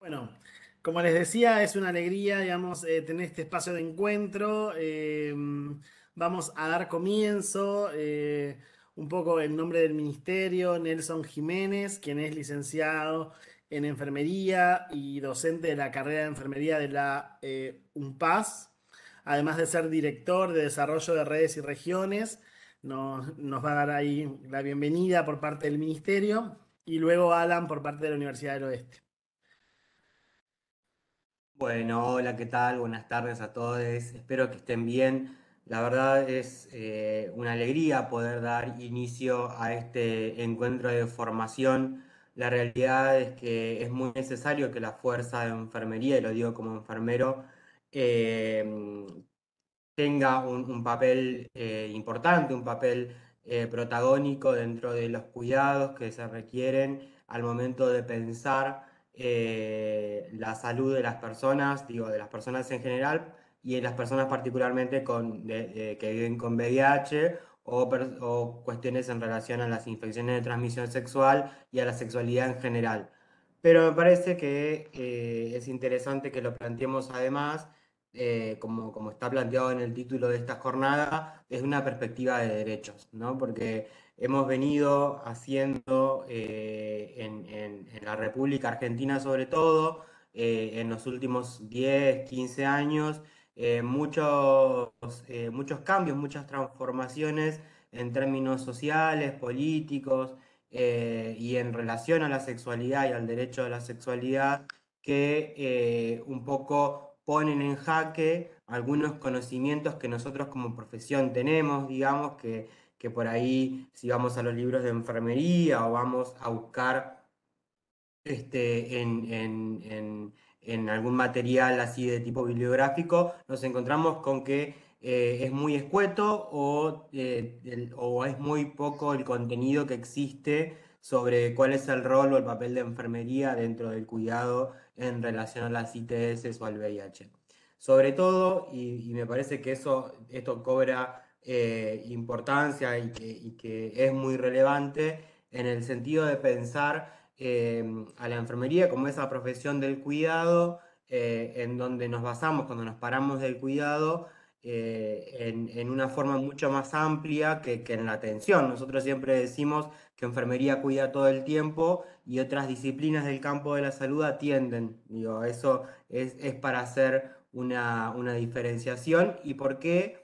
Bueno, como les decía, es una alegría, digamos, eh, tener este espacio de encuentro. Eh, vamos a dar comienzo, eh, un poco en nombre del ministerio, Nelson Jiménez, quien es licenciado en enfermería y docente de la carrera de enfermería de la UNPAS, además de ser director de desarrollo de redes y regiones. Nos, nos va a dar ahí la bienvenida por parte del ministerio y luego Alan por parte de la Universidad del Oeste. Bueno, hola, ¿qué tal? Buenas tardes a todos. Espero que estén bien. La verdad es eh, una alegría poder dar inicio a este encuentro de formación. La realidad es que es muy necesario que la fuerza de enfermería, y lo digo como enfermero, eh, tenga un, papel eh, importante, un papel protagónico dentro de los cuidados que se requieren al momento de pensar eh, la salud de las personas, digo, de las personas en general y de las personas particularmente con, que viven con VIH o, o, cuestiones en relación a las infecciones de transmisión sexual y a la sexualidad en general. Pero me parece que eh, es interesante que lo planteemos además, eh, como, como está planteado en el título de esta jornada, desde una perspectiva de derechos, ¿no? Porque hemos venido haciendo eh, en, la República Argentina sobre todo, eh, en los últimos 10, 15 años, eh, muchos, muchos cambios, muchas transformaciones en términos sociales, políticos y en relación a la sexualidad y al derecho a la sexualidad que un poco ponen en jaque algunos conocimientos que nosotros como profesión tenemos, digamos, que que por ahí si vamos a los libros de enfermería o vamos a buscar este, en, algún material así de tipo bibliográfico, nos encontramos con que eh, es muy escueto o, eh, o es muy poco el contenido que existe sobre cuál es el rol o el papel de enfermería dentro del cuidado en relación a las ITS o al VIH. Sobre todo, y, y me parece que eso, esto cobra eh, importancia y que, es muy relevante en el sentido de pensar eh, a la enfermería como esa profesión del cuidado, eh, en donde nos basamos cuando nos paramos del cuidado en, una forma mucho más amplia que, en la atención. Nosotros siempre decimos que enfermería cuida todo el tiempo y otras disciplinas del campo de la salud atienden. Digo, eso es, para hacer una, una diferenciación. ¿Y por qué?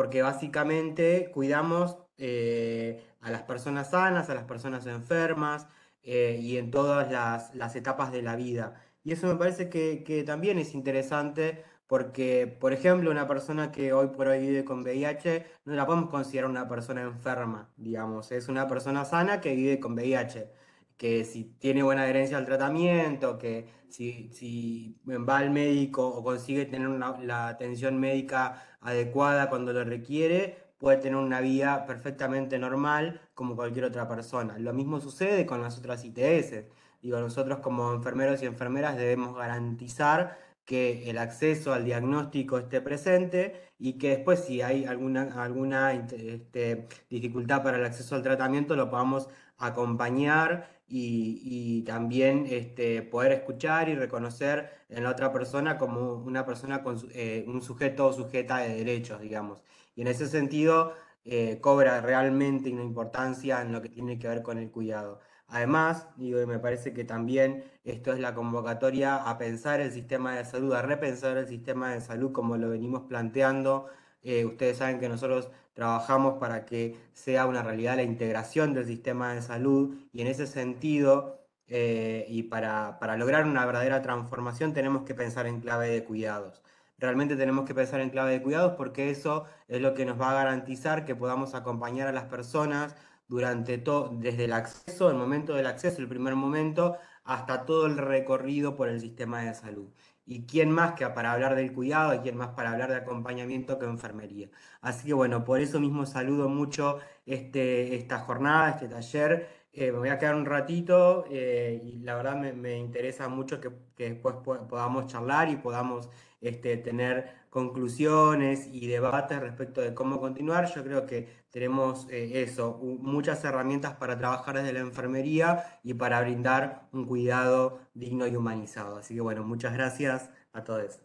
Porque básicamente cuidamos eh, a las personas sanas, a las personas enfermas eh, y en todas las, etapas de la vida. Y eso me parece que, también es interesante porque, por ejemplo, una persona que hoy por hoy vive con VIH no la podemos considerar una persona enferma, digamos, es una persona sana que vive con VIH que si tiene buena adherencia al tratamiento, que si, va al médico o consigue tener la atención médica adecuada cuando lo requiere, puede tener una vida perfectamente normal como cualquier otra persona. Lo mismo sucede con las otras ITS. Digo, nosotros como enfermeros y enfermeras debemos garantizar que el acceso al diagnóstico esté presente y que después si hay alguna, alguna este, dificultad para el acceso al tratamiento lo podamos acompañar y, también este, poder escuchar y reconocer en la otra persona como una persona con eh, un sujeto o sujeta de derechos, digamos. Y en ese sentido eh, cobra realmente una importancia en lo que tiene que ver con el cuidado. Además, me parece que también esto es la convocatoria a pensar el sistema de salud, a repensar el sistema de salud como lo venimos planteando. Eh, ustedes saben que nosotros trabajamos para que sea una realidad la integración del sistema de salud y en ese sentido eh, y para, lograr una verdadera transformación tenemos que pensar en clave de cuidados. Realmente tenemos que pensar en clave de cuidados porque eso es lo que nos va a garantizar que podamos acompañar a las personas durante todo, desde el acceso, el momento del acceso, el primer momento, hasta todo el recorrido por el sistema de salud. ¿Y quién más que para hablar del cuidado y quién más para hablar de acompañamiento que enfermería? Así que bueno, por eso mismo saludo mucho este, esta jornada, este taller, me voy a quedar un ratito y la verdad me, interesa mucho que, que después podamos charlar y podamos este, tener conclusiones y debates respecto de cómo continuar. Yo creo que tenemos eh, eso, muchas herramientas para trabajar desde la enfermería y para brindar un cuidado digno y humanizado. Así que bueno, muchas gracias a todos.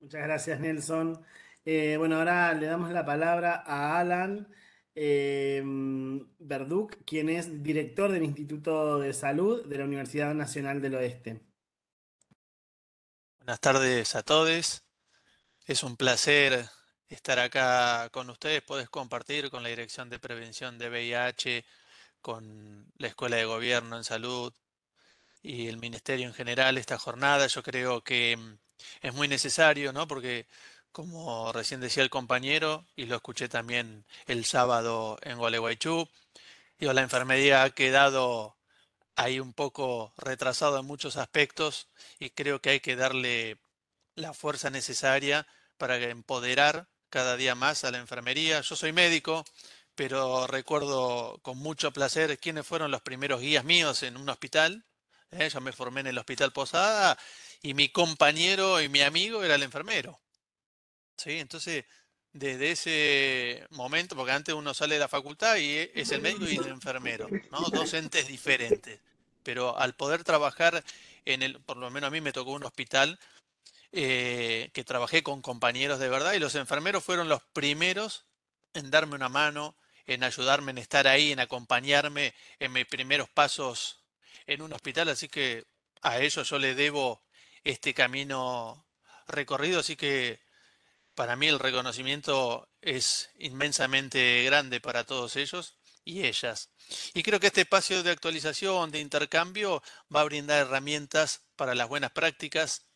Muchas gracias, Nelson. Eh, bueno, ahora le damos la palabra a Alan eh, Verduc, quien es director del Instituto de Salud de la Universidad Nacional del Oeste. Buenas tardes a todos. Es un placer estar acá con ustedes. Puedes compartir con la Dirección de Prevención de VIH, con la Escuela de Gobierno en Salud y el Ministerio en general esta jornada. Yo creo que mm, es muy necesario, ¿no? Porque como recién decía el compañero, y lo escuché también el sábado en Gualeguaychú, digo, la enfermería ha quedado ahí un poco retrasado en muchos aspectos y creo que hay que darle la fuerza necesaria para empoderar cada día más a la enfermería. Yo soy médico, pero recuerdo con mucho placer quiénes fueron los primeros guías míos en un hospital. ¿eh? Yo me formé en el Hospital Posada y mi compañero y mi amigo era el enfermero. ¿Sí? Entonces, desde ese momento, porque antes uno sale de la facultad y e, es el médico y el enfermero, ¿no? Dos entes diferentes. Pero al poder trabajar en el, por lo menos a mí me tocó un hospital eh, que trabajé con compañeros de verdad y los enfermeros fueron los primeros en darme una mano, en ayudarme, en estar ahí, en acompañarme en mis primeros pasos en un hospital. Así que a ellos yo le debo este camino recorrido. Así que para mí el reconocimiento es inmensamente grande para todos ellos y ellas. Y creo que este espacio de actualización, de intercambio, va a brindar herramientas para las buenas prácticas,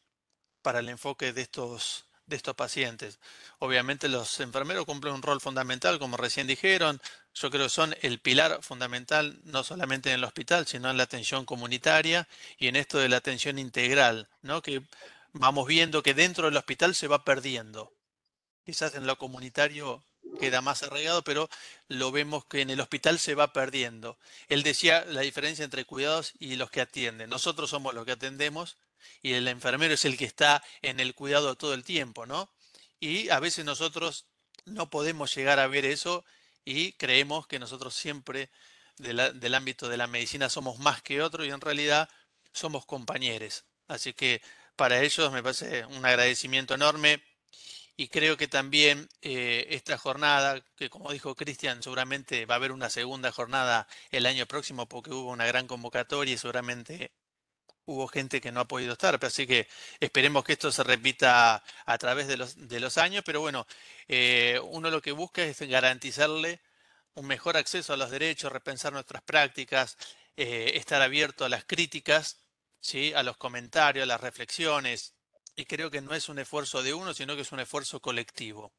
para el enfoque de estos, de estos pacientes. Obviamente los enfermeros cumplen un rol fundamental, como recién dijeron. Yo creo que son el pilar fundamental, no solamente en el hospital, sino en la atención comunitaria y en esto de la atención integral, ¿no? que vamos viendo que dentro del hospital se va perdiendo. Quizás en lo comunitario queda más arraigado, pero lo vemos que en el hospital se va perdiendo. Él decía la diferencia entre cuidados y los que atienden. Nosotros somos los que atendemos y el enfermero es el que está en el cuidado todo el tiempo, ¿no? Y a veces nosotros no podemos llegar a ver eso y creemos que nosotros siempre del ámbito de la medicina somos más que otro y en realidad somos compañeros. Así que para ellos me parece un agradecimiento enorme y creo que también eh, esta jornada, que como dijo Cristian, seguramente va a haber una segunda jornada el año próximo porque hubo una gran convocatoria y seguramente hubo gente que no ha podido estar, así que esperemos que esto se repita a través de los, de los años, pero bueno, eh, uno lo que busca es garantizarle un mejor acceso a los derechos, repensar nuestras prácticas, eh, estar abierto a las críticas, ¿sí? a los comentarios, a las reflexiones, y creo que no es un esfuerzo de uno, sino que es un esfuerzo colectivo.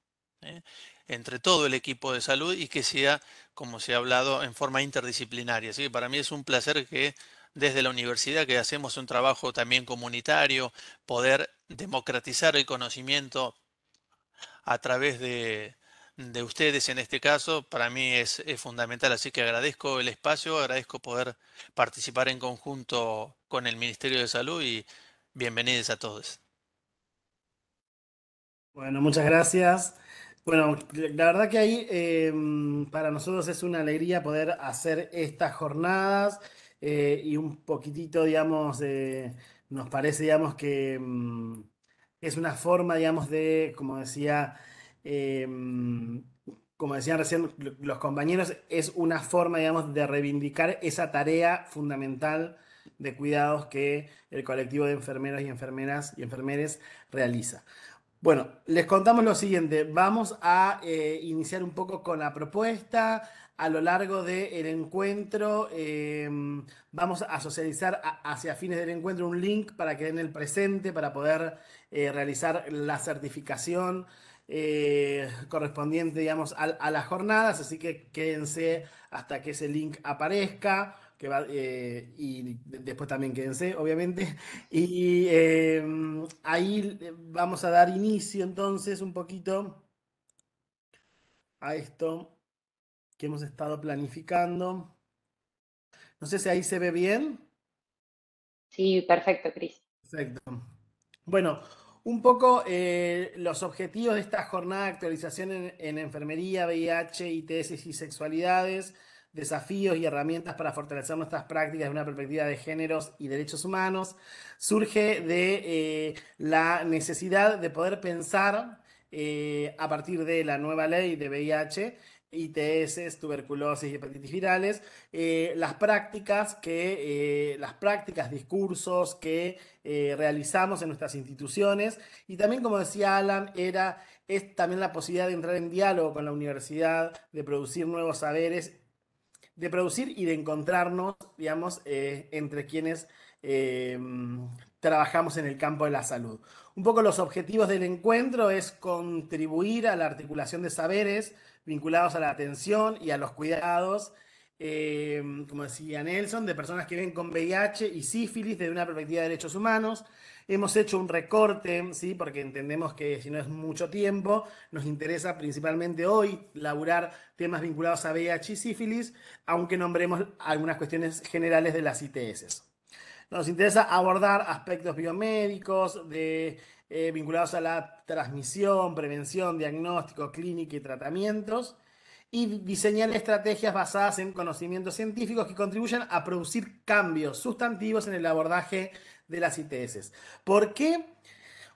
¿eh? entre todo el equipo de salud y que sea, como se ha hablado, en forma interdisciplinaria. Así que para mí es un placer que desde la universidad que hacemos un trabajo también comunitario, poder democratizar el conocimiento a través de, ustedes en este caso, para mí es, fundamental. Así que agradezco el espacio, agradezco poder participar en conjunto con el Ministerio de Salud y bienvenidos a todos. Bueno, muchas gracias. Bueno, la verdad que ahí em, para nosotros es una alegría poder hacer estas jornadas. Eh, y un poquitito, digamos, nos parece, digamos, que mm, es una forma, digamos, de, como decía, mm, como decían recién los compañeros, es una forma, digamos, de reivindicar esa tarea fundamental de cuidados que el colectivo de enfermeros y enfermeras y enfermeres realiza. Bueno, les contamos lo siguiente, vamos a eh, iniciar un poco con la propuesta, a lo largo del encuentro em, vamos a socializar hacia fines del encuentro un link para que den el presente, para poder eh, realizar la certificación eh, correspondiente, digamos, a, las jornadas. Así que quédense hasta que ese link aparezca. Que va, eh, y después también quédense, obviamente. Y em, ahí vamos a dar inicio entonces un poquito a esto. que hemos estado planificando. No sé si ahí se ve bien. Sí, perfecto, Cris. Perfecto. Bueno, un poco eh, los objetivos de esta jornada de actualización en, enfermería, VIH, ITS y sexualidades, desafíos y herramientas para fortalecer nuestras prácticas de una perspectiva de géneros y derechos humanos, surge de eh, la necesidad de poder pensar eh, a partir de la nueva ley de VIH ITS, tuberculosis y hepatitis virales, eh, las prácticas que, las prácticas, discursos que realizamos en nuestras instituciones. Y también, como decía Alan, era, es también la posibilidad de entrar en diálogo con la universidad, de producir nuevos saberes, de producir y de encontrarnos, digamos, entre quienes trabajamos en el campo de la salud. Un poco los objetivos del encuentro es contribuir a la articulación de saberes vinculados a la atención y a los cuidados, eh, como decía Nelson, de personas que viven con VIH y sífilis desde una perspectiva de derechos humanos. Hemos hecho un recorte, ¿sí? porque entendemos que si no es mucho tiempo, nos interesa principalmente hoy laburar temas vinculados a VIH y sífilis, aunque nombremos algunas cuestiones generales de las ITS. Nos interesa abordar aspectos biomédicos de, eh, vinculados a la transmisión, prevención, diagnóstico, clínica y tratamientos y diseñar estrategias basadas en conocimientos científicos que contribuyan a producir cambios sustantivos en el abordaje de las ITS. ¿Por qué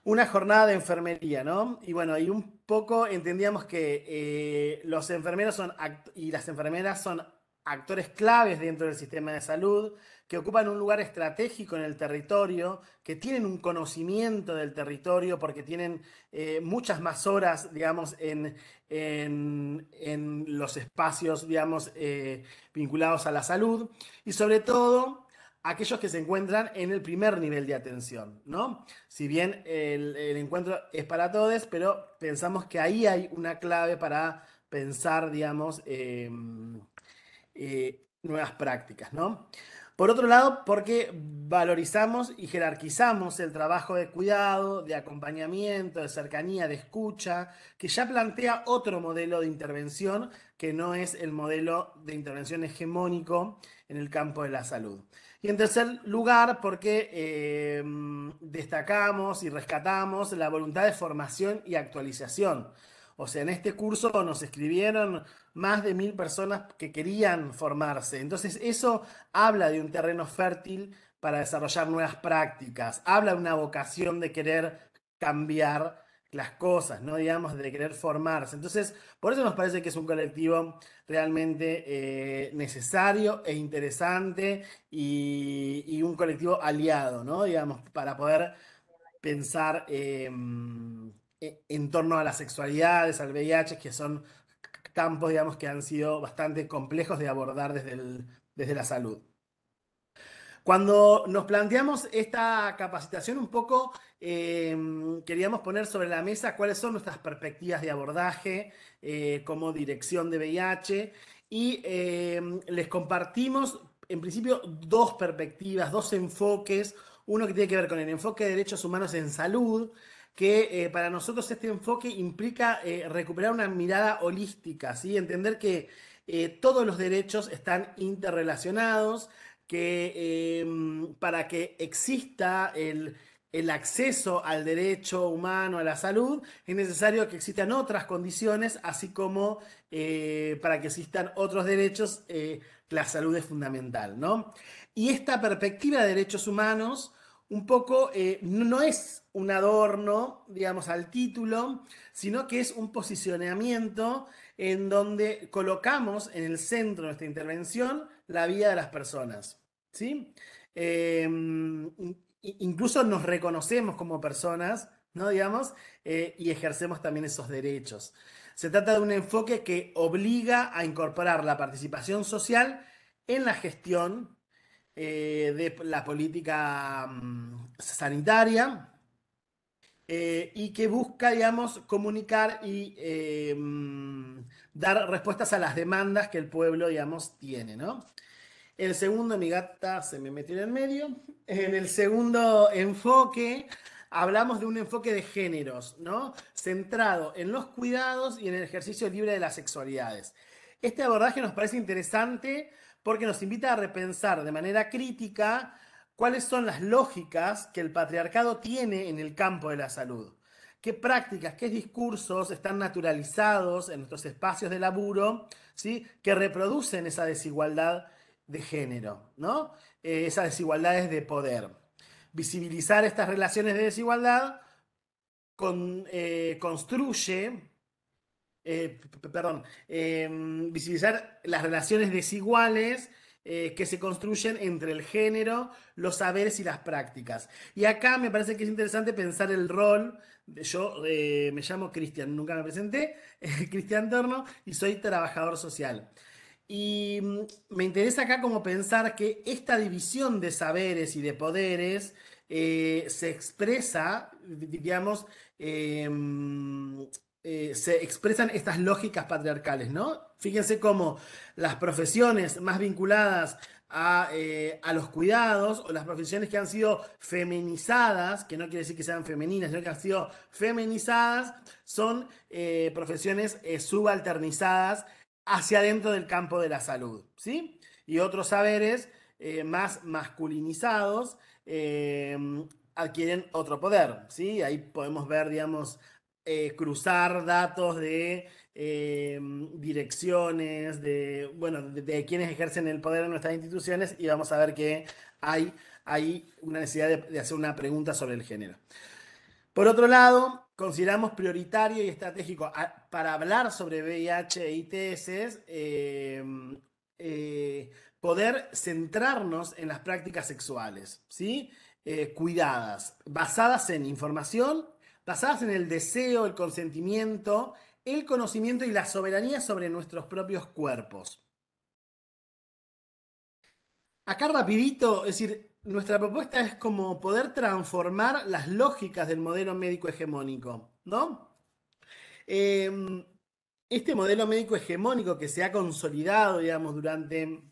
una jornada de enfermería, no? Y bueno, y un poco entendíamos que eh, los enfermeros son y las enfermeras son actores claves dentro del sistema de salud, que ocupan un lugar estratégico en el territorio, que tienen un conocimiento del territorio porque tienen eh, muchas más horas, digamos, en, en, los espacios, digamos, eh, vinculados a la salud y sobre todo aquellos que se encuentran en el primer nivel de atención, ¿no? Si bien el, encuentro es para todos, pero pensamos que ahí hay una clave para pensar, digamos, em, eh, nuevas prácticas, ¿no? Por otro lado, porque valorizamos y jerarquizamos el trabajo de cuidado, de acompañamiento, de cercanía, de escucha, que ya plantea otro modelo de intervención que no es el modelo de intervención hegemónico en el campo de la salud. Y en tercer lugar, porque eh, destacamos y rescatamos la voluntad de formación y actualización. O sea, en este curso nos escribieron más de mil personas que querían formarse. Entonces, eso habla de un terreno fértil para desarrollar nuevas prácticas, habla de una vocación de querer cambiar las cosas, ¿no? Digamos, de querer formarse. Entonces, por eso nos parece que es un colectivo realmente eh, necesario e interesante y, un colectivo aliado, ¿no? Digamos, para poder pensar em, e, en torno a las sexualidades, al VIH, que son campos, digamos, que han sido bastante complejos de abordar desde, desde la salud. Cuando nos planteamos esta capacitación, un poco em, queríamos poner sobre la mesa cuáles son nuestras perspectivas de abordaje eh, como dirección de VIH y em, les compartimos, en principio, dos perspectivas, dos enfoques. Uno que tiene que ver con el enfoque de derechos humanos en salud, que eh, para nosotros este enfoque implica eh, recuperar una mirada holística, ¿sí? entender que todos los derechos están interrelacionados, que em, para que exista el, acceso al derecho humano a la salud, es necesario que existan otras condiciones, así como para que existan otros derechos, la salud es fundamental. ¿no? Y esta perspectiva de derechos humanos un poco eh, no es un adorno, digamos, al título, sino que es un posicionamiento en donde colocamos en el centro de nuestra intervención la vida de las personas. ¿sí? Em, incluso nos reconocemos como personas, ¿no? digamos, eh, y ejercemos también esos derechos. Se trata de un enfoque que obliga a incorporar la participación social en la gestión eh, de la política mm, sanitaria eh, y que busca, digamos, comunicar y mm, dar respuestas a las demandas que el pueblo, digamos, tiene, ¿no? El segundo, mi se me metió en el medio. En el segundo enfoque, hablamos de un enfoque de géneros, ¿no? Centrado en los cuidados y en el ejercicio libre de las sexualidades. este abordaje nos parece interesante porque nos invita a repensar de manera crítica cuáles son las lógicas que el patriarcado tiene en el campo de la salud. ¿Qué prácticas, qué discursos están naturalizados en nuestros espacios de laburo ¿sí? que reproducen esa desigualdad de género, ¿no? Eh, esas desigualdades de poder? Visibilizar estas relaciones de desigualdad eh, construye eh, perdón, em, visibilizar las relaciones desiguales que se construyen entre el género, los saberes y las prácticas. Y acá me parece que es interesante pensar el rol. Yo eh, me llamo Cristian, nunca me presenté, Cristian Torno, y soy trabajador social. Y mm, me interesa acá como pensar que esta división de saberes y de poderes se expresa, digamos, em, eh, se expresan estas lógicas patriarcales, ¿no? Fíjense cómo las profesiones más vinculadas eh, a, los cuidados o las profesiones que han sido feminizadas, que no quiere decir que sean femeninas, sino que han sido feminizadas, son eh, profesiones subalternizadas hacia adentro del campo de la salud, ¿sí? Y otros saberes más masculinizados adquieren otro poder, ¿sí? Ahí podemos ver, digamos, eh, cruzar datos de eh, direcciones, de, bueno, de, quienes ejercen el poder en nuestras instituciones y vamos a ver que hay, hay una necesidad de, hacer una pregunta sobre el género. Por otro lado, consideramos prioritario y estratégico para hablar sobre VIH e ITS em, eh, poder centrarnos en las prácticas sexuales, ¿sí? cuidadas, basadas en información basadas en el deseo, el consentimiento, el conocimiento y la soberanía sobre nuestros propios cuerpos. Acá rapidito, es decir, nuestra propuesta es como poder transformar las lógicas del modelo médico hegemónico, ¿no? Em, este modelo médico hegemónico que se ha consolidado, digamos, durante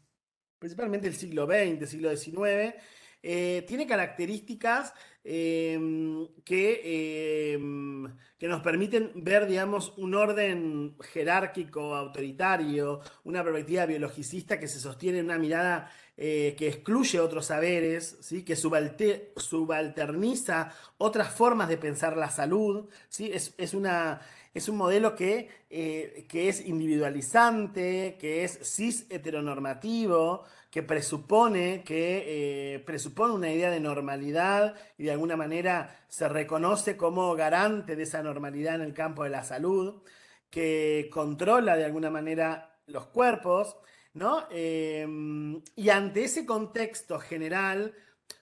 principalmente el siglo XX, siglo XIX, eh, tiene características em, que, em, que, nos permiten ver, digamos, un orden jerárquico, autoritario, una perspectiva biologicista que se sostiene en una mirada eh, que excluye otros saberes, ¿sí? que subalterniza otras formas de pensar la salud. ¿sí? Es, una, es un modelo que, eh, que es individualizante, que es cis heteronormativo, que presupone, que eh, presupone una idea de normalidad y de alguna manera se reconoce como garante de esa normalidad en el campo de la salud, que controla de alguna manera los cuerpos, ¿no? Em, y ante ese contexto general,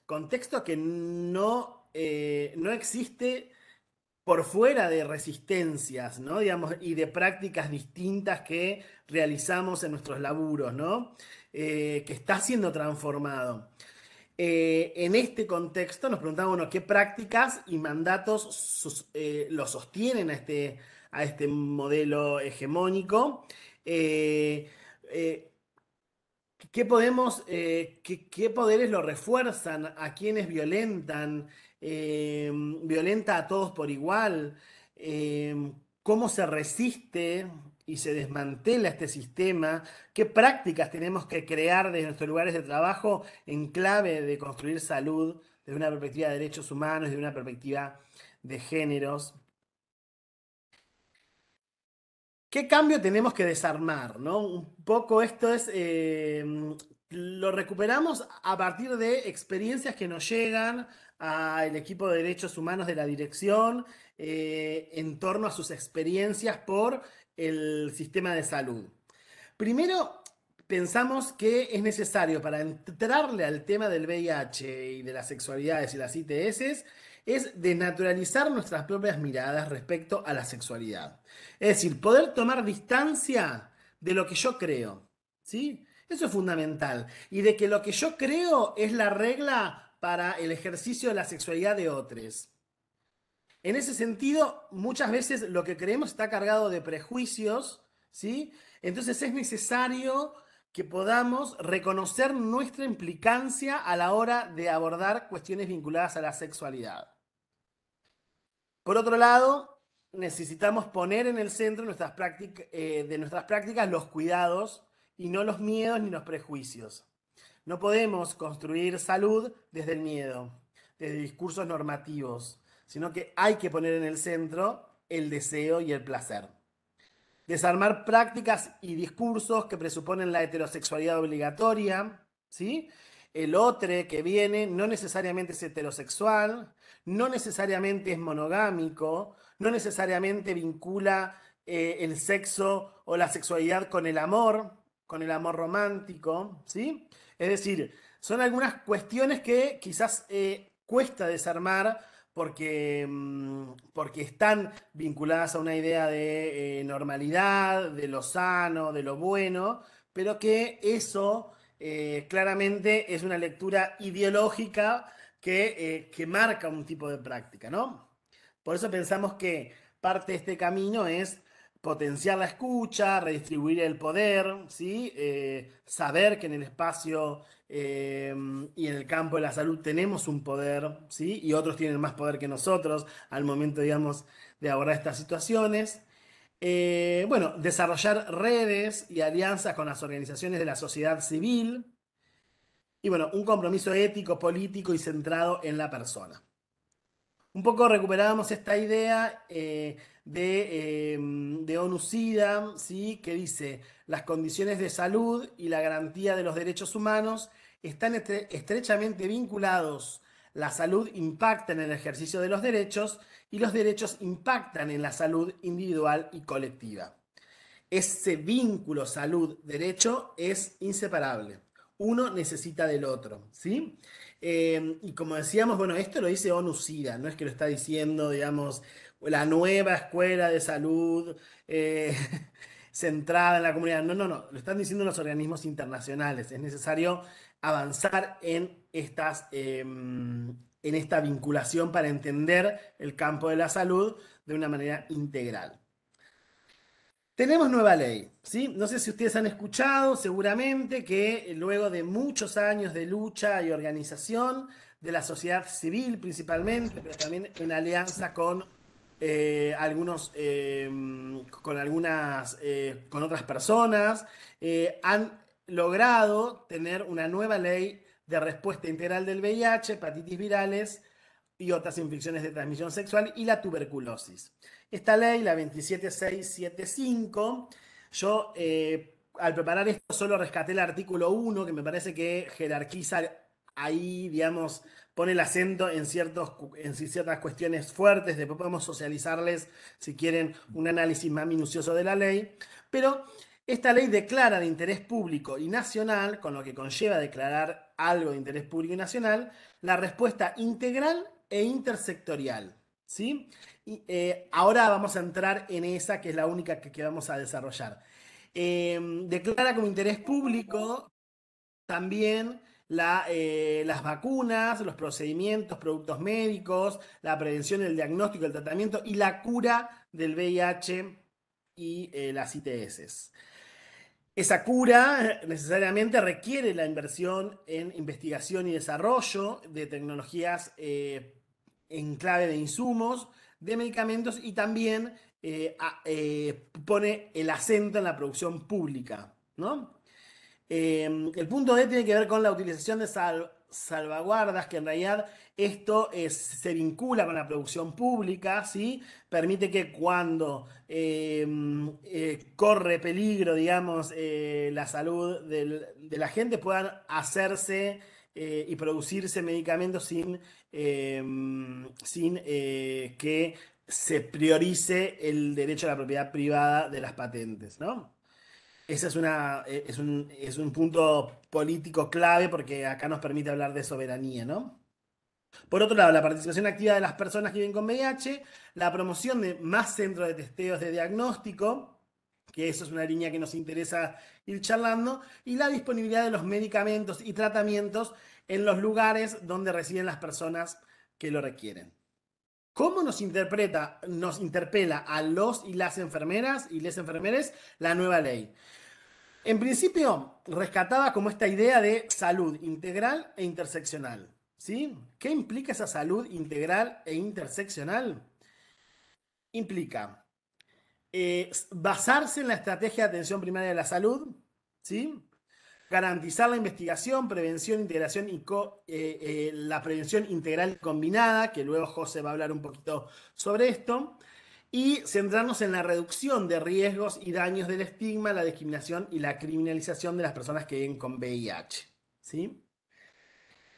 contexto que no, eh, no existe por fuera de resistencias, ¿no? Digamos, y de prácticas distintas que realizamos en nuestros laburos, ¿no? Eh, que está siendo transformado. Eh, en este contexto nos preguntamos, ¿qué prácticas y mandatos eh, lo sostienen a este, a este modelo hegemónico? ¿qué, podemos, qué, poderes lo refuerzan? ¿A quienes violentan? ¿Violenta a todos por igual? ¿Cómo se resiste? Y se desmantela este sistema, qué prácticas tenemos que crear desde nuestros lugares de trabajo en clave de construir salud desde una perspectiva de derechos humanos, desde una perspectiva de géneros. ¿Qué cambio tenemos que desarmar? ¿no? Un poco esto es, eh, lo recuperamos a partir de experiencias que nos llegan al equipo de derechos humanos de la dirección eh, en torno a sus experiencias por el sistema de salud. Primero, pensamos que es necesario para entrarle al tema del VIH y de las sexualidades y las ITS, es desnaturalizar nuestras propias miradas respecto a la sexualidad. Es decir, poder tomar distancia de lo que yo creo. ¿sí? Eso es fundamental. Y de que lo que yo creo es la regla para el ejercicio de la sexualidad de otros. En ese sentido, muchas veces lo que creemos está cargado de prejuicios, ¿sí? Entonces es necesario que podamos reconocer nuestra implicancia a la hora de abordar cuestiones vinculadas a la sexualidad. Por otro lado, necesitamos poner en el centro eh, de nuestras prácticas los cuidados y no los miedos ni los prejuicios. No podemos construir salud desde el miedo, desde discursos normativos, sino que hay que poner en el centro el deseo y el placer. Desarmar prácticas y discursos que presuponen la heterosexualidad obligatoria, ¿sí? El otro que viene no necesariamente es heterosexual, no necesariamente es monogámico, no necesariamente vincula eh, el sexo o la sexualidad con el amor, con el amor romántico, ¿sí? Es decir, son algunas cuestiones que quizás eh, cuesta desarmar porque, mm, porque están vinculadas a una idea de eh, normalidad, de lo sano, de lo bueno, pero que eso claramente es una lectura ideológica que, que marca un tipo de práctica, ¿no? Por eso pensamos que parte de este camino es potenciar la escucha, redistribuir el poder, ¿sí? Eh, saber que en el espacio eh, y en el campo de la salud tenemos un poder, ¿sí? y otros tienen más poder que nosotros al momento, digamos, de abordar estas situaciones. Eh, bueno, desarrollar redes y alianzas con las organizaciones de la sociedad civil. Y bueno, un compromiso ético, político y centrado en la persona un poco recuperábamos esta idea eh, de, de ONU-SIDA, ¿sí? que dice, las condiciones de salud y la garantía de los derechos humanos están estrechamente vinculados. La salud impacta en el ejercicio de los derechos y los derechos impactan en la salud individual y colectiva. Ese vínculo salud-derecho es inseparable. Uno necesita del otro, ¿sí? Em, y como decíamos, bueno, esto lo dice ONU-SIDA, no es que lo está diciendo, digamos, la nueva escuela de salud eh, centrada en la comunidad. No, no, no, lo están diciendo los organismos internacionales. Es necesario avanzar en, estas, em, en esta vinculación para entender el campo de la salud de una manera integral. Tenemos nueva ley, ¿sí? No sé si ustedes han escuchado, seguramente que luego de muchos años de lucha y organización de la sociedad civil principalmente, pero también en alianza con eh, algunos, eh, con algunas, eh, con otras personas, han logrado tener una nueva ley de respuesta integral del VIH, hepatitis virales y otras infecciones de transmisión sexual y la tuberculosis. Esta ley, la 27675, yo eh, al preparar esto solo rescaté el artículo 1, que me parece que jerarquiza ahí, digamos, pone el acento en, en ciertas cuestiones fuertes, después podemos socializarles, si quieren, un análisis más minucioso de la ley, pero esta ley declara de interés público y nacional, con lo que conlleva declarar algo de interés público y nacional, la respuesta integral e intersectorial, ¿sí? Y, eh, ahora vamos a entrar en esa, que es la única que, vamos a desarrollar. Em, declara como interés público también eh, las vacunas, los procedimientos, productos médicos, la prevención, el diagnóstico, el tratamiento y la cura del VIH y eh, las ITS. Esa cura necesariamente requiere la inversión en investigación y desarrollo de tecnologías en clave de insumos, de medicamentos y también eh, eh, pone el acento en la producción pública. ¿no? El punto D tiene que ver con la utilización de salvaguardas, que en realidad esto se vincula con la producción pública, ¿sí? permite que cuando em, eh, corre peligro, digamos, la salud de la gente puedan hacerse y producirse medicamentos sin Em, sin eh, que se priorice el derecho a la propiedad privada de las patentes, ¿no? Ese es, una, eh, es, un, es un punto político clave porque acá nos permite hablar de soberanía, ¿no? Por otro lado, la participación activa de las personas que viven con VIH, la promoción de más centros de testeos de diagnóstico, que eso es una línea que nos interesa ir charlando, y la disponibilidad de los medicamentos y tratamientos en los lugares donde residen las personas que lo requieren. ¿Cómo nos interpela a los y las enfermeras y les enfermeres la nueva ley? En principio, rescataba como esta idea de salud integral e interseccional. ¿Sí? ¿Qué implica esa salud integral e interseccional? implica eh, basarse en la estrategia de atención primaria de la salud, ¿sí? Garantizar la investigación, prevención, integración y eh, eh, la prevención integral combinada, que luego José va a hablar un poquito sobre esto, y centrarnos en la reducción de riesgos y daños del estigma, la discriminación y la criminalización de las personas que viven con VIH. ¿sí?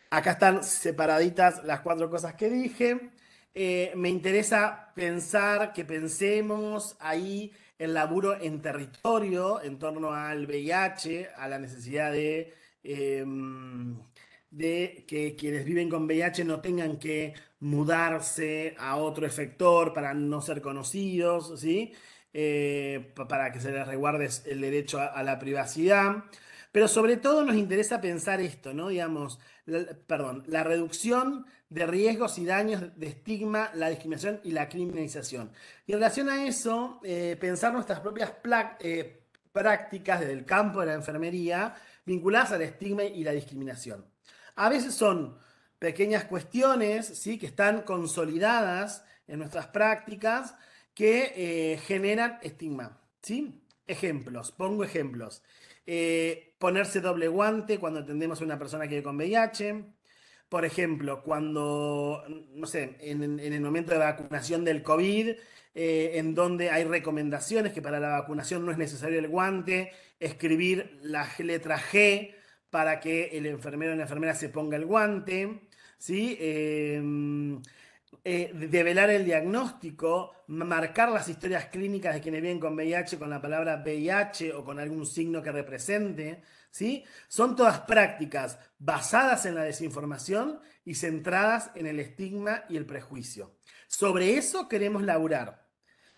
Acá están separaditas las cuatro cosas que dije. Eh, me interesa pensar que pensemos ahí el laburo en territorio en torno al VIH, a la necesidad de, em, de que quienes viven con VIH no tengan que mudarse a otro efector para no ser conocidos, ¿sí? Eh, para que se les resguarde el derecho a, la privacidad. Pero sobre todo nos interesa pensar esto, ¿no? Digamos, perdón, la reducción de riesgos y daños de estigma, la discriminación y la criminalización. Y en relación a eso, eh, pensar nuestras propias eh, prácticas desde el campo de la enfermería vinculadas al estigma y la discriminación. A veces son pequeñas cuestiones ¿sí? que están consolidadas en nuestras prácticas que eh, generan estigma. ¿sí? Ejemplos, pongo ejemplos. ponerse doble guante cuando atendemos a una persona que vive con VIH, por ejemplo, cuando, no sé, en, el momento de vacunación del COVID, eh, en donde hay recomendaciones que para la vacunación no es necesario el guante, escribir la letra G para que el enfermero o la enfermera se ponga el guante, ¿sí? Em, eh, develar el diagnóstico, marcar las historias clínicas de quienes viven con VIH con la palabra VIH o con algún signo que represente, ¿sí? Son todas prácticas basadas en la desinformación y centradas en el estigma y el prejuicio. Sobre eso queremos laburar.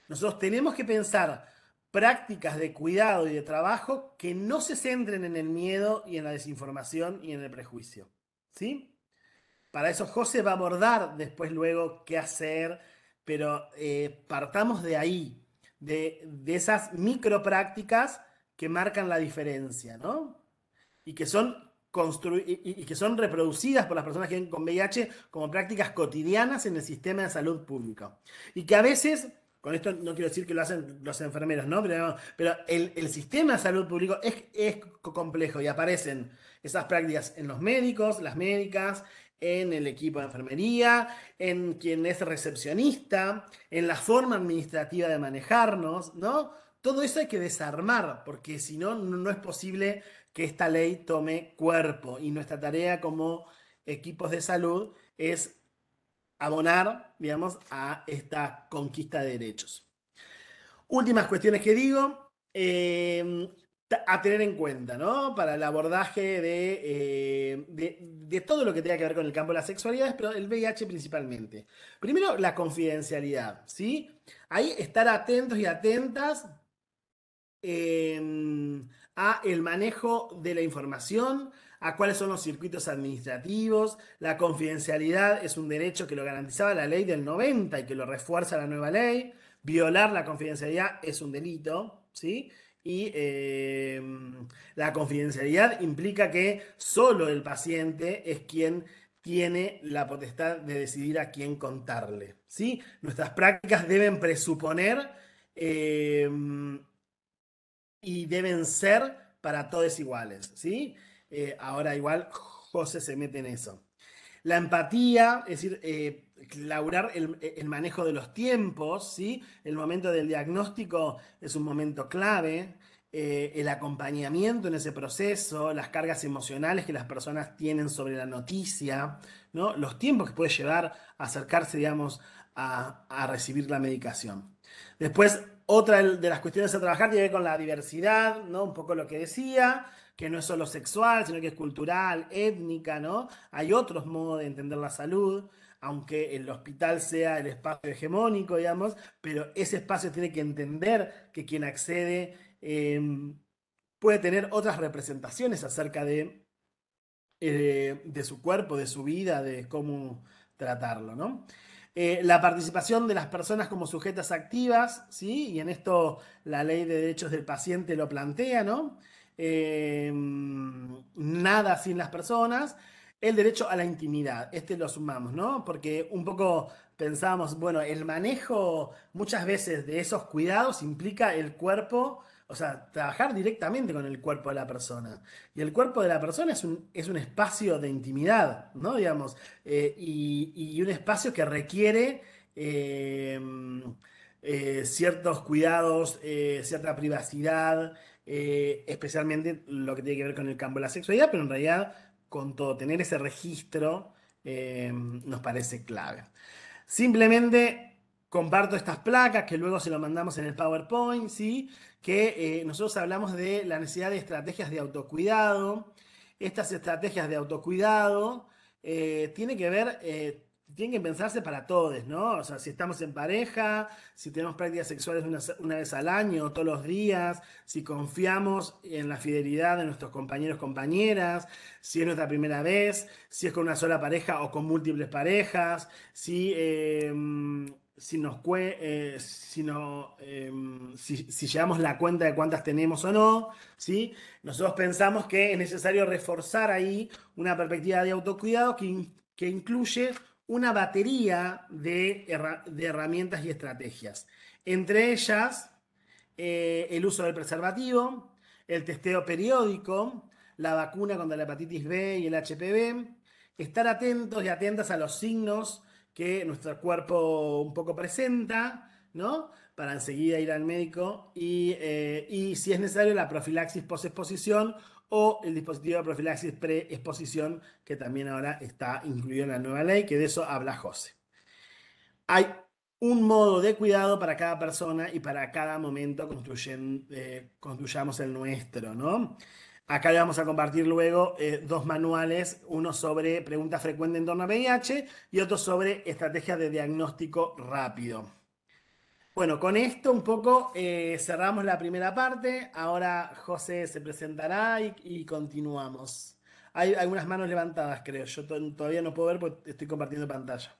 Nosotros tenemos que pensar prácticas de cuidado y de trabajo que no se centren en el miedo y en la desinformación y en el prejuicio. ¿Sí? Para eso José va a abordar después luego qué hacer, pero eh, partamos de ahí, de, esas micro prácticas que marcan la diferencia, ¿no? Y que son y, que son reproducidas por las personas que viven con VIH como prácticas cotidianas en el sistema de salud público. Y que a veces, con esto no quiero decir que lo hacen los enfermeros, ¿no? Pero, pero el, sistema de salud público es, es complejo y aparecen esas prácticas en los médicos, las médicas, en el equipo de enfermería, en quien es recepcionista, en la forma administrativa de manejarnos, ¿no? Todo eso hay que desarmar, porque si no, no es posible que esta ley tome cuerpo. Y nuestra tarea como equipos de salud es abonar, digamos, a esta conquista de derechos. Últimas cuestiones que digo. Eh, a tener en cuenta, ¿no? Para el abordaje eh, de, de, todo lo que tenga que ver con el campo de las sexualidades, pero el VIH principalmente. Primero, la confidencialidad, ¿sí? Ahí estar atentos y atentas em, a el manejo de la información, a cuáles son los circuitos administrativos. La confidencialidad es un derecho que lo garantizaba la ley del 90 y que lo refuerza la nueva ley. Violar la confidencialidad es un delito, ¿sí? Y em, la confidencialidad implica que solo el paciente es quien tiene la potestad de decidir a quién contarle. ¿sí? Nuestras prácticas deben presuponer em, y deben ser para todos iguales. ¿sí? Eh, ahora igual José se mete en eso. La empatía, es decir, eh, laurar el, manejo de los tiempos, ¿sí? El momento del diagnóstico es un momento clave. Eh, el acompañamiento en ese proceso, las cargas emocionales que las personas tienen sobre la noticia, ¿no? los tiempos que puede llevar a acercarse, digamos, a, a recibir la medicación. Después, otra de las cuestiones a trabajar tiene que ver con la diversidad, ¿no? un poco lo que decía, que no es solo sexual, sino que es cultural, étnica, ¿no? Hay otros modos de entender la salud aunque el hospital sea el espacio hegemónico, digamos, pero ese espacio tiene que entender que quien accede em, puede tener otras representaciones acerca de, eh, de su cuerpo, de su vida, de cómo tratarlo, ¿no? Eh, la participación de las personas como sujetas activas, ¿sí? Y en esto la ley de derechos del paciente lo plantea, ¿no? Em, nada sin las personas. El derecho a la intimidad. Este lo sumamos, ¿no? Porque un poco pensábamos, bueno, el manejo muchas veces de esos cuidados implica el cuerpo, o sea, trabajar directamente con el cuerpo de la persona. Y el cuerpo de la persona es un, es un espacio de intimidad, ¿no? Digamos, eh, y, y, un espacio que requiere... Eh, eh, ciertos cuidados, cierta privacidad, especialmente lo que tiene que ver con el campo de la sexualidad, pero en realidad con todo, tener ese registro nos parece clave. Simplemente comparto estas placas que luego se lo mandamos en el PowerPoint, ¿sí? que eh, nosotros hablamos de la necesidad de estrategias de autocuidado. Estas estrategias de autocuidado eh, tienen que ver eh, tienen que pensarse para todos, ¿no? O sea, si estamos en pareja, si tenemos prácticas sexuales una, vez al año, todos los días, si confiamos en la fidelidad de nuestros compañeros, compañeras, si es nuestra primera vez, si es con una sola pareja o con múltiples parejas, si, em, nos eh, em, si, si, llevamos la cuenta de cuántas tenemos o no, ¿sí? Nosotros pensamos que es necesario reforzar ahí una perspectiva de autocuidado que, que incluye una batería de, herramientas y estrategias. Entre ellas, eh, el uso del preservativo, el testeo periódico, la vacuna contra la hepatitis B y el HPV, estar atentos y atentas a los signos que nuestro cuerpo un poco presenta, ¿no? Para enseguida ir al médico y, eh, y si es necesario la profilaxis post-exposición o el dispositivo de profilaxis pre-exposición, que también ahora está incluido en la nueva ley, que de eso habla José. Hay un modo de cuidado para cada persona y para cada momento eh, construyamos el nuestro, ¿no? Acá le vamos a compartir luego eh, dos manuales, uno sobre preguntas frecuentes en torno a VIH y otro sobre estrategias de diagnóstico rápido. Bueno, con esto un poco eh, cerramos la primera parte. Ahora José se presentará y, continuamos. Hay algunas manos levantadas, creo. Yo todavía no puedo ver porque estoy compartiendo pantalla.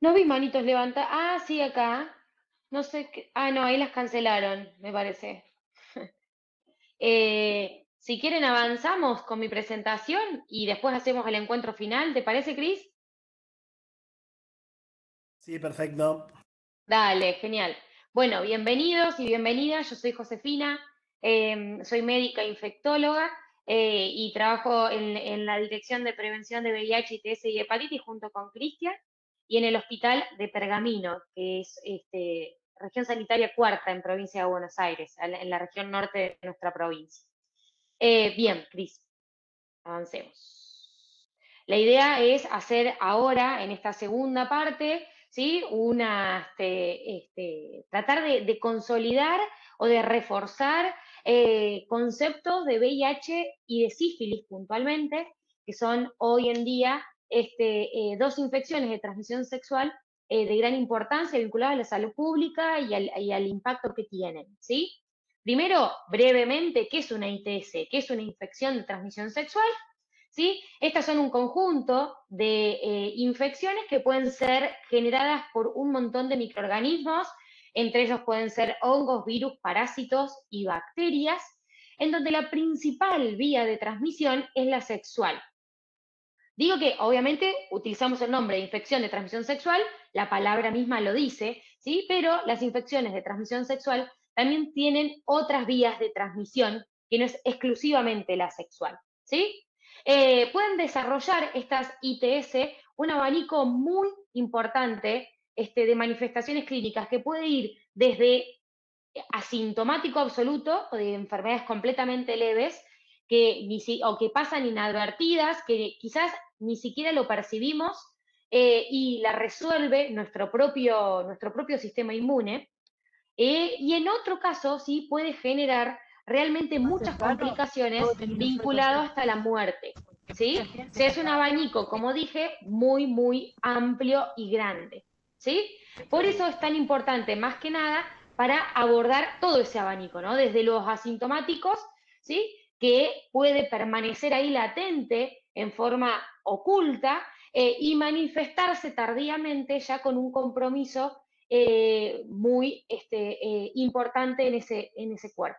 No vi manitos levantadas. Ah, sí, acá. No sé qué. Ah, no, ahí las cancelaron, me parece. eh, si quieren, avanzamos con mi presentación y después hacemos el encuentro final. ¿Te parece, Cris? Sí, perfecto. Dale, genial. Bueno, bienvenidos y bienvenidas. Yo soy Josefina, em, soy médica infectóloga eh, y trabajo en, la Dirección de Prevención de VIH, ITS y Hepatitis junto con Cristian y en el Hospital de Pergamino, que es este, región sanitaria cuarta en provincia de Buenos Aires, en la región norte de nuestra provincia. Eh, bien, Cris, avancemos. La idea es hacer ahora, en esta segunda parte, ¿sí? Una, este, este, tratar de, consolidar o de reforzar eh, conceptos de VIH y de sífilis puntualmente, que son hoy en día este, eh, dos infecciones de transmisión sexual de gran importancia vinculadas a la salud pública y al, y al impacto que tienen, ¿sí? Primero, brevemente, ¿qué es una ITS? ¿Qué es una infección de transmisión sexual? ¿Sí? Estas son un conjunto de eh, infecciones que pueden ser generadas por un montón de microorganismos, entre ellos pueden ser hongos, virus, parásitos y bacterias, en donde la principal vía de transmisión es la sexual. Digo que obviamente utilizamos el nombre de infección de transmisión sexual, la palabra misma lo dice, ¿sí? pero las infecciones de transmisión sexual también tienen otras vías de transmisión que no es exclusivamente la sexual, ¿sí? Eh, pueden desarrollar estas ITS un abanico muy importante este, de manifestaciones clínicas que puede ir desde asintomático absoluto o de enfermedades completamente leves que o que pasan inadvertidas, que quizás ni siquiera lo percibimos eh, y la resuelve nuestro propio, nuestro propio sistema inmune, eh, y en otro caso, sí puede generar realmente muchas complicaciones vinculadas hasta la muerte. ¿sí? Se es un abanico, como dije, muy, muy amplio y grande. ¿sí? Por eso es tan importante, más que nada, para abordar todo ese abanico, ¿no? Desde los asintomáticos, ¿sí? Que puede permanecer ahí latente en forma oculta eh, y manifestarse tardíamente ya con un compromiso eh, muy este, eh, importante en ese, cuerpo.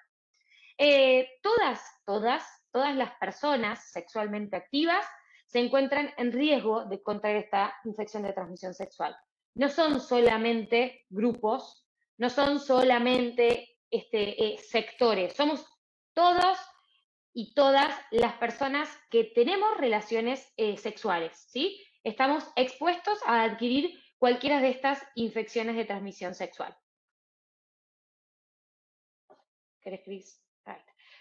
Eh, todas, todas, todas las personas sexualmente activas se encuentran en riesgo de contraer esta infección de transmisión sexual. No son solamente grupos, no son solamente este, sectores, somos todos y todas las personas que tenemos relaciones sexuales, ¿sí? Estamos expuestos a adquirir cualquiera de estas infecciones de transmisión sexual. ¿Querés, Cris?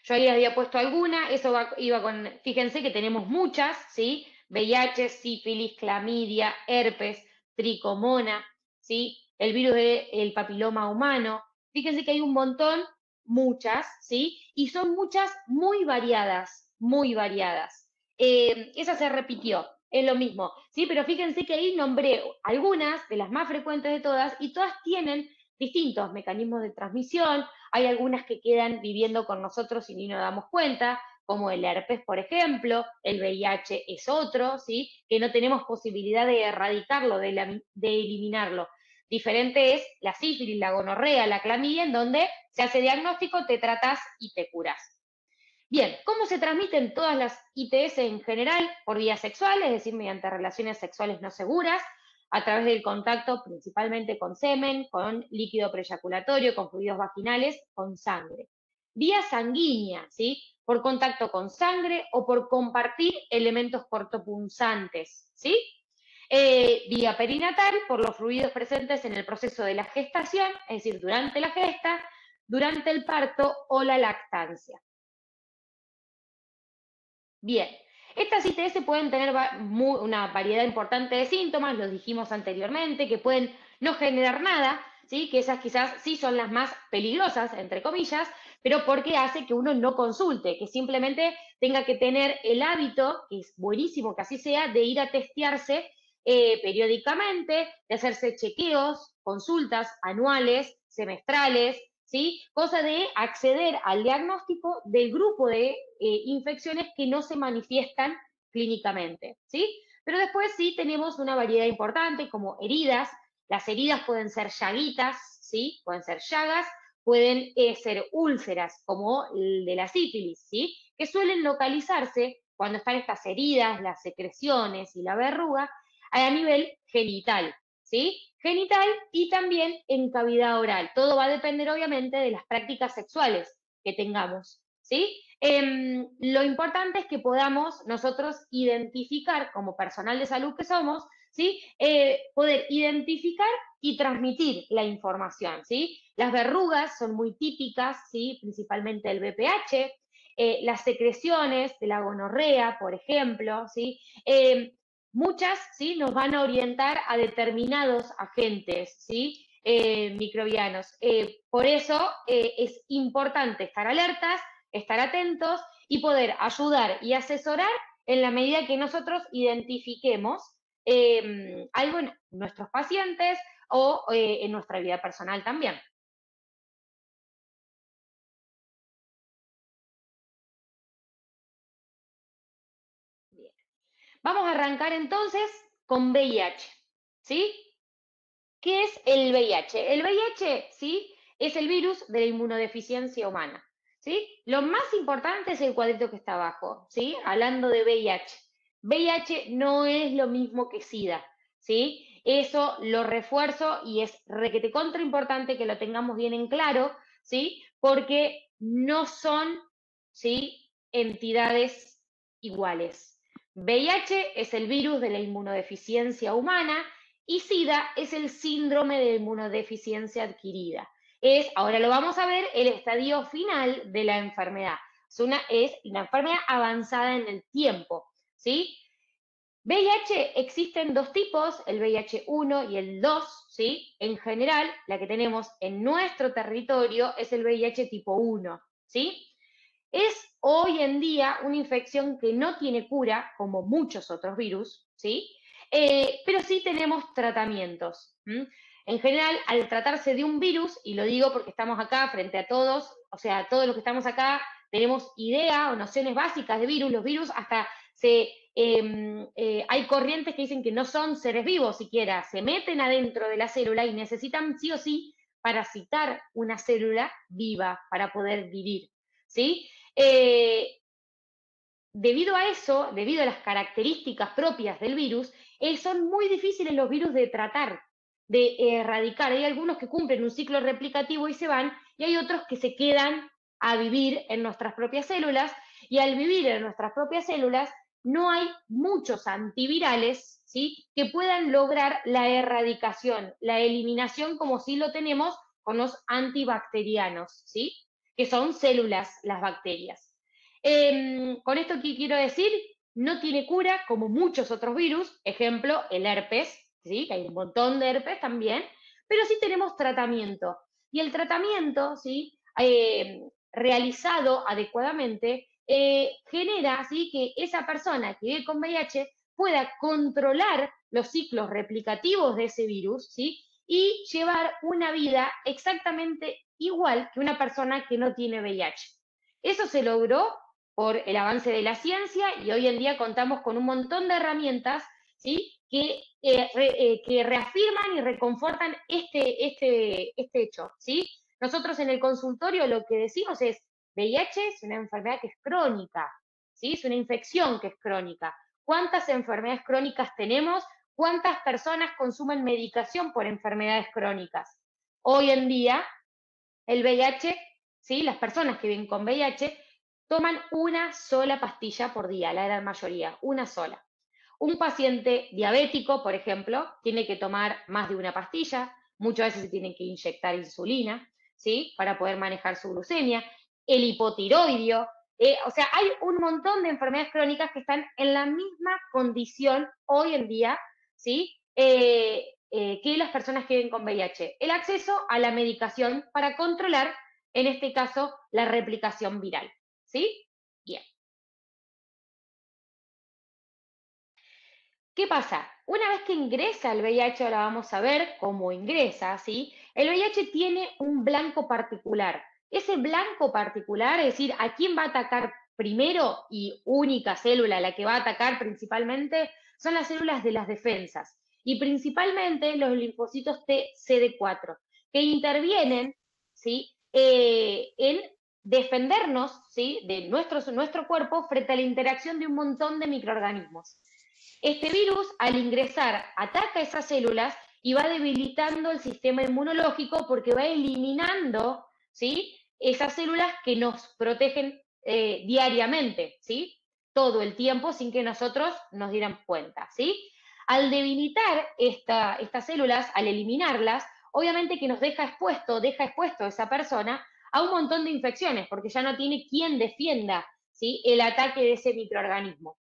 Yo ahí había puesto alguna, eso iba con, fíjense que tenemos muchas, ¿sí? VIH, sífilis, clamidia, herpes, tricomona, ¿sí? El virus del papiloma humano. Fíjense que hay un montón, muchas, ¿sí? Y son muchas muy variadas, muy variadas. Eh, esa se repitió, es lo mismo, ¿sí? Pero fíjense que ahí nombré algunas de las más frecuentes de todas y todas tienen distintos mecanismos de transmisión, hay algunas que quedan viviendo con nosotros y ni nos damos cuenta, como el herpes, por ejemplo, el VIH es otro, ¿sí? Que no tenemos posibilidad de erradicarlo, de, de eliminarlo. Diferente es la sífilis, la gonorrea, la clamidia, en donde se hace diagnóstico, te tratas y te curas. Bien, ¿cómo se transmiten todas las ITS en general? Por vías sexuales, es decir, mediante relaciones sexuales no seguras, a través del contacto principalmente con semen, con líquido preyaculatorio, con fluidos vaginales, con sangre. Vía sanguínea, ¿sí? Por contacto con sangre o por compartir elementos cortopunzantes, ¿sí? Eh, vía perinatal, por los fluidos presentes en el proceso de la gestación, es decir, durante la gesta, durante el parto o la lactancia. Bien, estas ITS pueden tener una variedad importante de síntomas, los dijimos anteriormente, que pueden no generar nada, ¿sí? que esas quizás sí son las más peligrosas, entre comillas, pero porque hace que uno no consulte, que simplemente tenga que tener el hábito, que es buenísimo que así sea, de ir a testearse eh, periódicamente, de hacerse chequeos, consultas anuales, semestrales, ¿sí? Cosa de acceder al diagnóstico del grupo de eh, infecciones que no se manifiestan clínicamente, ¿sí? Pero después sí tenemos una variedad importante como heridas. Las heridas pueden ser llaguitas, ¿sí? Pueden ser llagas, pueden eh, ser úlceras, como el de la sífilis, ¿sí? Que suelen localizarse cuando están estas heridas, las secreciones y la verruga a nivel genital, ¿sí? Genital y también en cavidad oral. Todo va a depender, obviamente, de las prácticas sexuales que tengamos, ¿sí? Em, lo importante es que podamos nosotros identificar, como personal de salud que somos, ¿sí? Eh, poder identificar y transmitir la información, ¿sí? Las verrugas son muy típicas, ¿sí? Principalmente el BPH, eh, las secreciones de la gonorrea, por ejemplo, ¿sí? Em, muchas ¿sí? nos van a orientar a determinados agentes ¿sí? Eh, microbianos. Eh, por eso eh, es importante estar alertas, estar atentos y poder ayudar y asesorar en la medida que nosotros identifiquemos algo en nuestros pacientes o en nuestra vida personal también. Vamos a arrancar entonces con VIH, ¿sí? ¿Qué es el VIH? El VIH, ¿sí? Es el virus de la inmunodeficiencia humana, ¿sí? Lo más importante es el cuadrito que está abajo, ¿sí? Hablando de VIH. VIH no es lo mismo que SIDA, ¿sí? Eso lo refuerzo y es requete contra importante que lo tengamos bien en claro, ¿sí? Porque no son, ¿sí? Entidades iguales. VIH es el virus de la inmunodeficiencia humana y SIDA es el síndrome de inmunodeficiencia adquirida. Es, ahora lo vamos a ver, el estadio final de la enfermedad. Es una, es enfermedad avanzada en el tiempo, ¿sí? VIH existen dos tipos, el VIH-1 y el 2, ¿sí? En general, la que tenemos en nuestro territorio es el VIH tipo 1, ¿sí? Es hoy en día una infección que no tiene cura, como muchos otros virus, ¿sí? Eh, pero sí tenemos tratamientos. En general, al tratarse de un virus, y lo digo porque estamos acá frente a todos, o sea, todos los que estamos acá tenemos idea o nociones básicas de virus, los virus hasta se, em, eh, hay corrientes que dicen que no son seres vivos siquiera, se meten adentro de la célula y necesitan sí o sí parasitar una célula viva para poder vivir. ¿sí? Eh, debido a eso, debido a las características propias del virus, eh, son muy difíciles los virus de tratar, de erradicar. Hay algunos que cumplen un ciclo replicativo y se van, y hay otros que se quedan a vivir en nuestras propias células, y al vivir en nuestras propias células, no hay muchos antivirales ¿sí? que puedan lograr la erradicación, la eliminación, como si lo tenemos con los antibacterianos, ¿sí? Que son células, las bacterias. Em, con esto que quiero decir, no tiene cura como muchos otros virus, ejemplo, el herpes, ¿sí? que hay un montón de herpes también, pero sí tenemos tratamiento. Y el tratamiento, ¿sí? Eh, realizado adecuadamente, eh, genera ¿sí? que esa persona que vive con VIH pueda controlar los ciclos replicativos de ese virus, ¿sí? Y llevar una vida exactamente igual que una persona que no tiene VIH. Eso se logró por el avance de la ciencia y hoy en día contamos con un montón de herramientas ¿sí? que, eh, eh, que reafirman y reconfortan este, este, este hecho. ¿sí? Nosotros en el consultorio lo que decimos es, VIH es una enfermedad que es crónica, ¿sí? es una infección que es crónica. ¿Cuántas enfermedades crónicas tenemos? ¿Cuántas personas consumen medicación por enfermedades crónicas? Hoy en día, el VIH, ¿sí? las personas que viven con VIH toman una sola pastilla por día, la gran mayoría, una sola. Un paciente diabético, por ejemplo, tiene que tomar más de una pastilla, muchas veces se tiene que inyectar insulina, ¿sí? Para poder manejar su glucemia el hipotiroideo. Eh, o sea, hay un montón de enfermedades crónicas que están en la misma condición hoy en día, ¿sí? Eh, eh, que las personas que viven con VIH. El acceso a la medicación para controlar, en este caso, la replicación viral, ¿sí? Bien. ¿Qué pasa? Una vez que ingresa el VIH, ahora vamos a ver cómo ingresa, ¿sí? El VIH tiene un blanco particular. Ese blanco particular, es decir, a quién va a atacar primero y única célula, la que va a atacar principalmente, son las células de las defensas y principalmente los linfocitos T CD4, que intervienen ¿sí? Eh, en defendernos ¿sí? de nuestro, nuestro cuerpo frente a la interacción de un montón de microorganismos. Este virus, al ingresar, ataca esas células y va debilitando el sistema inmunológico porque va eliminando ¿sí? esas células que nos protegen eh, diariamente, ¿sí? Todo el tiempo sin que nosotros nos dieran cuenta, ¿sí? Al debilitar estas células, al eliminarlas, obviamente que nos deja expuesto, deja expuesto a esa persona a un montón de infecciones, porque ya no tiene quien defienda ¿sí? el ataque de ese microorganismo.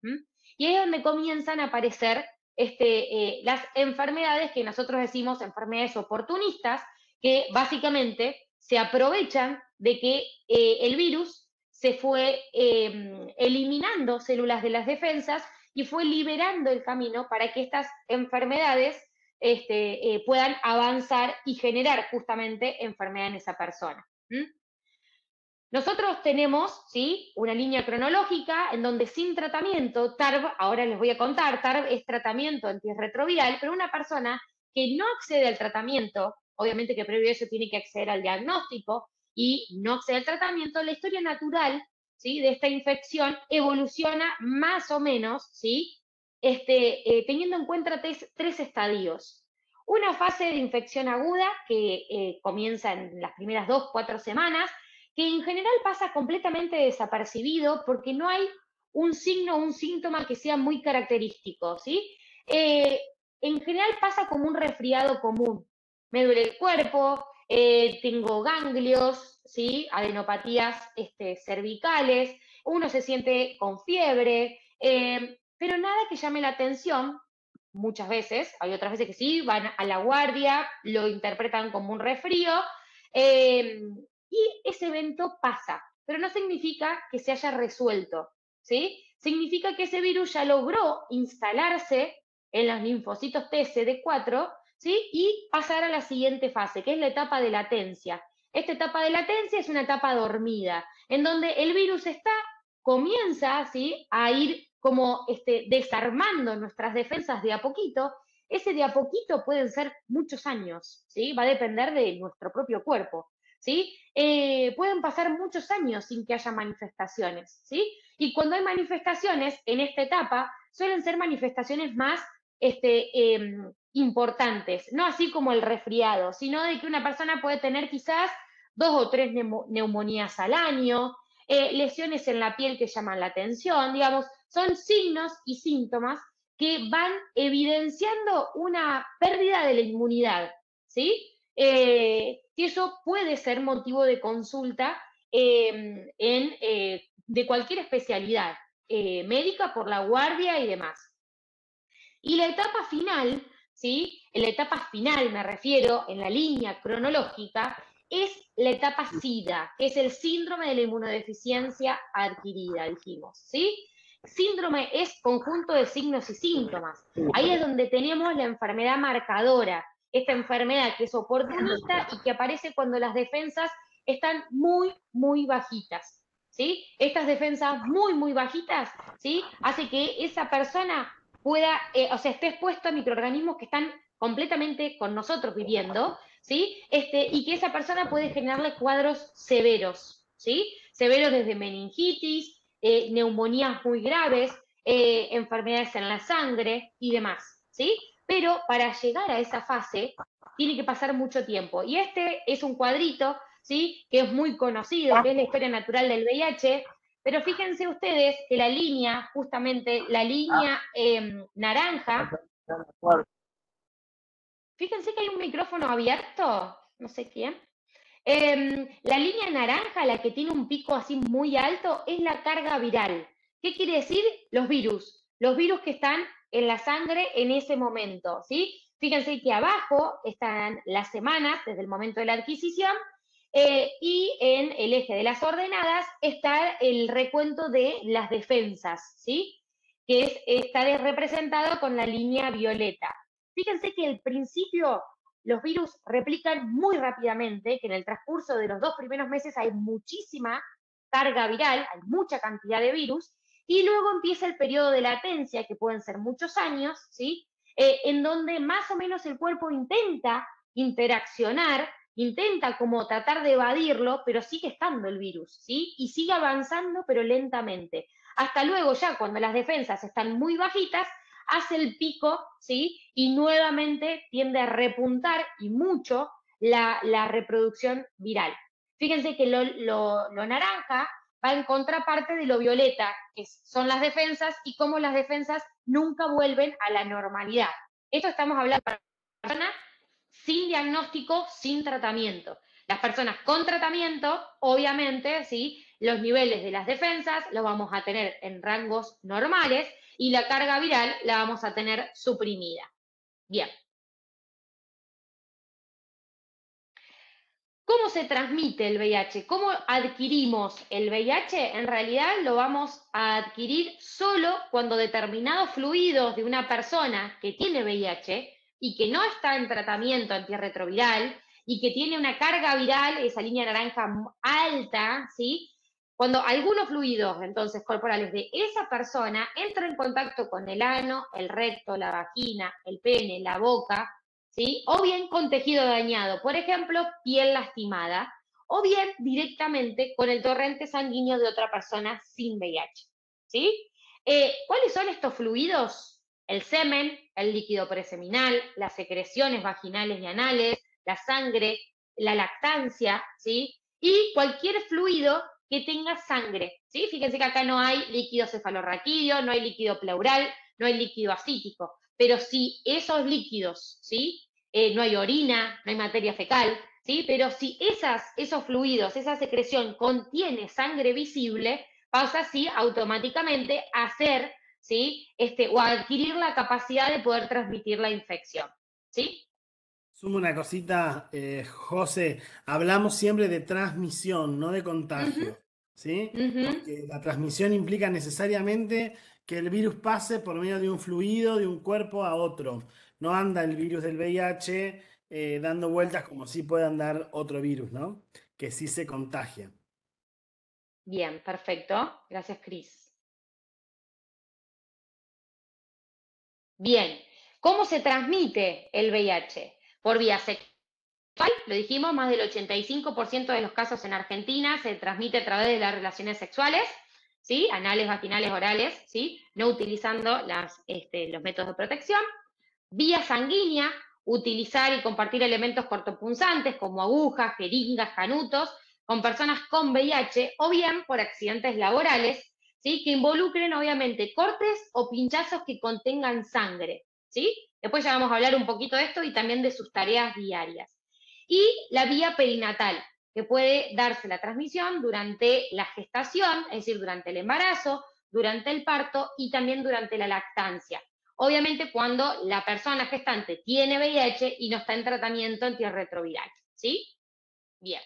Y ahí es donde comienzan a aparecer este, eh, las enfermedades que nosotros decimos enfermedades oportunistas, que básicamente se aprovechan de que eh, el virus se fue em, eliminando células de las defensas y fue liberando el camino para que estas enfermedades este, eh, puedan avanzar y generar justamente enfermedad en esa persona. Nosotros tenemos ¿sí? una línea cronológica en donde sin tratamiento, TARV, ahora les voy a contar, TARV es tratamiento antirretroviral, pero una persona que no accede al tratamiento, obviamente que previo a eso tiene que acceder al diagnóstico, y no accede al tratamiento, la historia natural ¿sí? de esta infección evoluciona más o menos, ¿sí? Este, eh, teniendo en cuenta tres, estadios. Una fase de infección aguda que eh, comienza en las primeras dos, cuatro semanas, que en general pasa completamente desapercibido porque no hay un signo o un síntoma que sea muy característico, ¿sí? Eh, en general pasa como un resfriado común. Me duele el cuerpo, tengo ganglios, ¿sí? adenopatías este, cervicales, uno se siente con fiebre, eh, pero nada que llame la atención. Muchas veces, hay otras veces que sí, van a la guardia, lo interpretan como un resfrío, eh, y ese evento pasa, pero no significa que se haya resuelto, ¿sí? Significa que ese virus ya logró instalarse en los linfocitos TCD4 y pasar a la siguiente fase, que es la etapa de latencia. Esta etapa de latencia es una etapa dormida, en donde el virus está, comienza ¿sí? a ir como este, desarmando nuestras defensas de a poquito. Ese de a poquito pueden ser muchos años, ¿sí? va a depender de nuestro propio cuerpo. ¿sí? Eh, pueden pasar muchos años sin que haya manifestaciones, ¿sí? Y cuando hay manifestaciones en esta etapa, suelen ser manifestaciones más este, em, importantes, no así como el resfriado, sino de que una persona puede tener quizás dos o tres neumonías al año, eh, lesiones en la piel que llaman la atención, digamos, son signos y síntomas que van evidenciando una pérdida de la inmunidad, ¿sí? Eh, y eso puede ser motivo de consulta em, en, eh, de cualquier especialidad médica por la guardia y demás. Y la etapa final, ¿sí? En la etapa final me refiero, en la línea cronológica, es la etapa SIDA, que es el síndrome de la inmunodeficiencia adquirida, dijimos, ¿sí? Síndrome es conjunto de signos y síntomas. Ahí es donde tenemos la enfermedad marcadora, esta enfermedad que es oportunista y que aparece cuando las defensas están muy, muy bajitas. ¿Sí? Estas defensas muy, muy bajitas, ¿sí? Hace que esa persona pueda, eh, o sea, esté expuesto a microorganismos que están completamente con nosotros viviendo, ¿sí? Este, y que esa persona puede generarle cuadros severos, ¿sí? Severos desde meningitis, eh, neumonías muy graves, eh, enfermedades en la sangre y demás, ¿sí? Pero para llegar a esa fase tiene que pasar mucho tiempo. Y este es un cuadrito, ¿sí? Que es muy conocido, que es la historia natural del VIH, pero fíjense ustedes que la línea, justamente la línea em, naranja, fíjense que hay un micrófono abierto, no sé quién. Em, la línea naranja, la que tiene un pico así muy alto, es la carga viral. ¿Qué quiere decir? Los virus. Los virus que están en la sangre en ese momento, ¿sí? Fíjense que abajo están las semanas desde el momento de la adquisición eh, y en el eje de las ordenadas está el recuento de las defensas, ¿sí? Que es, está representado con la línea violeta. Fíjense que al principio los virus replican muy rápidamente, que en el transcurso de los dos primeros meses hay muchísima carga viral, hay mucha cantidad de virus, y luego empieza el periodo de latencia, que pueden ser muchos años, ¿sí? Eh, en donde más o menos el cuerpo intenta interaccionar intenta como tratar de evadirlo, pero sigue estando el virus, ¿sí? Y sigue avanzando, pero lentamente. Hasta luego, ya cuando las defensas están muy bajitas, hace el pico, ¿sí? Y nuevamente tiende a repuntar y mucho la, reproducción viral. Fíjense que lo, naranja va en contraparte de lo violeta, que son las defensas, y cómo las defensas nunca vuelven a la normalidad. Esto estamos hablando personas sin diagnóstico, sin tratamiento. Las personas con tratamiento, obviamente, ¿sí? los niveles de las defensas los vamos a tener en rangos normales y la carga viral la vamos a tener suprimida. Bien. ¿Cómo se transmite el VIH? ¿Cómo adquirimos el VIH? En realidad lo vamos a adquirir solo cuando determinados fluidos de una persona que tiene VIH y que no está en tratamiento antirretroviral y que tiene una carga viral, esa línea naranja alta, ¿sí? Cuando algunos fluidos, entonces, corporales de esa persona entran en contacto con el ano, el recto, la vagina, el pene, la boca, ¿sí? O bien con tejido dañado, por ejemplo, piel lastimada, o bien directamente con el torrente sanguíneo de otra persona sin VIH, ¿sí? Eh, ¿Cuáles son estos fluidos? El semen, el líquido preseminal, las secreciones vaginales y anales, la sangre, la lactancia, ¿sí? Y cualquier fluido que tenga sangre, ¿sí? Fíjense que acá no hay líquido cefalorraquídeo, no hay líquido pleural, no hay líquido acítico, pero si esos líquidos, ¿sí? Eh, no hay orina, no hay materia fecal, ¿sí? Pero si esas, esos fluidos, esa secreción contiene sangre visible, pasa así automáticamente a ser ¿sí? Este, o adquirir la capacidad de poder transmitir la infección, ¿sí? Sumo una cosita, eh, José, hablamos siempre de transmisión, no de contagio, ¿sí? Porque la transmisión implica necesariamente que el virus pase por medio de un fluido de un cuerpo a otro. No anda el virus del VIH eh, dando vueltas como si puede andar otro virus, ¿no? Que sí se contagia. Bien, perfecto. Gracias, Cris. Bien, ¿cómo se transmite el VIH? Por vía sexual lo dijimos, más del 85% de los casos en Argentina se transmite a través de las relaciones sexuales, ¿sí? Anales, vaginales, orales, ¿sí? No utilizando este, los métodos de protección. Vía sanguínea, utilizar y compartir elementos cortopunzantes como agujas, jeringas, canutos, con personas con VIH o bien por accidentes laborales, ¿sí? Que involucren obviamente cortes o pinchazos que contengan sangre, ¿sí? Después ya vamos a hablar un poquito de esto y también de sus tareas diarias. Y la vía perinatal, que puede darse la transmisión durante la gestación, es decir, durante el embarazo, durante el parto y también durante la lactancia. Obviamente cuando la persona gestante tiene VIH y no está en tratamiento antirretroviral, ¿sí? Bien.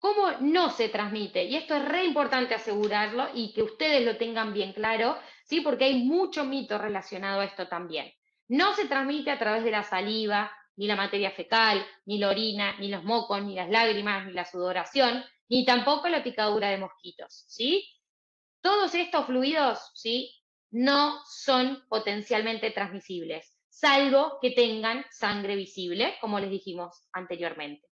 ¿Cómo no se transmite? Y esto es re importante asegurarlo y que ustedes lo tengan bien claro, ¿sí? Porque hay mucho mito relacionado a esto también. No se transmite a través de la saliva, ni la materia fecal, ni la orina, ni los mocos, ni las lágrimas, ni la sudoración, ni tampoco la picadura de mosquitos, ¿sí? Todos estos fluidos, ¿sí? No son potencialmente transmisibles, salvo que tengan sangre visible, como les dijimos anteriormente.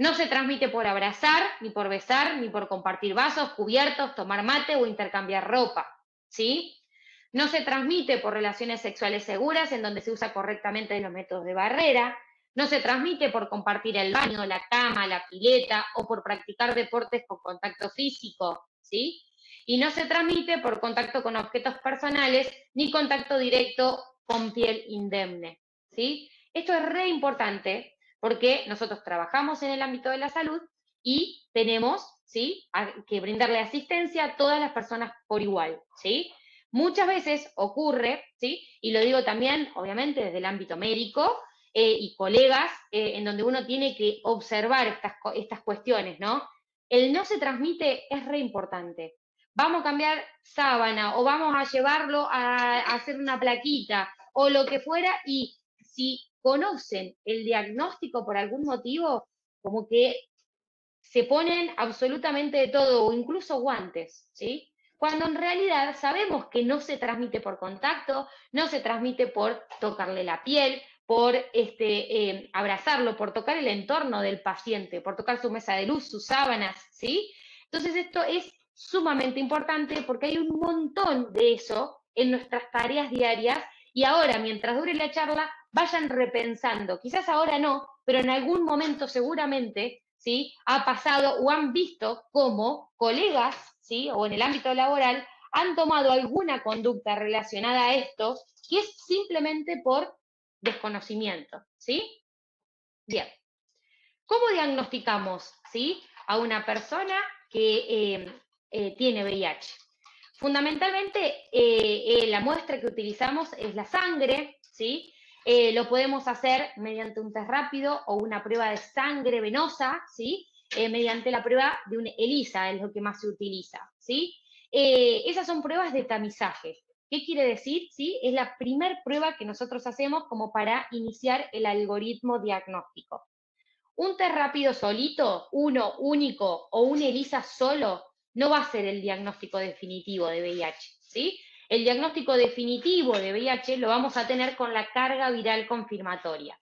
No se transmite por abrazar, ni por besar, ni por compartir vasos, cubiertos, tomar mate o intercambiar ropa, ¿sí? No se transmite por relaciones sexuales seguras en donde se usa correctamente los métodos de barrera. No se transmite por compartir el baño, la cama, la pileta o por practicar deportes con contacto físico, ¿sí? Y no se transmite por contacto con objetos personales ni contacto directo con piel indemne, ¿sí? Esto es re importante porque nosotros trabajamos en el ámbito de la salud y tenemos ¿sí? que brindarle asistencia a todas las personas por igual. ¿sí? Muchas veces ocurre, ¿sí? y lo digo también, obviamente, desde el ámbito médico eh, y colegas, eh, en donde uno tiene que observar estas, cuestiones, ¿no? El no se transmite es re importante. Vamos a cambiar sábana o vamos a llevarlo a hacer una plaquita o lo que fuera y si conocen el diagnóstico por algún motivo, como que se ponen absolutamente de todo, o incluso guantes, ¿sí? Cuando en realidad sabemos que no se transmite por contacto, no se transmite por tocarle la piel, por este, eh, abrazarlo, por tocar el entorno del paciente, por tocar su mesa de luz, sus sábanas, ¿sí? Entonces esto es sumamente importante porque hay un montón de eso en nuestras tareas diarias y ahora, mientras dure la charla, vayan repensando. Quizás ahora no, pero en algún momento seguramente, ¿sí? Ha pasado o han visto cómo colegas, ¿sí? O en el ámbito laboral han tomado alguna conducta relacionada a esto que es simplemente por desconocimiento, ¿sí? Bien. ¿Cómo diagnosticamos, ¿sí? A una persona que eh, eh, tiene VIH. Fundamentalmente, eh, la muestra que utilizamos es la sangre, ¿sí? Eh, lo podemos hacer mediante un test rápido o una prueba de sangre venosa, ¿sí? Eh, mediante la prueba de un ELISA, es lo que más se utiliza, ¿sí? Eh, esas son pruebas de tamizaje. ¿Qué quiere decir? ¿Sí? Es la primer prueba que nosotros hacemos como para iniciar el algoritmo diagnóstico. Un test rápido solito, uno único o un ELISA solo, no va a ser el diagnóstico definitivo de VIH, ¿sí? El diagnóstico definitivo de VIH lo vamos a tener con la carga viral confirmatoria.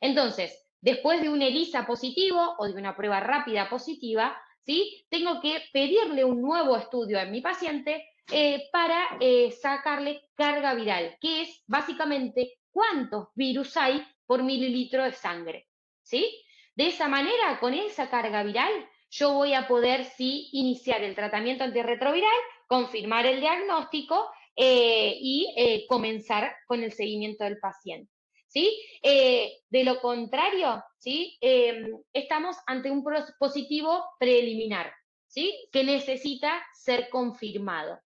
Entonces, después de un ELISA positivo o de una prueba rápida positiva, ¿sí? tengo que pedirle un nuevo estudio a mi paciente eh, para eh, sacarle carga viral, que es básicamente cuántos virus hay por mililitro de sangre. ¿sí? De esa manera, con esa carga viral, yo voy a poder sí iniciar el tratamiento antirretroviral, confirmar el diagnóstico eh, y eh, comenzar con el seguimiento del paciente. ¿sí? Eh, de lo contrario, ¿sí? Em, estamos ante un positivo preliminar, ¿sí? que necesita ser confirmado.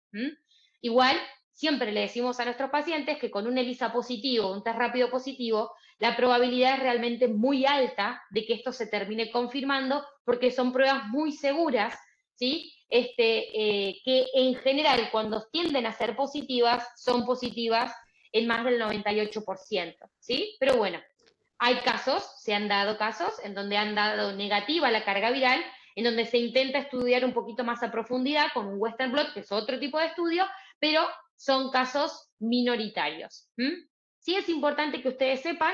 Igual, siempre le decimos a nuestros pacientes que con un ELISA positivo, un test rápido positivo, la probabilidad es realmente muy alta de que esto se termine confirmando porque son pruebas muy seguras, ¿sí? este, eh, que en general cuando tienden a ser positivas, son positivas en más del 98%, ¿sí? Pero bueno, hay casos, se han dado casos en donde han dado negativa la carga viral, en donde se intenta estudiar un poquito más a profundidad con un Western blot, que es otro tipo de estudio, pero son casos minoritarios. Sí es importante que ustedes sepan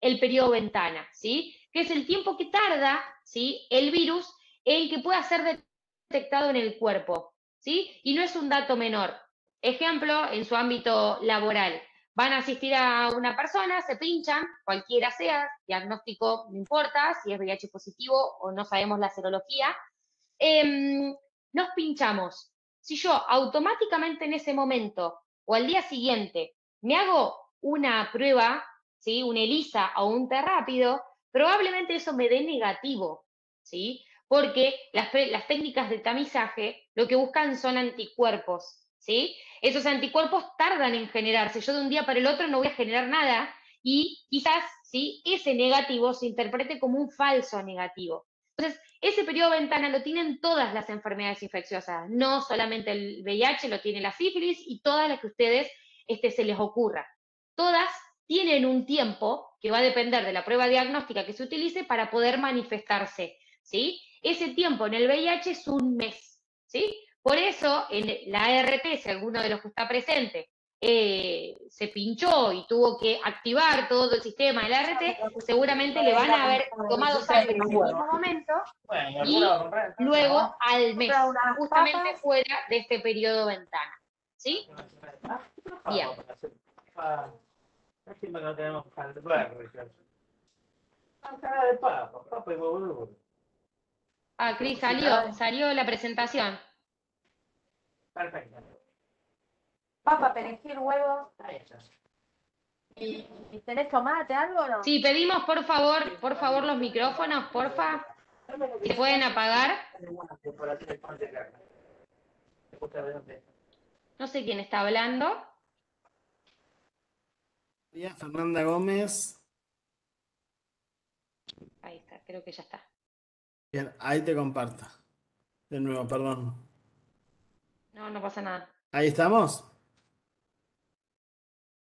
el periodo ventana, ¿sí? Que es el tiempo que tarda, ¿sí? El virus en que pueda ser detectado en el cuerpo, ¿sí? Y no es un dato menor. Ejemplo, en su ámbito laboral. Van a asistir a una persona, se pinchan, cualquiera sea, diagnóstico no importa, si es VIH positivo o no sabemos la serología. Em, nos pinchamos. Si yo automáticamente en ese momento o al día siguiente me hago una prueba, ¿sí? un ELISA o un T rápido, probablemente eso me dé negativo, ¿sí? Porque las, técnicas de tamizaje lo que buscan son anticuerpos, ¿sí? Esos anticuerpos tardan en generarse. Yo de un día para el otro no voy a generar nada y quizás ¿sí? ese negativo se interprete como un falso negativo. Entonces, ese periodo de ventana lo tienen todas las enfermedades infecciosas, no solamente el VIH, lo tiene la sífilis y todas las que ustedes este, se les ocurra. Todas tienen un tiempo que va a depender de la prueba diagnóstica que se utilice para poder manifestarse, ¿sí? Ese tiempo en el VIH es un mes, ¿sí? Por eso, en la ART, si alguno de los que está presente eh, se pinchó y tuvo que activar todo el sistema del ART, seguramente le van a haber tomado sangre en mismo momento y luego al mes, justamente fuera de este periodo ventana. ¿Sí? Bien. Ah, Cris, salió, salió la presentación. Perfecto. Papa, perejil, huevo. Ahí está. ¿Y, ¿Y tenés tomate, algo o no? Sí, pedimos por favor, por favor los micrófonos, porfa. ¿Se pueden apagar? No sé quién está hablando. Fernanda Gómez. Ahí está, creo que ya está. Bien, ahí te comparto. De nuevo, perdón. No, no pasa nada. Ahí estamos.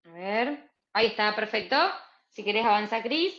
A ver. Ahí está, perfecto. Si querés avanza, Cris.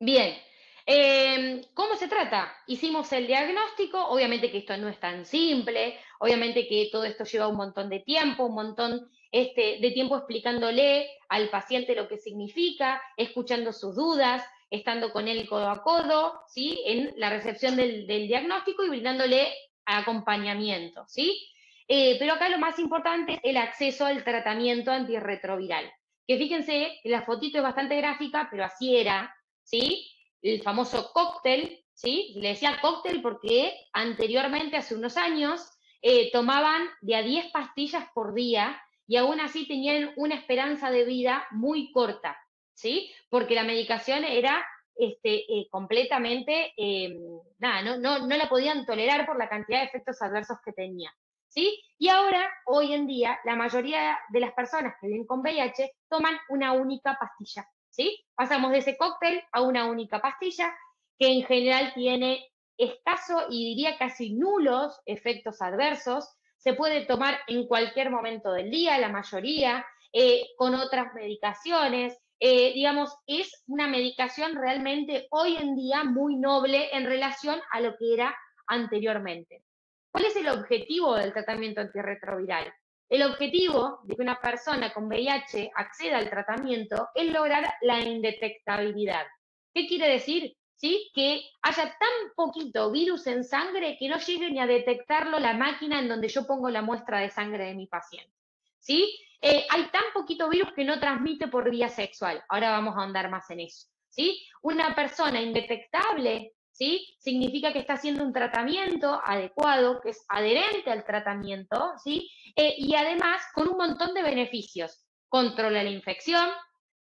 Bien. Em, ¿Cómo se trata? Hicimos el diagnóstico, obviamente que esto no es tan simple, obviamente que todo esto lleva un montón de tiempo, un montón este, de tiempo explicándole al paciente lo que significa, escuchando sus dudas, estando con él codo a codo, ¿sí? En la recepción del, diagnóstico y brindándole acompañamiento, ¿sí? Eh, pero acá lo más importante es el acceso al tratamiento antirretroviral. Que fíjense, la fotito es bastante gráfica, pero así era, ¿sí? El famoso cóctel, ¿sí? Le decía cóctel porque anteriormente, hace unos años, eh, tomaban de a 10 pastillas por día y aún así tenían una esperanza de vida muy corta, ¿sí? Porque la medicación era este, eh, completamente, eh, nada, no, no, la podían tolerar por la cantidad de efectos adversos que tenía, ¿sí? Y ahora, hoy en día, la mayoría de las personas que viven con VIH toman una única pastilla, ¿sí? Pasamos de ese cóctel a una única pastilla que en general tiene escaso y diría casi nulos efectos adversos, se puede tomar en cualquier momento del día, la mayoría, eh, con otras medicaciones, eh, digamos, es una medicación realmente hoy en día muy noble en relación a lo que era anteriormente. ¿Cuál es el objetivo del tratamiento antirretroviral? El objetivo de que una persona con VIH acceda al tratamiento es lograr la indetectabilidad. ¿Qué quiere decir? ¿Sí? Que haya tan poquito virus en sangre que no llegue ni a detectarlo la máquina en donde yo pongo la muestra de sangre de mi paciente. ¿Sí? Eh, hay tan poquito virus que no transmite por vía sexual. Ahora vamos a andar más en eso. ¿sí? Una persona indetectable ¿sí? significa que está haciendo un tratamiento adecuado, que es adherente al tratamiento, ¿sí? Eh, y además con un montón de beneficios. Controla la infección,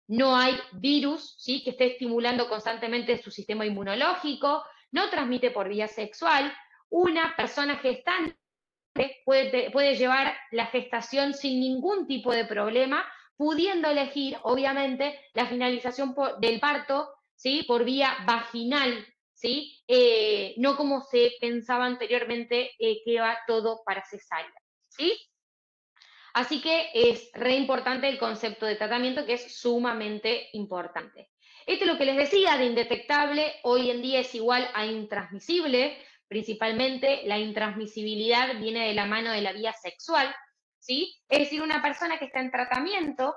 no hay virus ¿sí? que esté estimulando constantemente su sistema inmunológico, no transmite por vía sexual. Una persona gestante puede, llevar la gestación sin ningún tipo de problema, pudiendo elegir, obviamente, la finalización del parto ¿sí? por vía vaginal, ¿sí? Eh, no como se pensaba anteriormente eh, que va todo para cesárea. ¿sí? Así que es re importante el concepto de tratamiento que es sumamente importante. Esto es lo que les decía de indetectable, hoy en día es igual a intransmisible, Principalmente la intransmisibilidad viene de la mano de la vía sexual, ¿sí? Es decir, una persona que está en tratamiento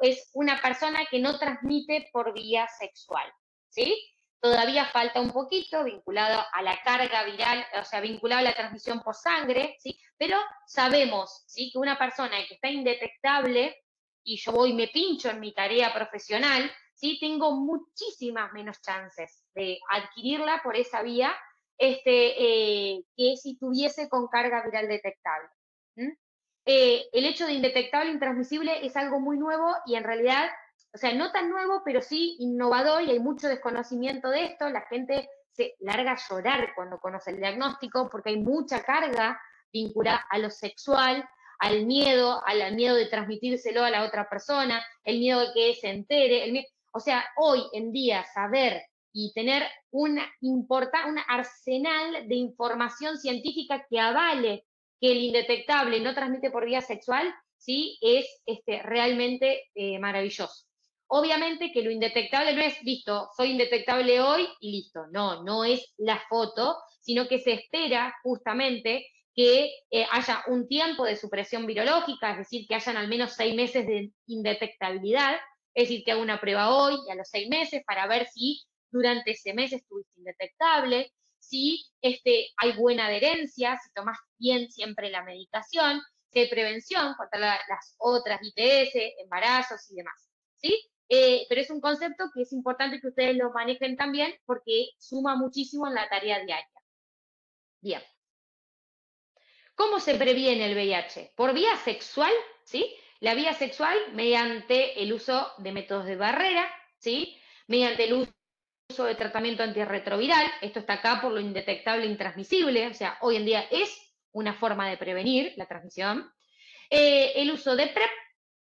es una persona que no transmite por vía sexual, ¿sí? Todavía falta un poquito vinculado a la carga viral, o sea, vinculado a la transmisión por sangre, ¿sí? Pero sabemos, ¿sí? Que una persona que está indetectable y yo voy y me pincho en mi tarea profesional, ¿sí? Tengo muchísimas menos chances de adquirirla por esa vía este, eh, que si tuviese con carga viral detectable. Eh, el hecho de indetectable intransmisible es algo muy nuevo y en realidad o sea, no tan nuevo, pero sí innovador y hay mucho desconocimiento de esto. La gente se larga a llorar cuando conoce el diagnóstico porque hay mucha carga vinculada a lo sexual, al miedo, al miedo de transmitírselo a la otra persona, el miedo de que se entere. o sea, hoy en día saber y tener una un arsenal de información científica que avale que el indetectable no transmite por vía sexual, sí, es este, realmente eh, maravilloso. Obviamente que lo indetectable no es, listo, soy indetectable hoy y listo. No, no es la foto, sino que se espera justamente que eh, haya un tiempo de supresión virológica, es decir, que hayan al menos seis meses de indetectabilidad, es decir, que haga una prueba hoy y a los seis meses para ver si durante ese mes estuviste indetectable, si este, hay buena adherencia, si tomas bien siempre la medicación, si hay prevención contra las otras ITS, embarazos y demás. ¿sí? Eh, pero es un concepto que es importante que ustedes lo manejen también porque suma muchísimo en la tarea diaria. Bien. ¿Cómo se previene el VIH? Por vía sexual, ¿sí? La vía sexual mediante el uso de métodos de barrera, ¿sí? Mediante el uso de tratamiento antirretroviral, esto está acá por lo indetectable e intransmisible, o sea, hoy en día es una forma de prevenir la transmisión. Eh, el uso de PrEP,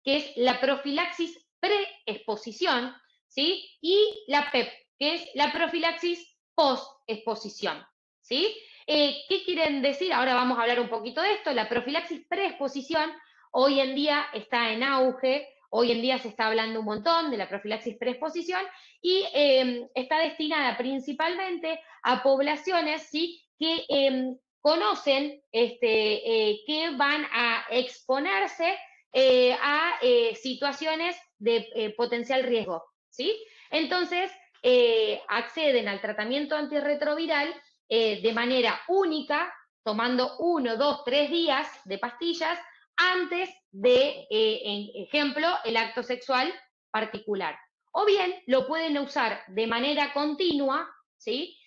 que es la profilaxis pre-exposición, ¿sí? Y la PEP, que es la profilaxis post-exposición, ¿sí? Eh, ¿Qué quieren decir? Ahora vamos a hablar un poquito de esto. La profilaxis pre-exposición hoy en día está en auge, hoy en día se está hablando un montón de la profilaxis pre-exposición y em, está destinada principalmente a poblaciones ¿sí? que em, conocen este, eh, que van a exponerse eh, a situaciones de eh, potencial riesgo, ¿sí? Entonces, eh, acceden al tratamiento antirretroviral eh, de manera única, tomando uno, dos, tres días de pastillas antes de, en ejemplo, el acto sexual particular. O bien lo pueden usar de manera continua, ¿sí?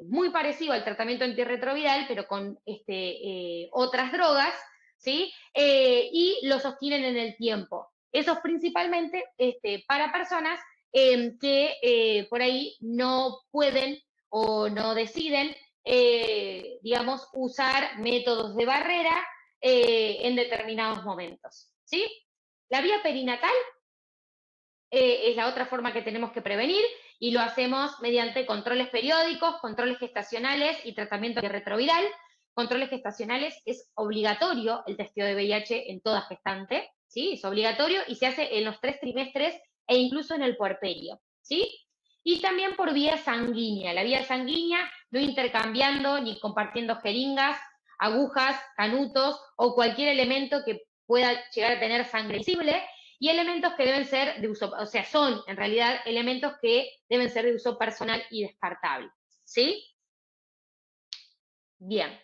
muy parecido al tratamiento antirretroviral, pero con este, otras drogas, ¿sí? y lo sostienen en el tiempo. Eso es principalmente este, para personas em, que eh, por ahí no pueden o no deciden, eh, digamos, usar métodos de barrera eh, en determinados momentos. ¿sí? La vía perinatal es la otra forma que tenemos que prevenir y lo hacemos mediante controles periódicos, controles gestacionales y tratamiento retroviral. Controles gestacionales es obligatorio el testeo de VIH en toda gestante. ¿sí? Es obligatorio y se hace en los tres trimestres e incluso en el puerperio, ¿sí? Y también por vía sanguínea. La vía sanguínea no intercambiando ni compartiendo jeringas, agujas, canutos o cualquier elemento que pueda llegar a tener sangre visible y elementos que deben ser de uso, o sea, son en realidad elementos que deben ser de uso personal y descartable, ¿sí? Bien.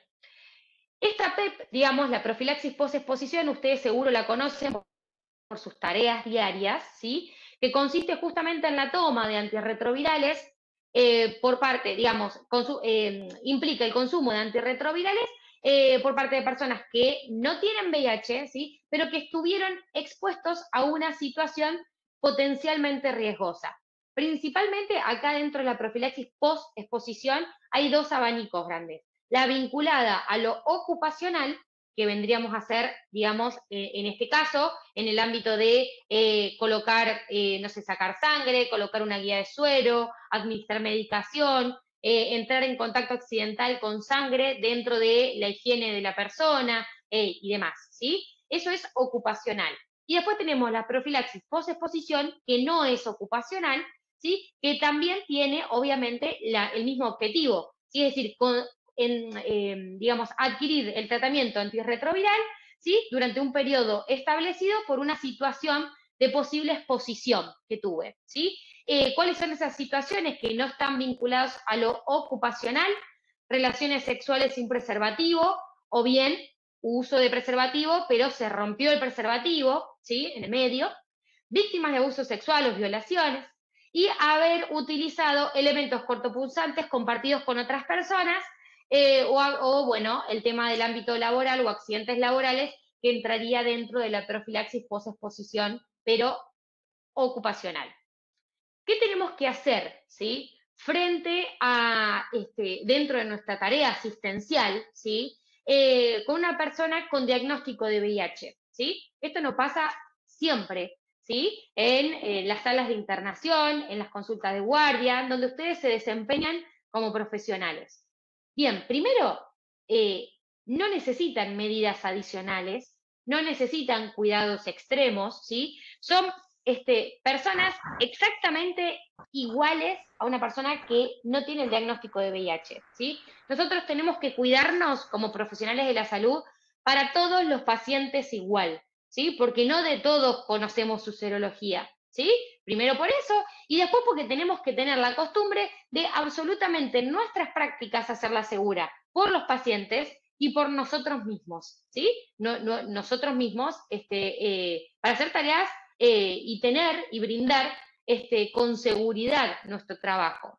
Esta PEP, digamos, la profilaxis post-exposición, ustedes seguro la conocen por sus tareas diarias, ¿sí? Que consiste justamente en la toma de antirretrovirales eh, por parte, digamos, eh, implica el consumo de antirretrovirales eh, por parte de personas que no tienen VIH, ¿sí? Pero que estuvieron expuestos a una situación potencialmente riesgosa. Principalmente acá dentro de la profilaxis post-exposición hay dos abanicos grandes la vinculada a lo ocupacional, que vendríamos a hacer, digamos, eh, en este caso, en el ámbito de eh, colocar, eh, no sé, sacar sangre, colocar una guía de suero, administrar medicación, entrar en contacto accidental con sangre dentro de la higiene de la persona y demás, ¿sí? Eso es ocupacional. Y después tenemos la profilaxis post-exposición, que no es ocupacional, ¿sí? Que también tiene, obviamente, el mismo objetivo, ¿sí? Es decir, con, en, em, digamos, adquirir el tratamiento antirretroviral ¿sí? Durante un periodo establecido por una situación de posible exposición que tuve, ¿sí? Eh, ¿Cuáles son esas situaciones que no están vinculadas a lo ocupacional? Relaciones sexuales sin preservativo o bien uso de preservativo, pero se rompió el preservativo, ¿sí? En el medio. Víctimas de abuso sexual o violaciones. Y haber utilizado elementos cortopulsantes compartidos con otras personas eh, o, bueno, el tema del ámbito laboral o accidentes laborales que entraría dentro de la profilaxis post-exposición, pero ocupacional. ¿Qué tenemos que hacer, sí? Frente a, este, dentro de nuestra tarea asistencial, ¿sí? Eh, con una persona con diagnóstico de VIH, ¿sí? Esto no pasa siempre, ¿sí? En las salas de internación, en las consultas de guardia, donde ustedes se desempeñan como profesionales. Bien, primero, eh, no necesitan medidas adicionales, no necesitan cuidados extremos, ¿sí? Son este, personas exactamente iguales a una persona que no tiene el diagnóstico de VIH, ¿sí? Nosotros tenemos que cuidarnos como profesionales de la salud para todos los pacientes igual, ¿sí? Porque no de todos conocemos su serología, ¿sí? Primero por eso, y después porque tenemos que tener la costumbre de absolutamente nuestras prácticas hacerla segura por los pacientes y por nosotros mismos, ¿sí? nosotros mismos, este, eh, para hacer tareas eh, y tener y brindar este, con seguridad nuestro trabajo.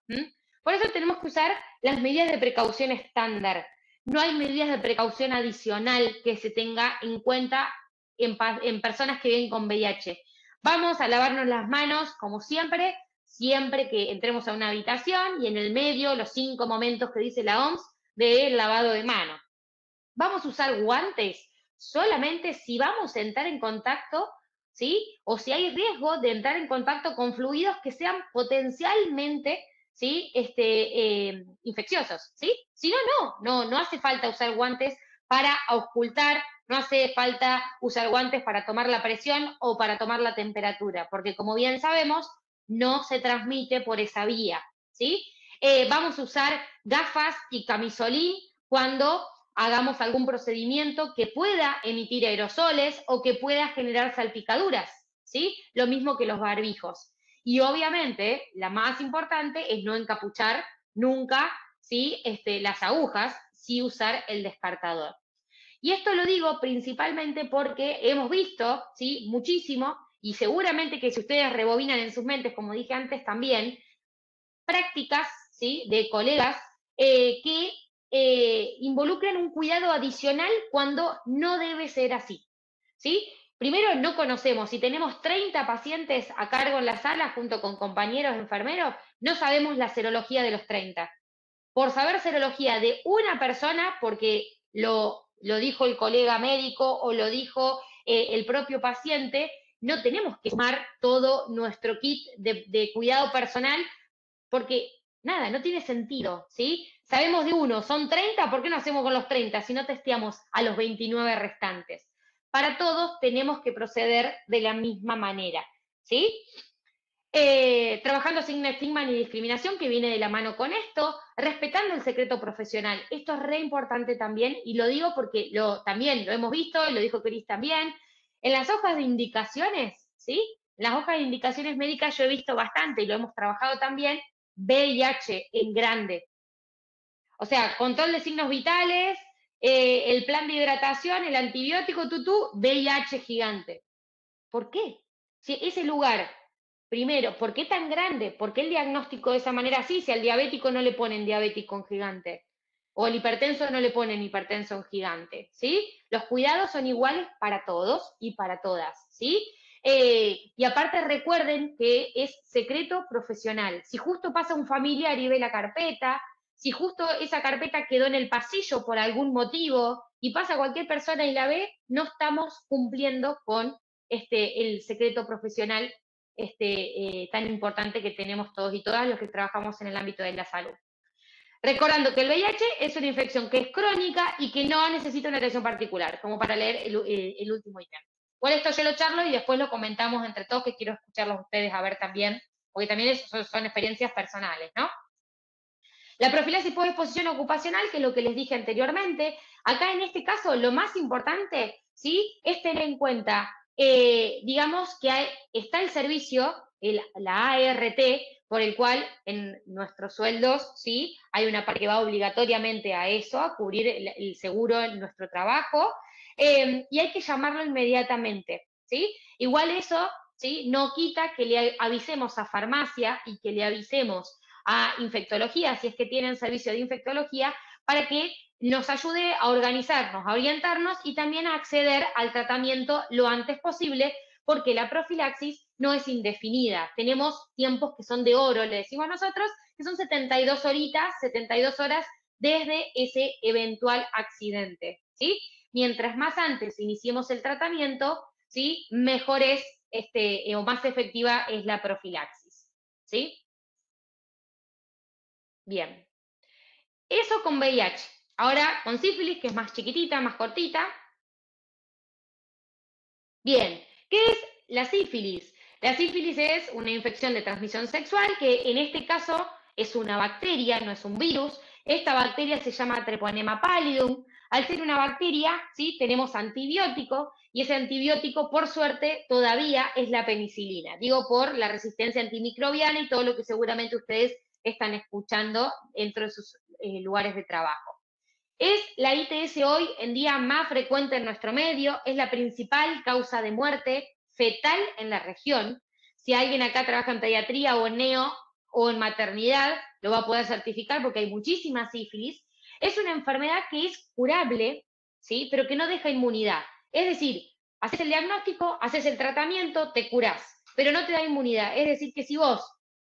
Por eso tenemos que usar las medidas de precaución estándar. No hay medidas de precaución adicional que se tenga en cuenta en, en personas que viven con VIH. Vamos a lavarnos las manos, como siempre, siempre que entremos a una habitación y en el medio los cinco momentos que dice la OMS de lavado de manos. Vamos a usar guantes solamente si vamos a entrar en contacto, ¿sí? O si hay riesgo de entrar en contacto con fluidos que sean potencialmente, ¿sí? Este, eh, infecciosos, ¿sí? Si no, no, no, no hace falta usar guantes para ocultar no hace falta usar guantes para tomar la presión o para tomar la temperatura, porque como bien sabemos, no se transmite por esa vía, ¿sí? Eh, vamos a usar gafas y camisolín cuando hagamos algún procedimiento que pueda emitir aerosoles o que pueda generar salpicaduras, ¿sí? Lo mismo que los barbijos. Y obviamente, la más importante es no encapuchar nunca, ¿sí? Este, las agujas, sí usar el descartador. Y esto lo digo principalmente porque hemos visto, ¿sí? Muchísimo, y seguramente que si ustedes rebobinan en sus mentes, como dije antes también, prácticas, ¿sí? De colegas eh, que eh, involucran un cuidado adicional cuando no debe ser así, ¿sí? Primero, no conocemos. Si tenemos 30 pacientes a cargo en la sala junto con compañeros enfermeros, no sabemos la serología de los 30. Por saber serología de una persona, porque lo lo dijo el colega médico o lo dijo eh, el propio paciente, no tenemos que tomar todo nuestro kit de, cuidado personal porque nada, no tiene sentido, ¿sí? Sabemos de uno, son 30, ¿por qué no hacemos con los 30 si no testeamos a los 29 restantes? Para todos tenemos que proceder de la misma manera, ¿sí? Eh, trabajando sin estigma ni discriminación, que viene de la mano con esto, respetando el secreto profesional. Esto es re importante también, y lo digo porque también lo hemos visto, lo dijo Cris también, en las hojas de indicaciones, ¿sí? En las hojas de indicaciones médicas yo he visto bastante, y lo hemos trabajado también, VIH en grande. O sea, control de signos vitales, eh, el plan de hidratación, el antibiótico, tutú, VIH gigante. ¿Por qué? Si ese lugar Primero, ¿por qué tan grande? ¿Por qué el diagnóstico de esa manera así? Si al diabético no le ponen diabético en gigante o al hipertenso no le ponen hipertenso en gigante, ¿sí? Los cuidados son iguales para todos y para todas, ¿sí? Eh, y aparte recuerden que es secreto profesional. Si justo pasa un familiar y ve la carpeta, si justo esa carpeta quedó en el pasillo por algún motivo y pasa cualquier persona y la ve, no estamos cumpliendo con este, el secreto profesional este, eh, tan importante que tenemos todos y todas los que trabajamos en el ámbito de la salud. Recordando que el VIH es una infección que es crónica y que no necesita una atención particular, como para leer el, último ítem. Por esto yo lo charlo y después lo comentamos entre todos, que quiero escucharlos ustedes a ver también, porque también son, son experiencias personales, ¿no? La profilaxis por exposición ocupacional, que es lo que les dije anteriormente, acá en este caso lo más importante ¿sí? Es tener en cuenta, eh, digamos que está el servicio, la ART, por el cual en nuestros sueldos, ¿sí? Hay una parte que va obligatoriamente a eso, a cubrir el, seguro en nuestro trabajo, eh, y hay que llamarlo inmediatamente, ¿sí? Igual eso, ¿sí? No quita que le avisemos a farmacia y que le avisemos a infectología, si es que tienen servicio de infectología, para que nos ayude a organizarnos, a orientarnos y también a acceder al tratamiento lo antes posible, porque la profilaxis no es indefinida. Tenemos tiempos que son de oro, le decimos nosotros, que son 72 horitas, 72 horas desde ese eventual accidente, ¿sí? Mientras más antes iniciemos el tratamiento, ¿sí? Mejor es, este, o más efectiva es la profilaxis, ¿sí? Bien. Eso con VIH. Ahora con sífilis, que es más chiquitita, más cortita. Bien, ¿qué es la sífilis? La sífilis es una infección de transmisión sexual que en este caso es una bacteria, no es un virus. Esta bacteria se llama Treponema pallidum. Al ser una bacteria, ¿sí? tenemos antibiótico y ese antibiótico, por suerte, todavía es la penicilina. Digo por la resistencia antimicrobiana y todo lo que seguramente ustedes están escuchando dentro de sus eh, lugares de trabajo. Es la ITS hoy en día más frecuente en nuestro medio, es la principal causa de muerte fetal en la región. Si alguien acá trabaja en pediatría o en neo o en maternidad, lo va a poder certificar porque hay muchísima sífilis. Es una enfermedad que es curable, ¿sí? pero que no deja inmunidad. Es decir, haces el diagnóstico, haces el tratamiento, te curás, pero no te da inmunidad. Es decir, que si vos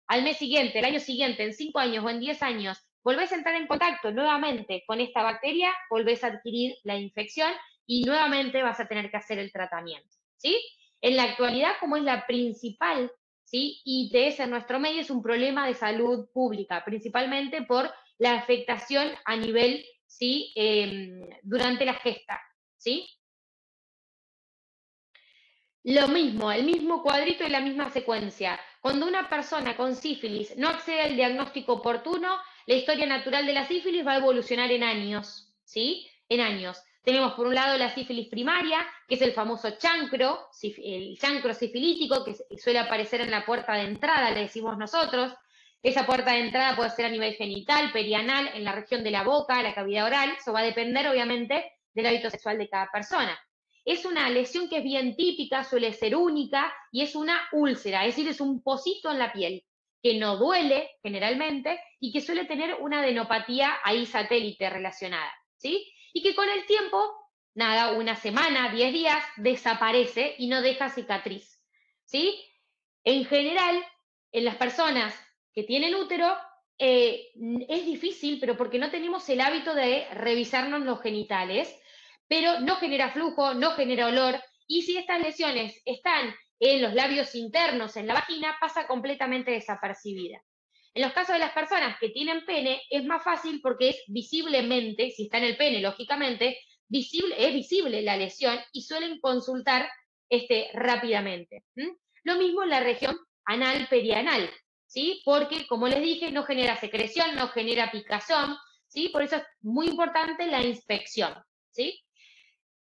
al mes siguiente, el año siguiente, en cinco años o en diez años, volvés a entrar en contacto nuevamente con esta bacteria, volvés a adquirir la infección y nuevamente vas a tener que hacer el tratamiento, ¿sí? En la actualidad, como es la principal ¿sí? ITS en nuestro medio, es un problema de salud pública, principalmente por la afectación a nivel, ¿sí? Em, durante la gesta, ¿sí? Lo mismo, el mismo cuadrito y la misma secuencia. Cuando una persona con sífilis no accede al diagnóstico oportuno, la historia natural de la sífilis va a evolucionar en años, ¿sí? En años. Tenemos por un lado la sífilis primaria, que es el famoso chancro, el chancro sifilítico, que suele aparecer en la puerta de entrada, le decimos nosotros. Esa puerta de entrada puede ser a nivel genital, perianal, en la región de la boca, la cavidad oral. Eso va a depender, obviamente, del hábito sexual de cada persona. Es una lesión que es bien típica, suele ser única y es una úlcera, es decir, es un pocito en la piel que no duele generalmente y que suele tener una adenopatía ahí satélite relacionada, ¿sí? Y que con el tiempo, nada, una semana, 10 días, desaparece y no deja cicatriz, ¿sí? En general, en las personas que tienen útero, eh, es difícil, pero porque no tenemos el hábito de revisarnos los genitales, pero no genera flujo, no genera olor, y si estas lesiones están en los labios internos, en la vagina, pasa completamente desapercibida. En los casos de las personas que tienen pene, es más fácil porque es visiblemente, si está en el pene, lógicamente, visible, es visible la lesión y suelen consultar este, rápidamente. Lo mismo en la región anal perianal, ¿sí? Porque, como les dije, no genera secreción, no genera picazón, ¿sí? Por eso es muy importante la inspección, ¿sí?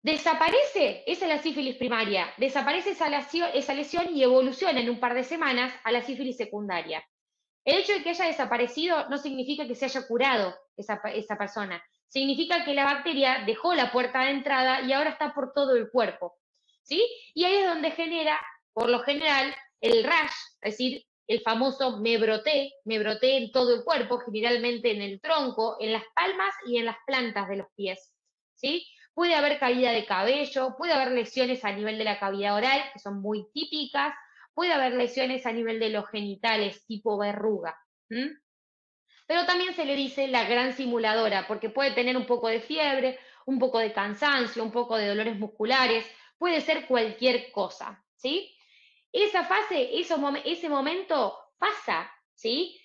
Desaparece, esa es la sífilis primaria, desaparece esa lesión, y evoluciona en un par de semanas a la sífilis secundaria. El hecho de que haya desaparecido no significa que se haya curado esa, esa persona, significa que la bacteria dejó la puerta de entrada y ahora está por todo el cuerpo. ¿sí? Y ahí es donde genera, por lo general, el rash, es decir, el famoso me broté, me broté en todo el cuerpo, generalmente en el tronco, en las palmas y en las plantas de los pies. ¿sí? Puede haber caída de cabello, puede haber lesiones a nivel de la cavidad oral, que son muy típicas, puede haber lesiones a nivel de los genitales, tipo verruga. Pero también se le dice la gran simuladora, porque puede tener un poco de fiebre, un poco de cansancio, un poco de dolores musculares, puede ser cualquier cosa, ¿sí? Esa fase, ese momento pasa, ¿sí?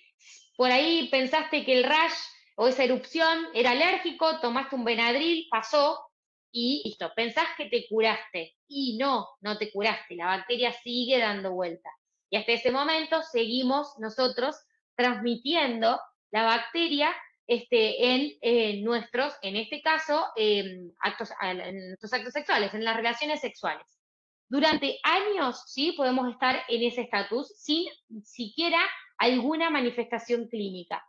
Por ahí pensaste que el rash o esa erupción era alérgico, tomaste un Benadryl, pasó, y listo, pensás que te curaste y no, no te curaste, la bacteria sigue dando vuelta. Y hasta ese momento seguimos nosotros transmitiendo la bacteria este, en eh, nuestros, en este caso, em, actos, en nuestros actos sexuales, en las relaciones sexuales. Durante años, ¿sí? Podemos estar en ese estatus sin siquiera alguna manifestación clínica.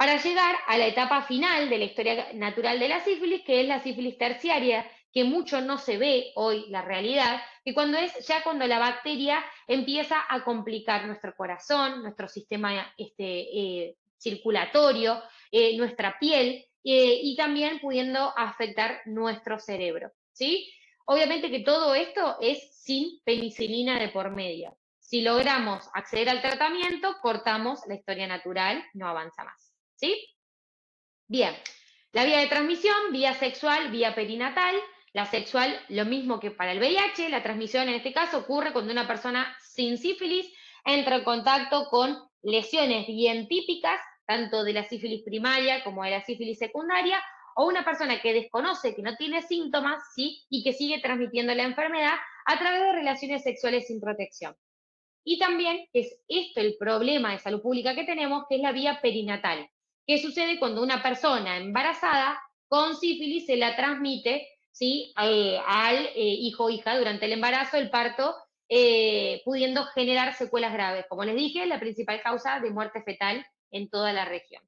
Para llegar a la etapa final de la historia natural de la sífilis, que es la sífilis terciaria, que mucho no se ve hoy la realidad, que cuando es ya cuando la bacteria empieza a complicar nuestro corazón, nuestro sistema este, eh, circulatorio, eh, nuestra piel eh, y también pudiendo afectar nuestro cerebro, ¿sí? Obviamente que todo esto es sin penicilina de por medio. Si logramos acceder al tratamiento, cortamos la historia natural, no avanza más, ¿sí? Bien, la vía de transmisión, vía sexual, vía perinatal, la sexual, lo mismo que para el VIH, la transmisión en este caso ocurre cuando una persona sin sífilis entra en contacto con lesiones bien típicas, tanto de la sífilis primaria como de la sífilis secundaria, o una persona que desconoce, que no tiene síntomas, ¿sí? y que sigue transmitiendo la enfermedad a través de relaciones sexuales sin protección. Y también es esto el problema de salud pública que tenemos, que es la vía perinatal. ¿Qué sucede cuando una persona embarazada con sífilis se la transmite al eh, hijo o hija durante el embarazo, el parto, eh, pudiendo generar secuelas graves. Como les dije, la principal causa de muerte fetal en toda la región.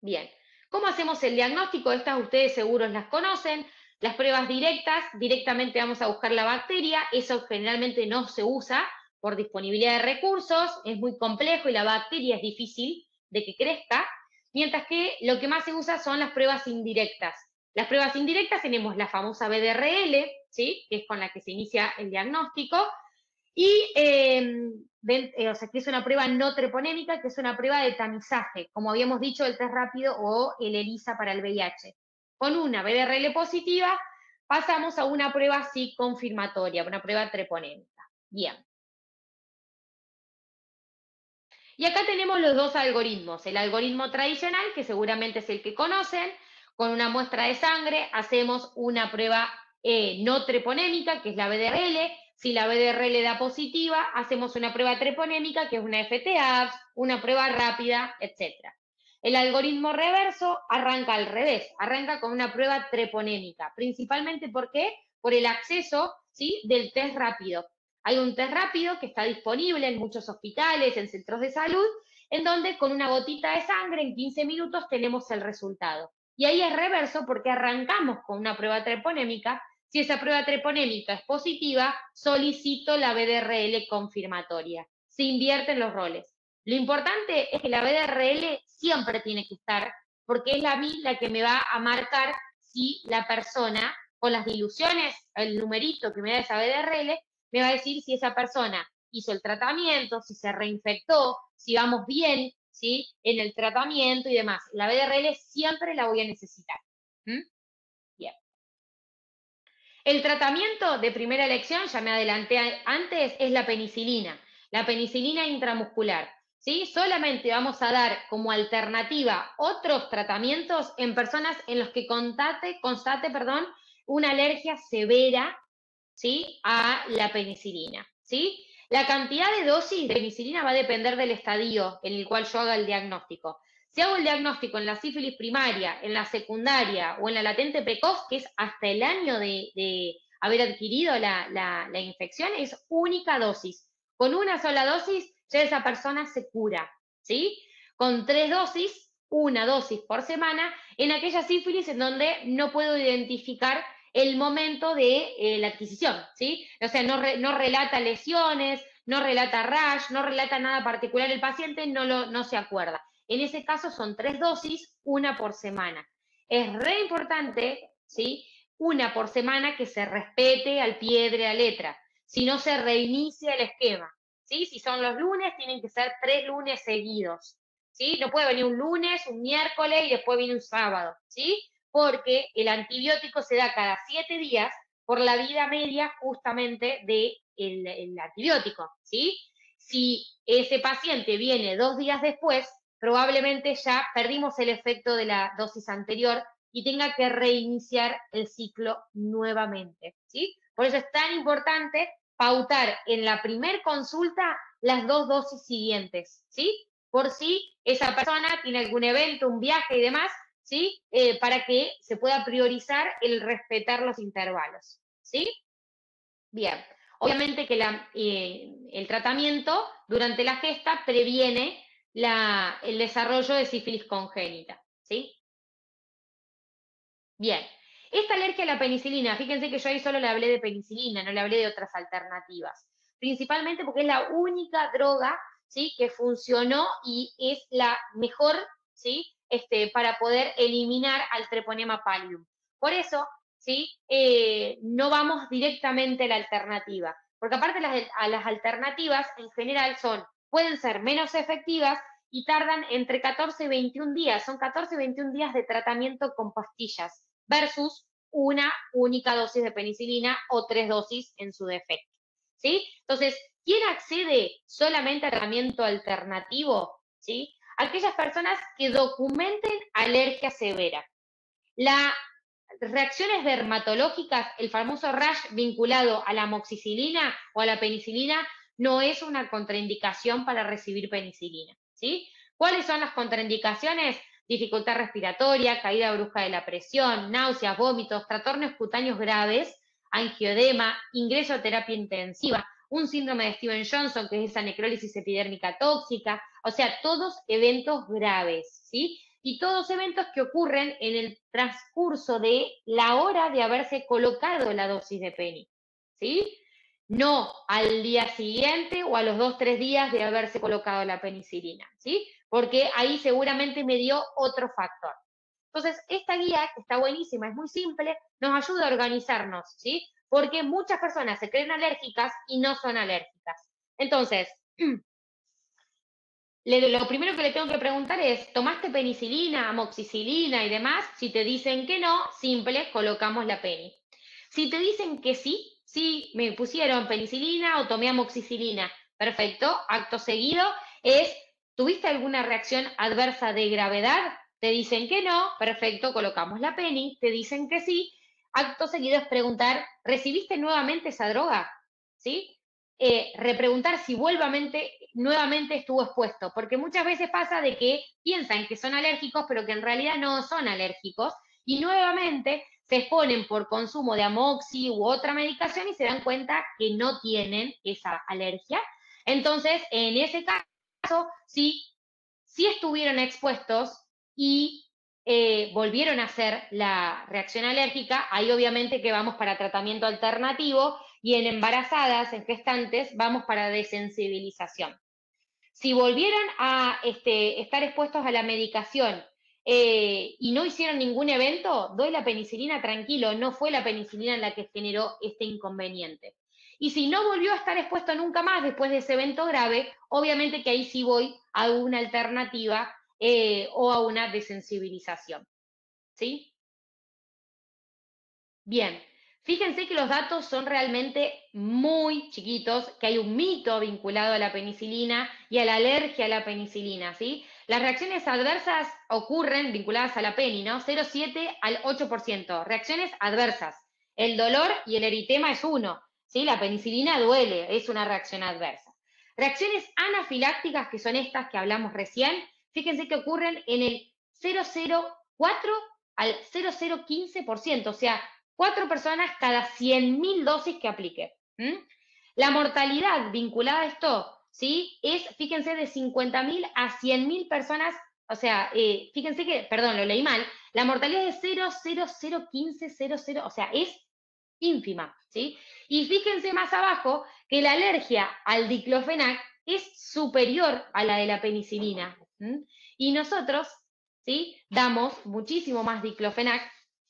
Bien, ¿cómo hacemos el diagnóstico? Estas ustedes seguros las conocen. Las pruebas directas, directamente vamos a buscar la bacteria, eso generalmente no se usa por disponibilidad de recursos, es muy complejo y la bacteria es difícil de que crezca, mientras que lo que más se usa son las pruebas indirectas. Las pruebas indirectas tenemos la famosa BDRL, ¿sí? que es con la que se inicia el diagnóstico, y em, eh, o sea, que es una prueba no treponémica, que es una prueba de tamizaje, como habíamos dicho, el test rápido o el ELISA para el VIH. Con una BDRL positiva, pasamos a una prueba sí confirmatoria, una prueba treponémica. Bien. Y acá tenemos los dos algoritmos. El algoritmo tradicional, que seguramente es el que conocen, con una muestra de sangre hacemos una prueba eh, no treponémica, que es la BDRL. Si la BDRL da positiva, hacemos una prueba treponémica, que es una FTA, una prueba rápida, etc. El algoritmo reverso arranca al revés, arranca con una prueba treponémica, principalmente ¿por qué? Por el acceso ¿sí? del test rápido. Hay un test rápido que está disponible en muchos hospitales, en centros de salud, en donde con una gotita de sangre en 15 minutos tenemos el resultado. Y ahí es reverso porque arrancamos con una prueba treponémica. Si esa prueba treponémica es positiva, solicito la BDRL confirmatoria. Se invierten los roles. Lo importante es que la BDRL siempre tiene que estar, porque es la mí la que me va a marcar si la persona, con las diluciones, el numerito que me da esa BDRL, me va a decir si esa persona hizo el tratamiento, si se reinfectó, si vamos bien, en el tratamiento y demás. La BDRL siempre la voy a necesitar. Bien. El tratamiento de primera elección, ya me adelanté antes, es la penicilina, la penicilina intramuscular. ¿Sí? Solamente vamos a dar como alternativa otros tratamientos en personas en los que constate, constate perdón, una alergia severa ¿sí? a la penicilina. ¿sí? La cantidad de dosis de penicilina va a depender del estadio en el cual yo haga el diagnóstico. Si hago el diagnóstico en la sífilis primaria, en la secundaria o en la latente precoz, que es hasta el año de, haber adquirido la, infección, es única dosis. Con una sola dosis, ya esa persona se cura, ¿sí? Con tres dosis, una dosis por semana, en aquella sífilis en donde no puedo identificar el momento de eh, la adquisición, ¿sí? O sea, no, no, relata lesiones, no relata rash, no relata nada particular el paciente, no, lo, no se acuerda. En ese caso son tres dosis, una por semana. Es re importante, ¿sí? Una por semana que se respete al pie de la letra, si no se reinicia el esquema, ¿sí? Si son los lunes, tienen que ser tres lunes seguidos, ¿sí? No puede venir un lunes, un miércoles y después viene un sábado, ¿sí? Porque el antibiótico se da cada siete días por la vida media justamente del de el antibiótico, ¿sí? Si ese paciente viene dos días después, probablemente ya perdimos el efecto de la dosis anterior y tenga que reiniciar el ciclo nuevamente, ¿sí? Por eso es tan importante pautar en la primer consulta las dos dosis siguientes, ¿sí? por si esa persona tiene algún evento, un viaje y demás, ¿sí? Eh, para que se pueda priorizar el respetar los intervalos, ¿sí? Bien, obviamente que eh, el tratamiento durante la gesta previene el desarrollo de sífilis congénita, ¿sí? Bien, esta alergia a la penicilina, fíjense que yo ahí solo le hablé de penicilina, no le hablé de otras alternativas, principalmente porque es la única droga, ¿sí? Que funcionó y es la mejor, ¿sí? Este, para poder eliminar al treponema pallidum. Por eso, ¿sí? Eh, no vamos directamente a la alternativa, porque aparte las, a las alternativas en general son, pueden ser menos efectivas y tardan entre 14 y 21 días, son 14 y 21 días de tratamiento con pastillas versus una única dosis de penicilina o tres dosis en su defecto. ¿Sí? Entonces, ¿quién accede solamente a tratamiento alternativo? ¿Sí? Aquellas personas que documenten alergia severa. Las reacciones dermatológicas, el famoso rash vinculado a la amoxicilina o a la penicilina, no es una contraindicación para recibir penicilina. ¿sí? ¿Cuáles son las contraindicaciones? dificultad respiratoria, caída brusca de la presión, náuseas, vómitos, trastornos cutáneos graves, angiodema, ingreso a terapia intensiva, un síndrome de Steven Johnson, que es esa necrólisis epidérmica tóxica, o sea, todos eventos graves, ¿sí? Y todos eventos que ocurren en el transcurso de la hora de haberse colocado la dosis de PENI, ¿sí? No al día siguiente o a los dos, tres días de haberse colocado la penicilina, ¿sí? porque ahí seguramente me dio otro factor. Entonces, esta guía, que está buenísima, es muy simple, nos ayuda a organizarnos, ¿sí? Porque muchas personas se creen alérgicas y no son alérgicas. Entonces, lo primero que le tengo que preguntar es, ¿tomaste penicilina, amoxicilina y demás? Si te dicen que no, simple, colocamos la peni. Si te dicen que sí, sí, me pusieron penicilina o tomé amoxicilina, perfecto, acto seguido es ¿Tuviste alguna reacción adversa de gravedad? Te dicen que no, perfecto, colocamos la penny, te dicen que sí. Acto seguido es preguntar, ¿recibiste nuevamente esa droga? ¿Sí? Eh, repreguntar si vuelvamente, nuevamente estuvo expuesto, porque muchas veces pasa de que piensan que son alérgicos, pero que en realidad no son alérgicos, y nuevamente se exponen por consumo de amoxi u otra medicación y se dan cuenta que no tienen esa alergia. Entonces, en ese caso, si, si estuvieron expuestos y eh, volvieron a hacer la reacción alérgica, ahí obviamente que vamos para tratamiento alternativo y en embarazadas, en gestantes, vamos para desensibilización. Si volvieron a este, estar expuestos a la medicación eh, y no hicieron ningún evento, doy la penicilina tranquilo, no fue la penicilina la que generó este inconveniente. Y si no volvió a estar expuesto nunca más después de ese evento grave, obviamente que ahí sí voy a una alternativa eh, o a una desensibilización. ¿Sí? Bien, fíjense que los datos son realmente muy chiquitos, que hay un mito vinculado a la penicilina y a la alergia a la penicilina, ¿sí? Las reacciones adversas ocurren vinculadas a la peni, ¿no? 0,7 al 8%. Reacciones adversas. El dolor y el eritema es uno. ¿sí? La penicilina duele, es una reacción adversa. Reacciones anafilácticas, que son estas que hablamos recién, fíjense que ocurren en el 0,04 al 0,015%, o sea, cuatro personas cada 100.000 dosis que aplique. La mortalidad vinculada a esto, ¿sí? Es, fíjense, de 50.000 a 100.000 personas, o sea, eh, fíjense que, perdón, lo leí mal, la mortalidad es 0,01500, o sea, es ínfima, ¿sí? Y fíjense más abajo que la alergia al diclofenac es superior a la de la penicilina. Y nosotros, ¿sí? Damos muchísimo más diclofenac,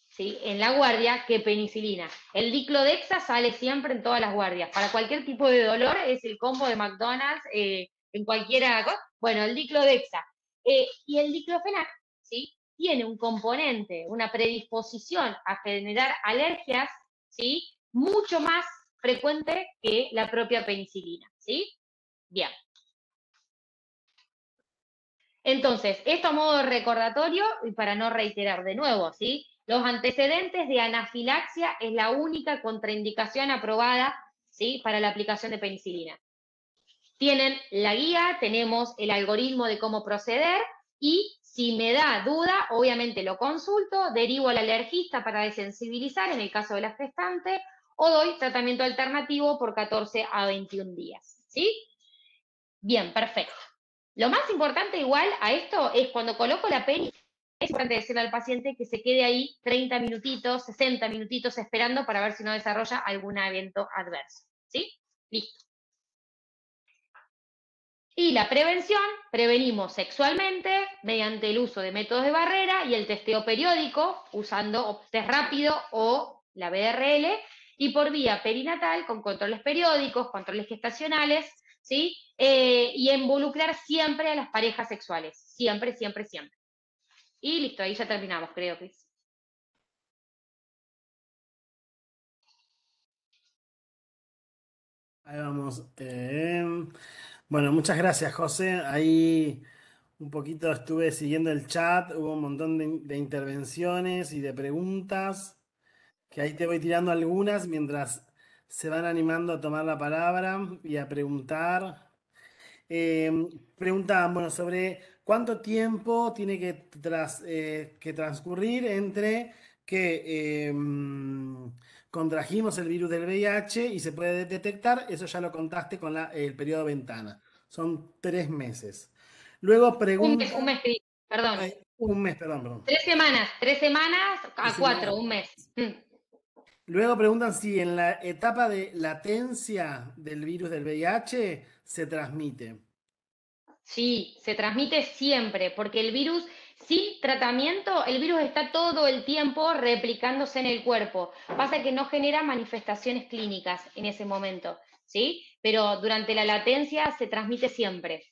¿sí? En la guardia que penicilina. El diclodexa sale siempre en todas las guardias. Para cualquier tipo de dolor es el combo de McDonald's, eh, en cualquiera... Bueno, el diclodexa. Eh, y el diclofenac, ¿sí? Tiene un componente, una predisposición a generar alergias ¿sí? Mucho más frecuente que la propia penicilina, ¿sí? Bien. Entonces, esto a modo recordatorio y para no reiterar de nuevo, ¿sí? Los antecedentes de anafilaxia es la única contraindicación aprobada, ¿sí? Para la aplicación de penicilina. Tienen la guía, tenemos el algoritmo de cómo proceder y si me da duda, obviamente lo consulto, derivo al alergista para desensibilizar en el caso de la gestante o doy tratamiento alternativo por 14 a 21 días. ¿Sí? Bien, perfecto. Lo más importante igual a esto es cuando coloco la peli, es importante decirle al paciente que se quede ahí 30 minutitos, 60 minutitos esperando para ver si no desarrolla algún evento adverso. ¿Sí? Listo. Y la prevención, prevenimos sexualmente mediante el uso de métodos de barrera y el testeo periódico, usando test rápido o la BRL, y por vía perinatal con controles periódicos, controles gestacionales, ¿sí? Eh, y involucrar siempre a las parejas sexuales, siempre, siempre, siempre. Y listo, ahí ya terminamos, creo, que Ahí vamos. Eh, bueno, muchas gracias, José. Ahí un poquito estuve siguiendo el chat, hubo un montón de, intervenciones y de preguntas, que ahí te voy tirando algunas mientras se van animando a tomar la palabra y a preguntar. Em, preguntaban, bueno, sobre cuánto tiempo tiene que, tras, eh, que transcurrir entre que em, contrajimos el virus del VIH y se puede detectar, eso ya lo contaste con el periodo ventana. Son tres meses. Luego pregunta... Un mes, perdón. un mes, perdón, perdón. Tres semanas, tres semanas a cuatro, un mes. Mm. Luego preguntan si en la etapa de latencia del virus del VIH se transmite. Sí, se transmite siempre, porque el virus sin tratamiento, el virus está todo el tiempo replicándose en el cuerpo. Pasa que no genera manifestaciones clínicas en ese momento, ¿sí? Pero durante la latencia se transmite siempre.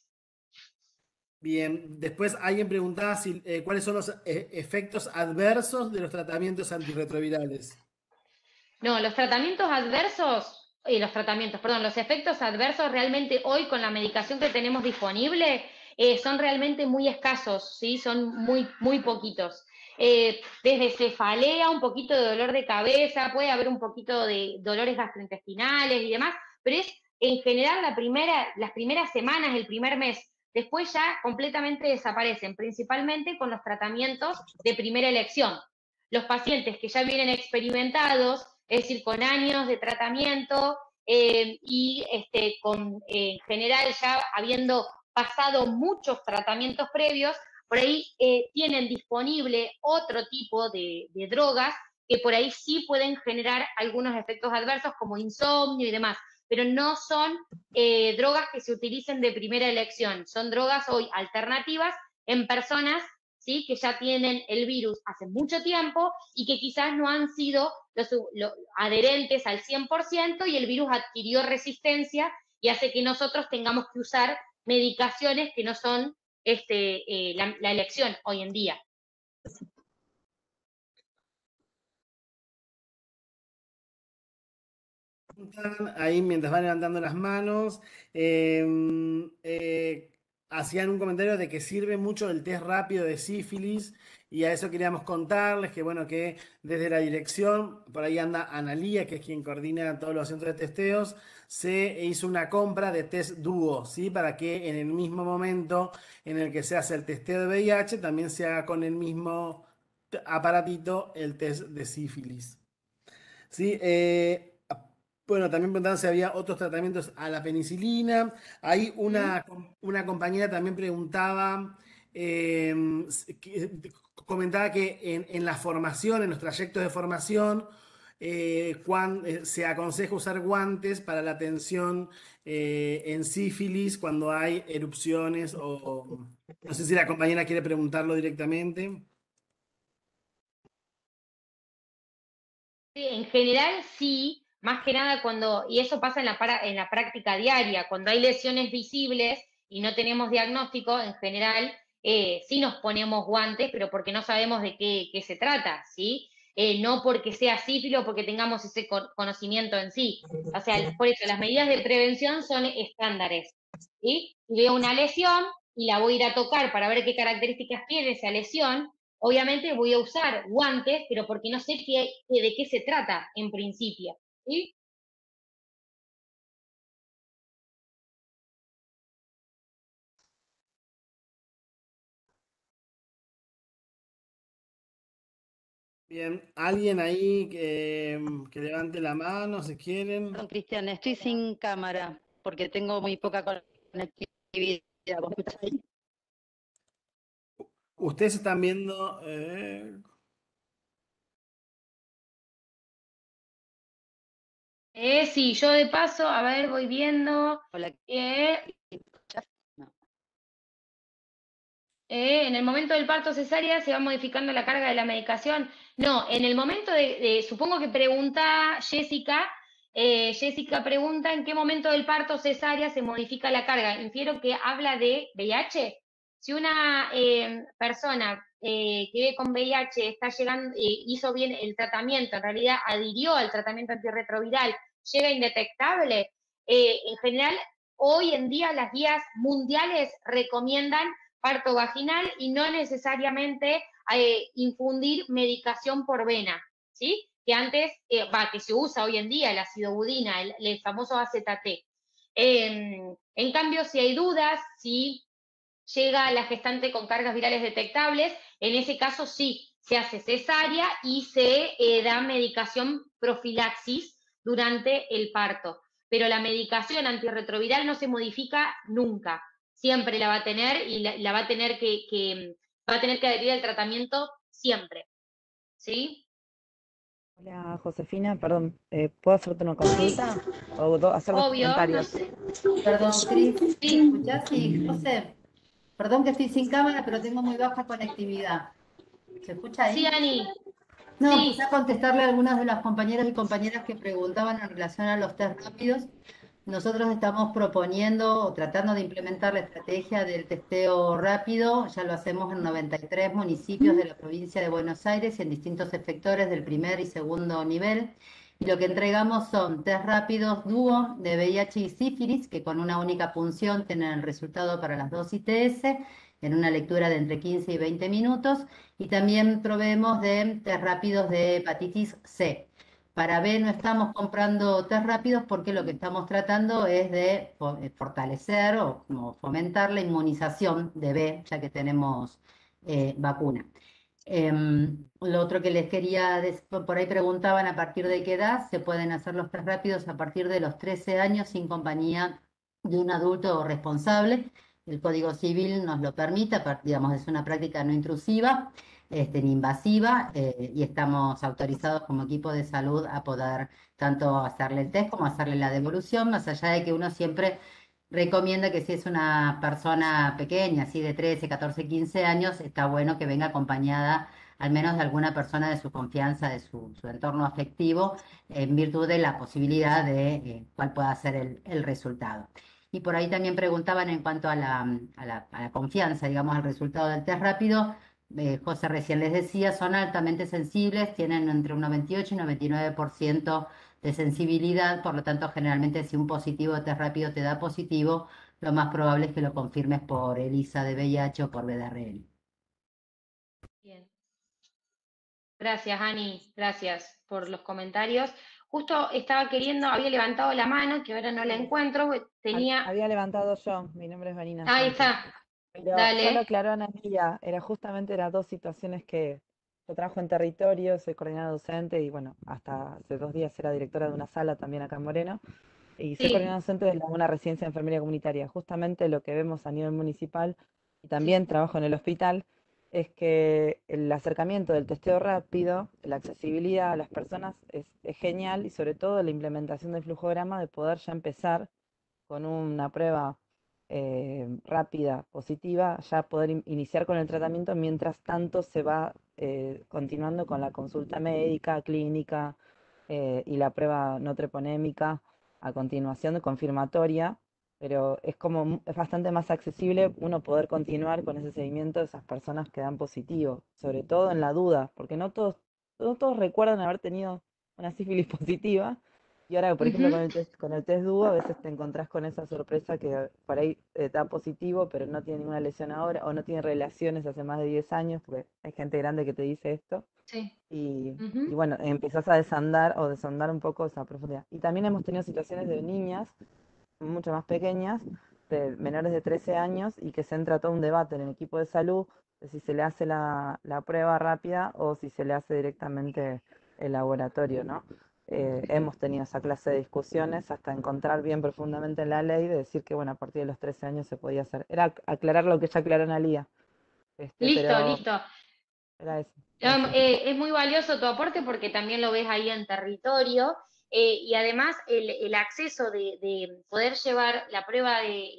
Bien, después alguien preguntaba si, eh, cuáles son los eh, efectos adversos de los tratamientos antirretrovirales. No, los tratamientos adversos, y los tratamientos, perdón, los efectos adversos realmente hoy con la medicación que tenemos disponible eh, son realmente muy escasos, ¿sí? son muy, muy poquitos. Eh, desde cefalea, un poquito de dolor de cabeza, puede haber un poquito de dolores gastrointestinales y demás, pero es en general la primera, las primeras semanas, el primer mes. Después ya completamente desaparecen, principalmente con los tratamientos de primera elección. Los pacientes que ya vienen experimentados, es decir, con años de tratamiento eh, y este, con, en general ya habiendo pasado muchos tratamientos previos, por ahí eh, tienen disponible otro tipo de, drogas que por ahí sí pueden generar algunos efectos adversos como insomnio y demás, pero no son eh, drogas que se utilicen de primera elección, son drogas hoy alternativas en personas que ya tienen el virus hace mucho tiempo y que quizás no han sido los, adherentes al 100% y el virus adquirió resistencia y hace que nosotros tengamos que usar medicaciones que no son este, eh, la, elección hoy en día. Ahí mientras van levantando las manos, em, eh, hacían un comentario de que sirve mucho el test rápido de sífilis y a eso queríamos contarles que, bueno, que desde la dirección, por ahí anda Analía, que es quien coordina todos los centros de testeos, se hizo una compra de test dúo, ¿sí? Para que en el mismo momento en el que se hace el testeo de VIH, también se haga con el mismo aparatito el test de sífilis. ¿Sí? Eh, bueno, también preguntaban si había otros tratamientos a la penicilina. Ahí una, una compañera también preguntaba, em, comentaba que en, la formación, en los trayectos de formación, eh, eh, se aconseja usar guantes para la atención eh, en sífilis cuando hay erupciones o, no sé si la compañera quiere preguntarlo directamente. Sí, en general sí, más que nada cuando, y eso pasa en la, en la práctica diaria, cuando hay lesiones visibles y no tenemos diagnóstico, en general eh, sí nos ponemos guantes, pero porque no sabemos de qué, se trata, ¿sí? Eh, no porque sea sífilo, porque tengamos ese conocimiento en sí. O sea, por eso las medidas de prevención son estándares. ¿sí? Veo una lesión y la voy a ir a tocar para ver qué características tiene esa lesión, obviamente voy a usar guantes, pero porque no sé de qué se trata en principio. Bien, alguien ahí que, mm, que levante la mano si quieren. Cristian, estoy sin cámara porque tengo muy poca conectividad. Ustedes están viendo. Eh... Eh, sí, yo de paso, a ver, voy viendo. Hola, eh, eh, en el momento del parto cesárea se va modificando la carga de la medicación. No, en el momento de, de- supongo que pregunta Jessica, eh, Jessica pregunta en qué momento del parto cesárea se modifica la carga. Infiero que habla de VIH. Si una eh, persona eh, que vive con VIH está llegando, hizo bien el tratamiento, en realidad adhirió al tratamiento antirretroviral, llega indetectable, eh, en general, hoy en día las guías mundiales recomiendan parto vaginal y no necesariamente eh, infundir medicación por vena, ¿sí? Que antes, eh, va, que se usa hoy en día, el ácido budina, el, el famoso AZT. Em, en cambio, si hay dudas, si llega la gestante con cargas virales detectables, en ese caso sí, se hace cesárea y se da medicación profilaxis durante el parto. Pero la medicación antirretroviral no se modifica nunca. Siempre la va a tener y la, la va a tener que, que- va a tener que adherir al tratamiento siempre. ¿Sí? Hola Josefina, perdón, eh, ¿puedo hacerte una consulta o do- hacer dos Obvio, no comentarios? sé. Perdón, Cris, ¿me Sí. escuchás? Sí, José. Perdón que estoy sin cámara, pero tengo muy baja conectividad. ¿Se escucha ahí? Sí, Ani. No, sí. quizá contestarle a algunas de las compañeras y compañeras que preguntaban en relación a los test rápidos. Nosotros estamos proponiendo o tratando de implementar la estrategia del testeo rápido. Ya lo hacemos en 93 municipios de la provincia de Buenos Aires y en distintos efectores del primer y segundo nivel. Y lo que entregamos son test rápidos dúo de VIH y sífilis, que con una única punción tienen el resultado para las dos ITS en una lectura de entre 15 y 20 minutos. Y también proveemos de test rápidos de hepatitis C. Para B no estamos comprando test rápidos porque lo que estamos tratando es de eh, fortalecer o fomentar la inmunización de B, ya que tenemos eh, vacuna. Em, lo otro que les quería, por ahí preguntaban a partir de qué edad se pueden hacer los test rápidos a partir de los 13 años sin compañía de un adulto responsable. El Código Civil nos lo permite, digamos, es una práctica no intrusiva, este, ni invasiva, eh, y estamos autorizados como equipo de salud a poder tanto hacerle el test como hacerle la devolución, más allá de que uno siempre recomienda que si es una persona pequeña, así de 13, 14, 15 años, está bueno que venga acompañada al menos de alguna persona de su confianza, de su, entorno afectivo, en virtud de la posibilidad de eh, cuál pueda ser el resultado. Y por ahí también preguntaban en cuanto a la, confianza, digamos, al resultado del test rápido. Eh, José recién les decía, son altamente sensibles, tienen entre un 98 y 99% de sensibilidad, por lo tanto, generalmente si un positivo de test rápido te da positivo, lo más probable es que lo confirmes por ELISA de VIH o por VDRL. Bien. Gracias, Ani. Gracias por los comentarios. Justo estaba queriendo, había levantado la mano, que ahora no la encuentro, tenía. Había levantado yo, mi nombre es Vanina Ahí está. Pero Dale. ya lo aclaró Ana Emilia, era justamente las dos situaciones que yo trabajo en territorio, soy coordinadora docente y bueno, hasta hace dos días era directora de una sala también acá en Moreno. Y soy Sí. coordinadora docente de una residencia de enfermería comunitaria. Justamente lo que vemos a nivel municipal y también trabajo en el hospital es que el acercamiento del testeo rápido, la accesibilidad a las personas es, genial y sobre todo la implementación del flujograma de poder ya empezar con una prueba eh, rápida, positiva, ya poder in- iniciar con el tratamiento mientras tanto se va eh, continuando con la consulta médica, clínica eh, y la prueba no treponémica a continuación de confirmatoria, pero es como es bastante más accesible uno poder continuar con ese seguimiento de esas personas que dan positivo, sobre todo en la duda, porque no todos, no todos recuerdan haber tenido una sífilis positiva. Y ahora, por ejemplo, Ujú. con el test, con el test DUO, a veces te encontrás con esa sorpresa que por ahí eh, da positivo, pero no tiene ninguna lesión ahora, o no tiene relaciones hace más de 10 años, porque hay gente grande que te dice esto. Sí. Y, y Ujú. bueno, empezás a desandar o desandar un poco esa profundidad. Y también hemos tenido situaciones de niñas mucho más pequeñas, de menores de 13 años, y que se entra todo un debate en el equipo de salud de si se le hace la, la prueba rápida o si se le hace directamente el laboratorio, ¿no? Eh, hemos tenido esa clase de discusiones hasta encontrar bien profundamente en la ley de decir que, bueno, a partir de los 13 años se podía hacer. Era aclarar lo que ya aclaró Analía. Este, listo, listo. Era eso. Eh, es muy valioso tu aporte porque también lo ves ahí en territorio eh, y además el, acceso de, poder llevar la prueba de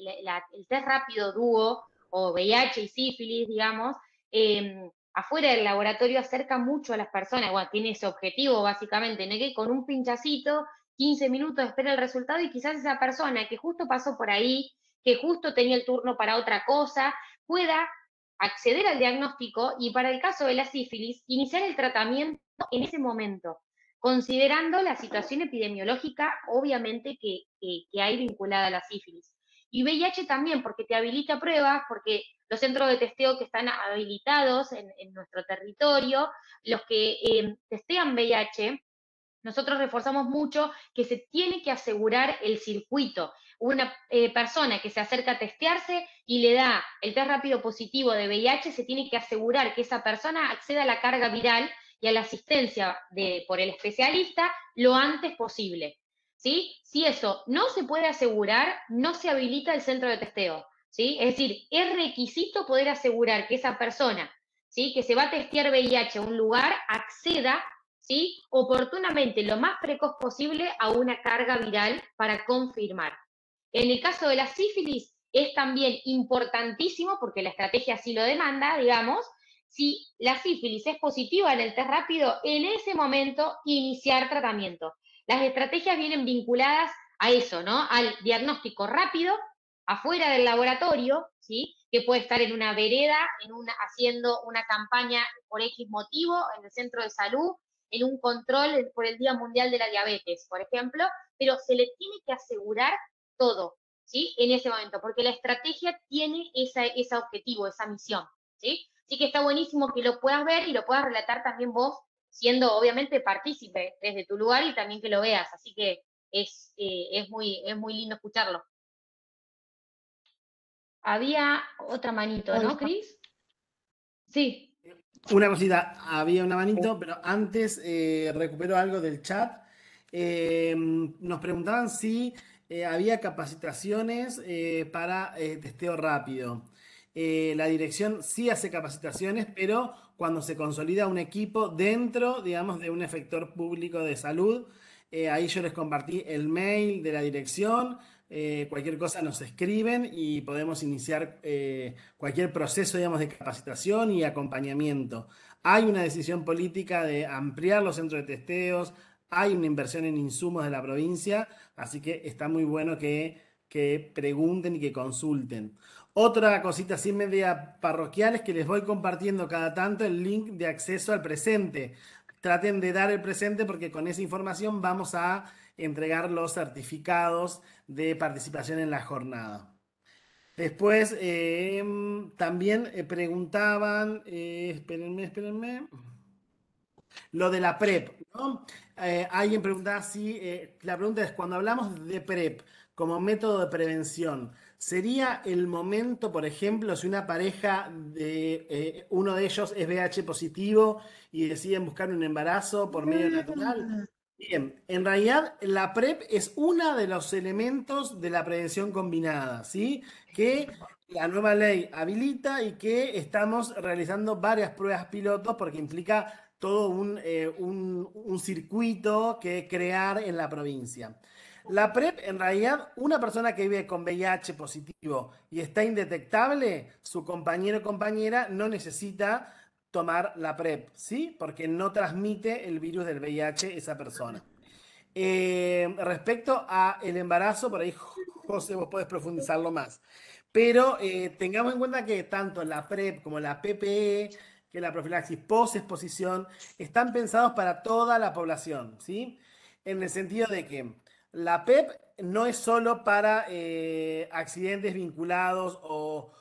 el test rápido dúo o VIH y sífilis, digamos, em, afuera del laboratorio acerca mucho a las personas, bueno, tiene ese objetivo básicamente, ¿no? que con un pinchacito, 15 minutos espera el resultado y quizás esa persona que justo pasó por ahí, que justo tenía el turno para otra cosa, pueda acceder al diagnóstico y para el caso de la sífilis, iniciar el tratamiento en ese momento, considerando la situación epidemiológica, obviamente, que, que hay vinculada a la sífilis. Y VIH también, porque te habilita pruebas, porque los centros de testeo que están habilitados en, nuestro territorio, los que eh, testean VIH, nosotros reforzamos mucho que se tiene que asegurar el circuito. Una eh, persona que se acerca a testearse y le da el test rápido positivo de VIH, se tiene que asegurar que esa persona acceda a la carga viral y a la asistencia de, por el especialista lo antes posible. ¿sí? Si eso no se puede asegurar, no se habilita el centro de testeo, ¿sí? Es decir, es requisito poder asegurar que esa persona, ¿sí? Que se va a testear VIH a un lugar, acceda, ¿sí? Oportunamente, lo más precoz posible, a una carga viral para confirmar. En el caso de la sífilis, es también importantísimo, porque la estrategia así lo demanda, digamos, si la sífilis es positiva en el test rápido, en ese momento iniciar tratamiento. Las estrategias vienen vinculadas a eso, ¿no? Al diagnóstico rápido, afuera del laboratorio, ¿sí? Que puede estar en una vereda, haciendo una campaña por X motivo, en el centro de salud, en un control por el Día Mundial de la Diabetes, por ejemplo, pero se le tiene que asegurar todo, ¿sí? En ese momento, porque la estrategia tiene ese objetivo, esa misión, ¿sí? Así que está buenísimo que lo puedas ver y lo puedas relatar también vos siendo obviamente partícipe desde tu lugar y también que lo veas. Así que es, eh, es, muy, es muy lindo escucharlo. Había otra manito, ¿no, Cris? Sí. Una cosita, había una manito, pero antes eh, recupero algo del chat. Eh, nos preguntaban si había capacitaciones para testeo rápido. La dirección sí hace capacitaciones, pero cuando se consolida un equipo dentro, digamos, de un efector público de salud. Eh, ahí yo les compartí el mail de la dirección. Eh, cualquier cosa nos escriben y podemos iniciar eh, cualquier proceso, digamos, de capacitación y acompañamiento. Hay una decisión política de ampliar los centros de testeos, hay una inversión en insumos de la provincia, así que está muy bueno que, que pregunten y que consulten. Otra cosita así media parroquial es que les voy compartiendo cada tanto el link de acceso al presente. Traten de dar el presente porque con esa información vamos a entregar los certificados de participación en la jornada. Después em, también eh, preguntaban, eh, espérenme, espérenme, lo de la PrEP. ¿no? Eh, alguien preguntaba si, la pregunta es, cuando hablamos de PrEP como método de prevención, ¿Sería el momento, por ejemplo, si una pareja de eh, uno de ellos es VH positivo y deciden buscar un embarazo por medio natural? Bien, en realidad la PrEP es uno de los elementos de la prevención combinada, ¿sí? Que la nueva ley habilita y que estamos realizando varias pruebas pilotos porque implica todo un, eh, un circuito que crear en la provincia. La PrEP, en realidad, una persona que vive con VIH positivo y está indetectable, su compañero o compañera no necesita tomar la PrEP, ¿sí? Porque no transmite el virus del VIH esa persona. Eh, respecto a el embarazo, por ahí, José, vos podés profundizarlo más. Pero eh, tengamos en cuenta que tanto la PrEP como la PPE, que la profilaxis post-exposición, están pensados para toda la población, ¿sí? En el sentido de que la PEP no es solo para eh, accidentes vinculados o,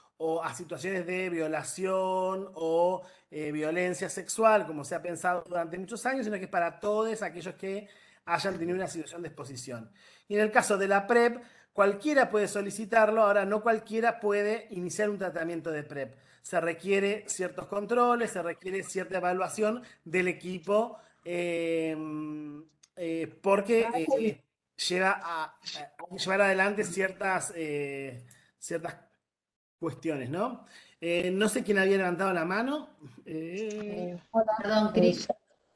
a situaciones de violación o eh, violencia sexual, como se ha pensado durante muchos años, sino que es para todos aquellos que hayan tenido una situación de exposición. Y en el caso de la PrEP, cualquiera puede solicitarlo, ahora no cualquiera puede iniciar un tratamiento de PrEP. se requiere ciertos controles, se requiere cierta evaluación del equipo, eh, porque lleva a, llevar adelante ciertas, eh, ciertas cuestiones, ¿no? no sé quién había levantado la mano. Perdón, Cris.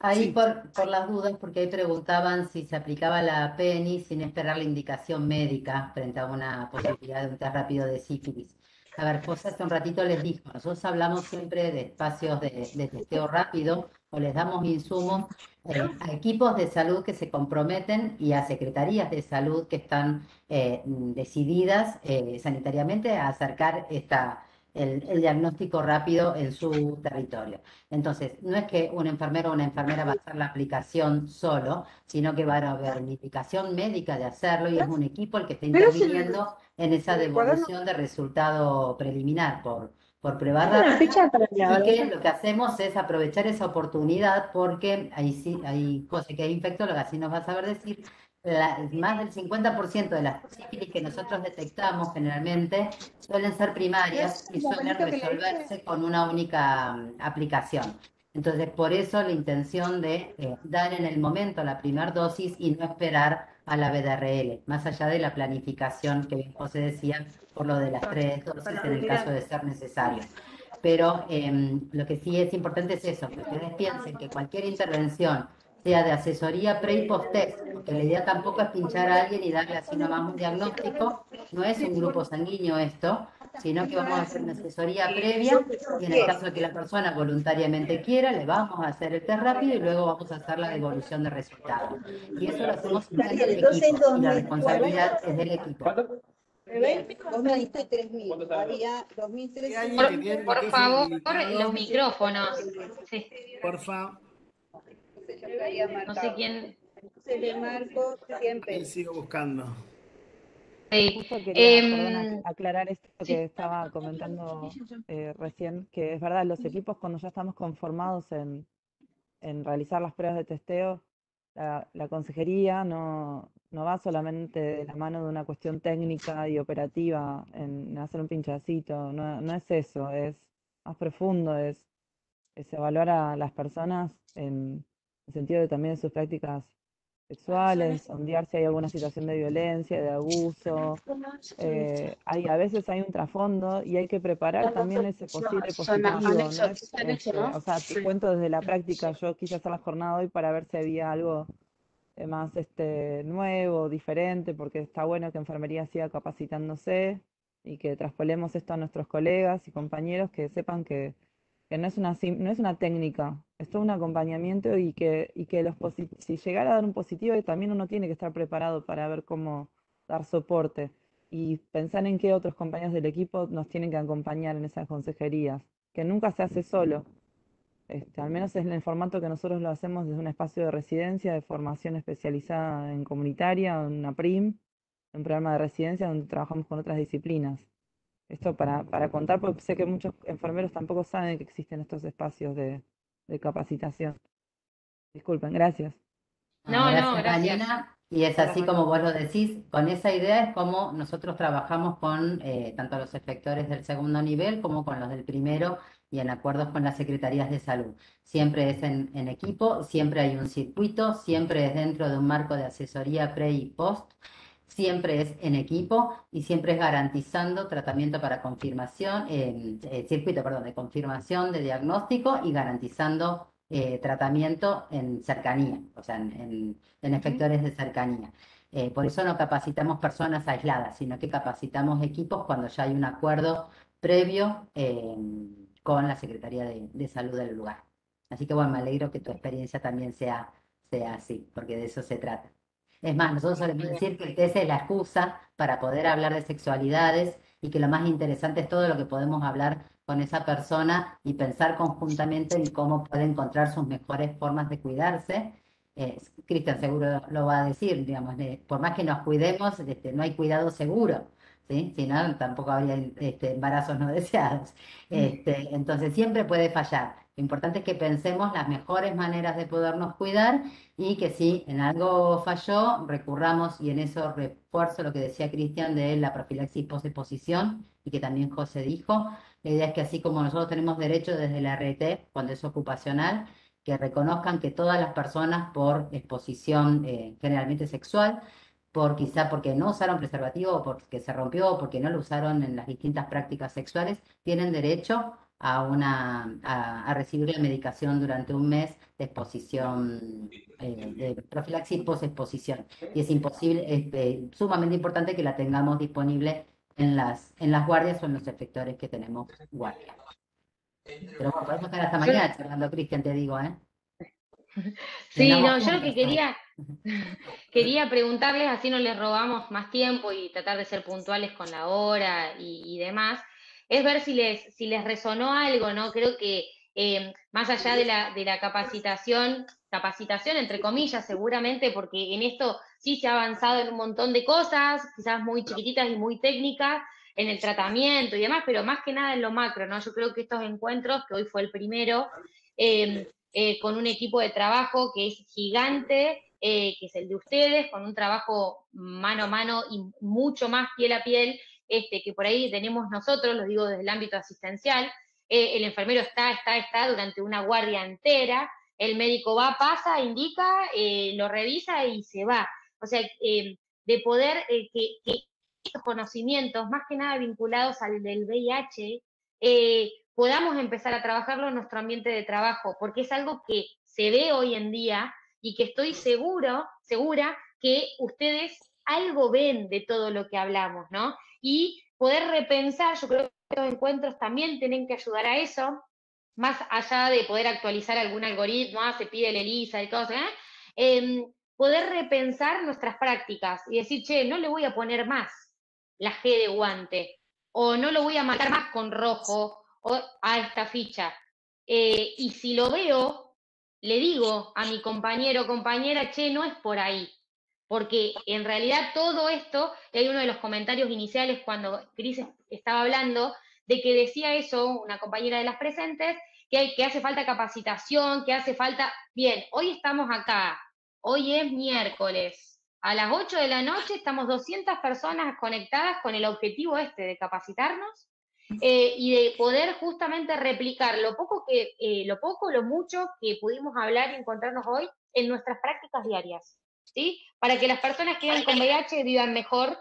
Ahí por, por, las dudas, porque ahí preguntaban si se aplicaba la PENI sin esperar la indicación médica frente a una posibilidad de un test rápido de sífilis. A ver, pues hace un ratito les dijo, nosotros hablamos siempre de espacios de, testeo rápido o les damos insumos eh, a equipos de salud que se comprometen y a secretarías de salud que están eh, decididas eh, sanitariamente a acercar esta, el, diagnóstico rápido en su territorio. Entonces, no es que un enfermero o una enfermera va a hacer la aplicación solo, sino que va a haber una indicación médica de hacerlo y es un equipo el que está interviniendo en esa devolución de resultado preliminar por, por prueba. Y que lo que hacemos es aprovechar esa oportunidad porque ahí sí, hay cosas que hay infectóloga, así nos va a saber decir, más del 50% de las sífilis que nosotros detectamos generalmente suelen ser primarias y suelen resolverse con una única mm, aplicación. Entonces, por eso la intención de eh, dar en el momento la primera dosis y no esperar a la BDRL, más allá de la planificación que bien José decía, por lo de las tres dosis en el caso de ser necesario. Pero em, lo que sí es importante es eso, que ustedes piensen que cualquier intervención sea de asesoría pre y post test, porque la idea tampoco es pinchar a alguien y darle así nomás un diagnóstico, no es un grupo sanguíneo esto, sino que vamos a hacer una asesoría previa y en el caso de que la persona voluntariamente quiera, le vamos a hacer el test rápido y luego vamos a hacer la devolución de resultados. Y eso lo hacemos en el equipo y la responsabilidad es del equipo. Vos me diste 3.000, había 2.300. Por, por favor, los micrófonos. Sí. Por favor. No sé quién. Se le marco siempre. sigo buscando. Sí. quería em, aclarar esto que estaba comentando eh, recién, que es verdad, los equipos cuando ya estamos conformados en, en realizar las pruebas de testeo, la, la, consejería no, no va solamente de la mano de una cuestión técnica y operativa en hacer un pinchacito, no, no es eso, es más profundo, es, es evaluar a las personas en, el sentido de también sus prácticas sexuales, sondear si hay alguna situación de violencia, de abuso. Eh, hay, a veces hay un trasfondo y hay que preparar también ese posible positivo. Este, o sea, te cuento desde la práctica, yo quise hacer la jornada hoy para ver si había algo más este, nuevo, diferente, porque está bueno que enfermería siga capacitándose y que traspolemos esto a nuestros colegas y compañeros que sepan que que no es una, no es una técnica, es todo un acompañamiento y que, y que los si llegara a dar un positivo, también uno tiene que estar preparado para ver cómo dar soporte y pensar en qué otros compañeros del equipo nos tienen que acompañar en esas consejerías, que nunca se hace solo. Este, al menos es el formato que nosotros lo hacemos desde un espacio de residencia, de formación especializada en comunitaria, en una PRIM, un programa de residencia donde trabajamos con otras disciplinas. Esto para, para contar, porque sé que muchos enfermeros tampoco saben que existen estos espacios de, capacitación. Disculpen, gracias. No, no, gracias. Y es así como vos lo decís, con esa idea es como nosotros trabajamos con eh, tanto los efectores del segundo nivel como con los del primero y en acuerdos con las secretarías de salud. Siempre es en, en equipo, siempre hay un circuito, siempre es dentro de un marco de asesoría pre y post siempre es en equipo y siempre es garantizando tratamiento para confirmación, eh, circuito, perdón, de confirmación de diagnóstico y garantizando eh, tratamiento en cercanía, o sea, en, efectores de cercanía. Eh, por eso no capacitamos personas aisladas, sino que capacitamos equipos cuando ya hay un acuerdo previo con la Secretaría de, de, Salud del lugar. Así que bueno, me alegro que tu experiencia también sea, sea así, porque de eso se trata. Es más, nosotros solemos decir que el test es la excusa para poder hablar de sexualidades y que lo más interesante es todo lo que podemos hablar con esa persona y pensar conjuntamente en cómo puede encontrar sus mejores formas de cuidarse. Eh, Cristian seguro lo va a decir, digamos, por más que nos cuidemos, este, no hay cuidado seguro. ¿Sí? Si no, tampoco habría este, embarazos no deseados. Mm. Este, entonces siempre puede fallar. Lo importante es que pensemos las mejores maneras de podernos cuidar y que si en algo falló, recurramos y en eso refuerzo lo que decía Cristian de la profilaxis post-exposición y que también José dijo, La idea es que así como nosotros tenemos derecho desde la RT, cuando es ocupacional, que reconozcan que todas las personas por exposición eh, generalmente sexual, por quizá porque no usaron preservativo, o porque se rompió, o porque no lo usaron en las distintas prácticas sexuales, tienen derecho a, una, a, recibir la medicación durante un mes de exposición, eh, de profilaxis post-exposición. Y es imposible, es eh, sumamente importante que la tengamos disponible en las, en las guardias o en los efectores que tenemos guardia. Pero bueno, podemos estar hasta mañana charlando, Cristian, te digo, ¿eh? Sí, no, yo lo que quería, quería preguntarles, así no les robamos más tiempo y tratar de ser puntuales con la hora y, demás, es ver si les, si les resonó algo, ¿no? Creo que eh, más allá de la, de la capacitación, capacitación entre comillas, seguramente, porque en esto sí se ha avanzado en un montón de cosas, quizás muy chiquititas y muy técnicas, en el tratamiento y demás, pero más que nada en lo macro, ¿no? Yo creo que estos encuentros, que hoy fue el primero, eh, eh, con un equipo de trabajo que es gigante, eh, que es el de ustedes, con un trabajo mano a mano y mucho más piel a piel este, que por ahí tenemos nosotros, lo digo desde el ámbito asistencial. el enfermero está, está, está durante una guardia entera, el médico va, pasa, indica, lo revisa y se va. O sea, de poder que, que estos conocimientos, más que nada vinculados al del VIH, eh, podamos empezar a trabajarlo en nuestro ambiente de trabajo, porque es algo que se ve hoy en día y que estoy seguro, segura que ustedes algo ven de todo lo que hablamos, ¿no? Y poder repensar, yo creo que estos encuentros también tienen que ayudar a eso, más allá de poder actualizar algún algoritmo, ah, se pide el ELISA y todo ¿eh? Em, poder repensar nuestras prácticas y decir, che, no le voy a poner más, la G de guante, o no lo voy a marcar más con rojo o a esta ficha. Eh, y si lo veo, le digo a mi compañero o compañera, che, no es por ahí. Porque en realidad todo esto, hay uno de los comentarios iniciales cuando Cris estaba hablando, de que decía eso, una compañera de las presentes, que hace falta capacitación, que hace falta... Bien, hoy estamos acá, hoy es miércoles, a las 8 de la noche estamos 200 personas conectadas con el objetivo este de capacitarnos eh, y de poder justamente replicar lo poco, que, eh, lo poco, lo mucho que pudimos hablar y encontrarnos hoy en nuestras prácticas diarias, ¿sí? Para que las personas que vivan con VIH vivan mejor,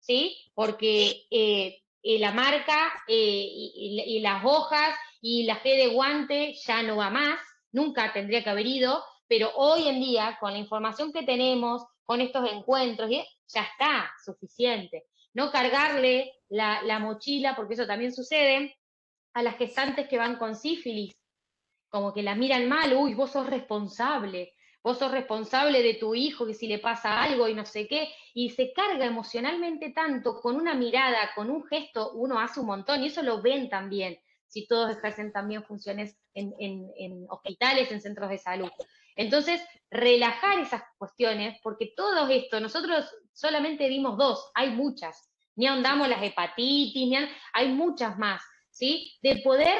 ¿sí? Porque eh, la marca y, y las hojas y la G de guante ya no va más, nunca tendría que haber ido, pero hoy en día, con la información que tenemos, con estos encuentros, ya está suficiente. No cargarle la, mochila, porque eso también sucede, a las gestantes que van con sífilis, como que la miran mal, uy, vos sos responsable, vos sos responsable de tu hijo, que si le pasa algo y no sé qué, y se carga emocionalmente tanto con una mirada, con un gesto, uno hace un montón, y eso lo ven también, si todos ejercen también funciones en, en hospitales, en centros de salud. Entonces, relajar esas cuestiones, porque todo esto, nosotros solamente vimos dos, hay muchas, ni ahondamos las hepatitis, ni hay muchas más, ¿sí? De poder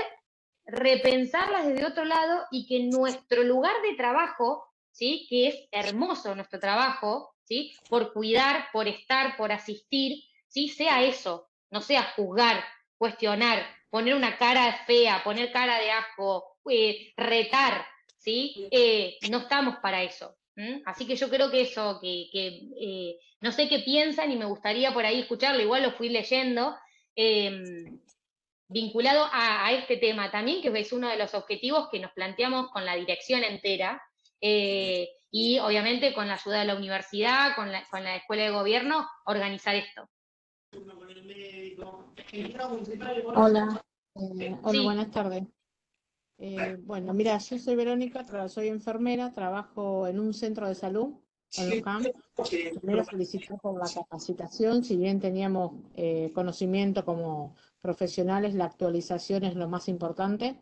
repensarlas desde otro lado y que nuestro lugar de trabajo, ¿sí? Que es hermoso nuestro trabajo, ¿sí? Por cuidar, por estar, por asistir, ¿sí? Sea eso, no sea juzgar, cuestionar, poner una cara fea, poner cara de asco, eh, retar, ¿sí? Eh, no estamos para eso. Así que yo creo que eso, que, eh, no sé qué piensan y me gustaría por ahí escucharlo, igual lo fui leyendo, em, vinculado a, este tema también, que es uno de los objetivos que nos planteamos con la dirección entera, eh, y obviamente con la ayuda de la universidad, con la, con la escuela de gobierno, organizar esto. Hola, hola buenas tardes. Eh, bueno, mira, yo soy Verónica, soy enfermera, trabajo en un centro de salud, en Primero felicito por la capacitación, si bien teníamos eh, conocimiento como profesionales, la actualización es lo más importante.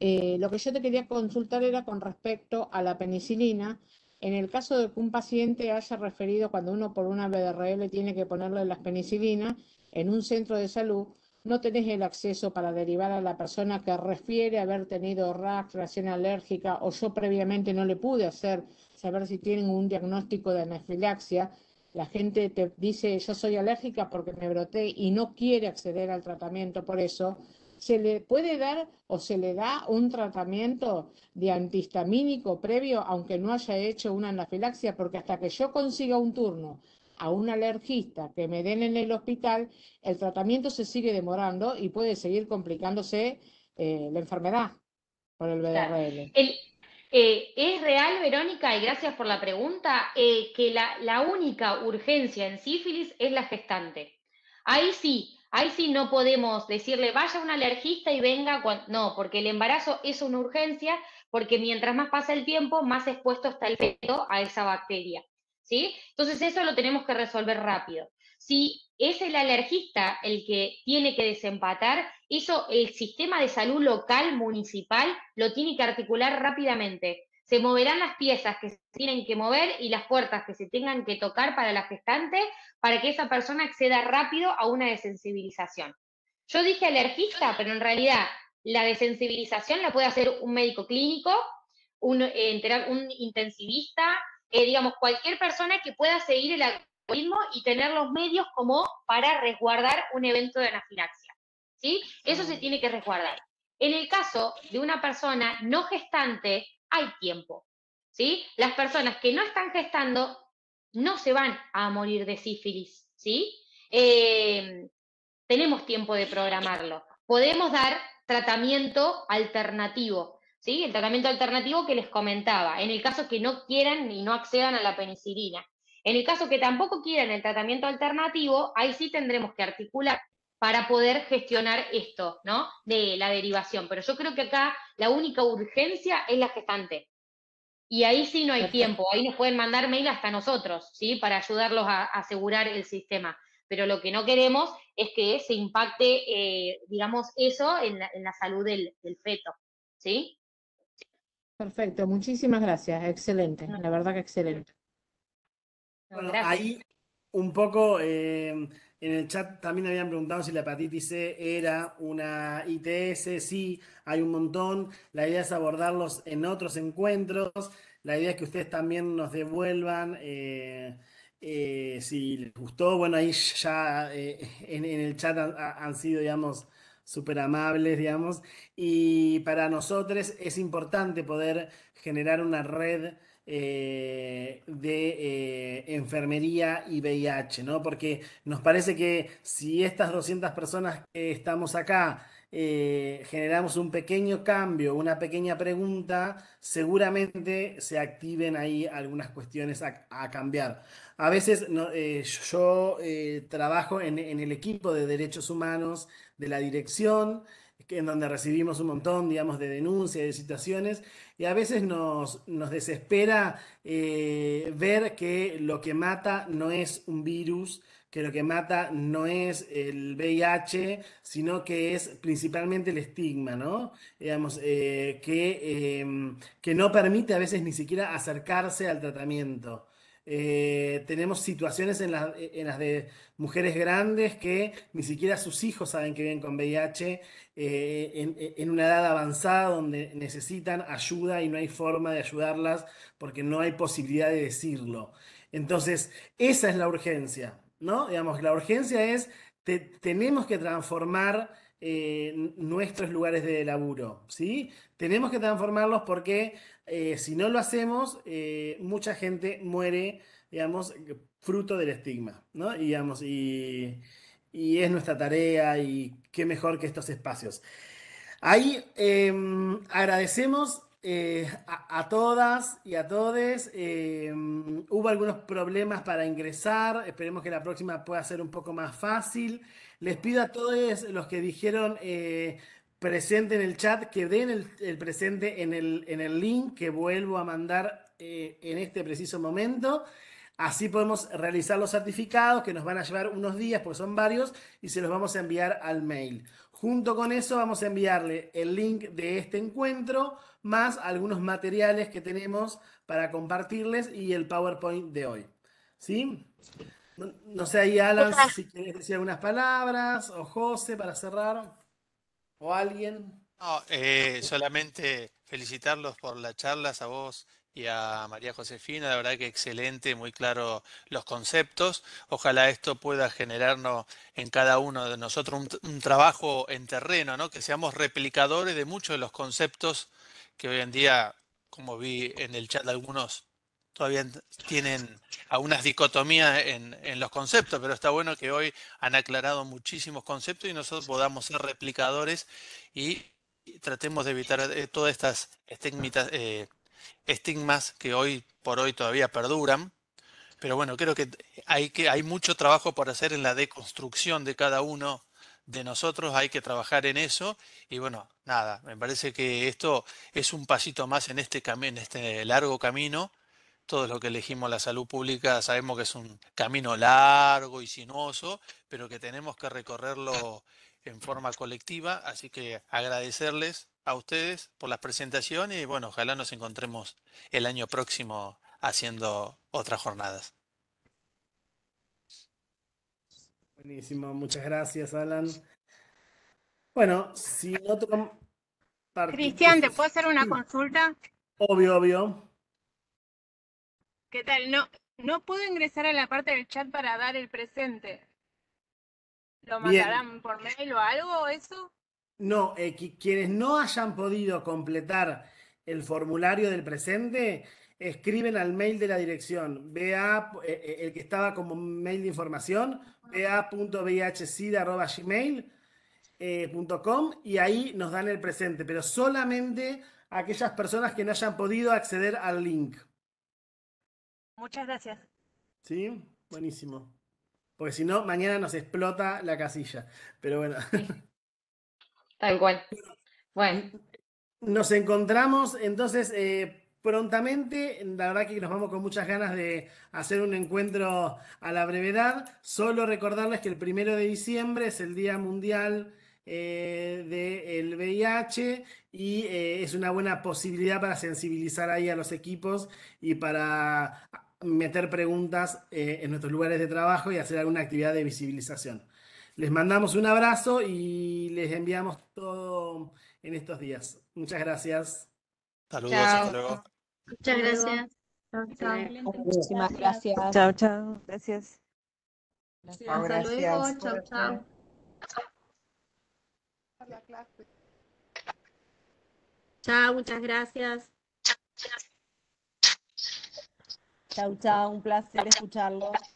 Eh, lo que yo te quería consultar era con respecto a la penicilina. En el caso de que un paciente haya referido cuando uno por una BDRL tiene que ponerle las penicilinas en un centro de salud, no tenés el acceso para derivar a la persona que refiere haber tenido RAC, reacción alérgica, o yo previamente no le pude hacer saber si tienen un diagnóstico de anafilaxia. La gente te dice yo soy alérgica porque me broté y no quiere acceder al tratamiento por eso. ¿Se le puede dar o se le da un tratamiento de antihistamínico previo, aunque no haya hecho una anafilaxia? Porque hasta que yo consiga un turno a un alergista que me den en el hospital, el tratamiento se sigue demorando y puede seguir complicándose eh, la enfermedad por el BDRL. Eh, es real, Verónica, y gracias por la pregunta, eh, que la, la, única urgencia en sífilis es la gestante. Ahí sí, ahí sí no podemos decirle vaya un alergista y venga. No, porque el embarazo es una urgencia, porque mientras más pasa el tiempo, más expuesto está el feto a esa bacteria. ¿sí? Entonces eso lo tenemos que resolver rápido. Si es el alergista el que tiene que desempatar, eso el sistema de salud local, municipal, lo tiene que articular rápidamente. Se moverán las piezas que se tienen que mover y las puertas que se tengan que tocar para la gestante para que esa persona acceda rápido a una desensibilización. Yo dije alergista, pero en realidad la desensibilización la puede hacer un médico clínico, un, eh, un intensivista, eh, digamos, cualquier persona que pueda seguir el algoritmo y tener los medios como para resguardar un evento de anafilaxia. ¿sí? Eso se tiene que resguardar. En el caso de una persona no gestante, hay tiempo. ¿sí? Las personas que no están gestando no se van a morir de sífilis. ¿sí? Eh, tenemos tiempo de programarlo. Podemos dar tratamiento alternativo. ¿sí? El tratamiento alternativo que les comentaba, en el caso que no quieran y no accedan a la penicilina. En el caso que tampoco quieran el tratamiento alternativo, ahí sí tendremos que articular para poder gestionar esto, ¿no? De la derivación. Pero yo creo que acá la única urgencia es la gestante. Y ahí sí no hay tiempo, ahí nos pueden mandar mail hasta nosotros, ¿sí? Para ayudarlos a, asegurar el sistema. Pero lo que no queremos es que se impacte, eh, digamos, eso en la, salud del, del feto, ¿sí? Perfecto, muchísimas gracias, excelente, la verdad que excelente. Bueno, ahí un poco eh, en el chat también habían preguntado si la hepatitis C era una ITS, sí, hay un montón, la idea es abordarlos en otros encuentros, la idea es que ustedes también nos devuelvan. Eh, eh, si les gustó, bueno, ahí ya en, el chat han sido, digamos, súper amables, digamos, y para nosotros es importante poder generar una red eh, de eh, enfermería y VIH, ¿no? Porque nos parece que si estas 200 personas que estamos acá eh, generamos un pequeño cambio, una pequeña pregunta, seguramente se activen ahí algunas cuestiones a, cambiar. A veces yo trabajo en el equipo de derechos humanos de la dirección, en donde recibimos un montón, digamos, de denuncias, de situaciones, y a veces nos, nos desespera eh, ver que lo que mata no es un virus, que lo que mata no es el VIH, sino que es principalmente el estigma, ¿no? Digamos, eh, que, em, que no permite a veces ni siquiera acercarse al tratamiento. Eh, tenemos situaciones en, en, las de mujeres grandes que ni siquiera sus hijos saben que viven con VIH eh, en, una edad avanzada donde necesitan ayuda y no hay forma de ayudarlas porque no hay posibilidad de decirlo. Entonces, esa es la urgencia, ¿no? Digamos, la urgencia es, tenemos que transformar eh, nuestros lugares de laburo, ¿sí? Tenemos que transformarlos porque eh, si no lo hacemos, eh, mucha gente muere, digamos, fruto del estigma, ¿no? Y, digamos, y, es nuestra tarea y qué mejor que estos espacios. Ahí em, agradecemos eh, a, todas y a todos. Em, hubo algunos problemas para ingresar. Esperemos que la próxima pueda ser un poco más fácil. Les pido a todos los que dijeron presente en el chat, que den el, presente en el, en el, link que vuelvo a mandar eh, en este preciso momento. Así podemos realizar los certificados que nos van a llevar unos días, porque son varios, y se los vamos a enviar al mail. Junto con eso vamos a enviarle el link de este encuentro, más algunos materiales que tenemos para compartirles y el PowerPoint de hoy. ¿Sí? No, sé ahí, Alan, si quieres decir algunas palabras, o José, para cerrar. ¿O alguien? No, eh, solamente felicitarlos por las charlas a vos y a María Josefina, la verdad que excelente, muy claro los conceptos. Ojalá esto pueda generarnos en cada uno de nosotros un, un trabajo en terreno, ¿no? Que seamos replicadores de muchos de los conceptos que hoy en día, como vi en el chat, algunos todavía tienen algunas dicotomías en, los conceptos, pero está bueno que hoy han aclarado muchísimos conceptos y nosotros podamos ser replicadores y, tratemos de evitar eh, todas estas eh, estigmas que hoy por hoy todavía perduran. Pero bueno, creo que hay, que hay mucho trabajo por hacer en la deconstrucción de cada uno de nosotros, hay que trabajar en eso y bueno, nada, me parece que esto es un pasito más en este, en este largo camino todos los que elegimos la salud pública sabemos que es un camino largo y sinuoso, pero que tenemos que recorrerlo en forma colectiva. Así que agradecerles a ustedes por las presentaciones y bueno, ojalá nos encontremos el año próximo haciendo otras jornadas. Buenísimo, muchas gracias, Alan. Bueno, si otro... Cristian, ¿te puedo hacer una consulta? Obvio, obvio. ¿Qué tal? No, no puedo ingresar a la parte del chat para dar el presente. ¿Lo mandarán por mail o algo eso? No, eh, quienes no hayan podido completar el formulario del presente, escriben al mail de la dirección, BA, eh, eh, el que estaba como mail de información, ba.vhcida.gmail.com y ahí nos dan el presente, pero solamente aquellas personas que no hayan podido acceder al link. Muchas gracias. Sí, buenísimo. Porque si no, mañana nos explota la casilla. Pero bueno. Tal cual. Bueno. Nos encontramos entonces eh, prontamente. La verdad que nos vamos con muchas ganas de hacer un encuentro a la brevedad. Solo recordarles que el primero de diciembre es el Día Mundial eh, del VIH y eh, es una buena posibilidad para sensibilizar ahí a los equipos y para meter preguntas eh, en nuestros lugares de trabajo y hacer alguna actividad de visibilización. Les mandamos un abrazo y les enviamos todo en estos días. Muchas gracias. Saludos, hasta luego. Muchas gracias. Muchísimas gracias. Chao, chao. Gracias. Hasta luego. Chao, chao. Chao, muchas gracias. Chao, chao, un placer escucharlos.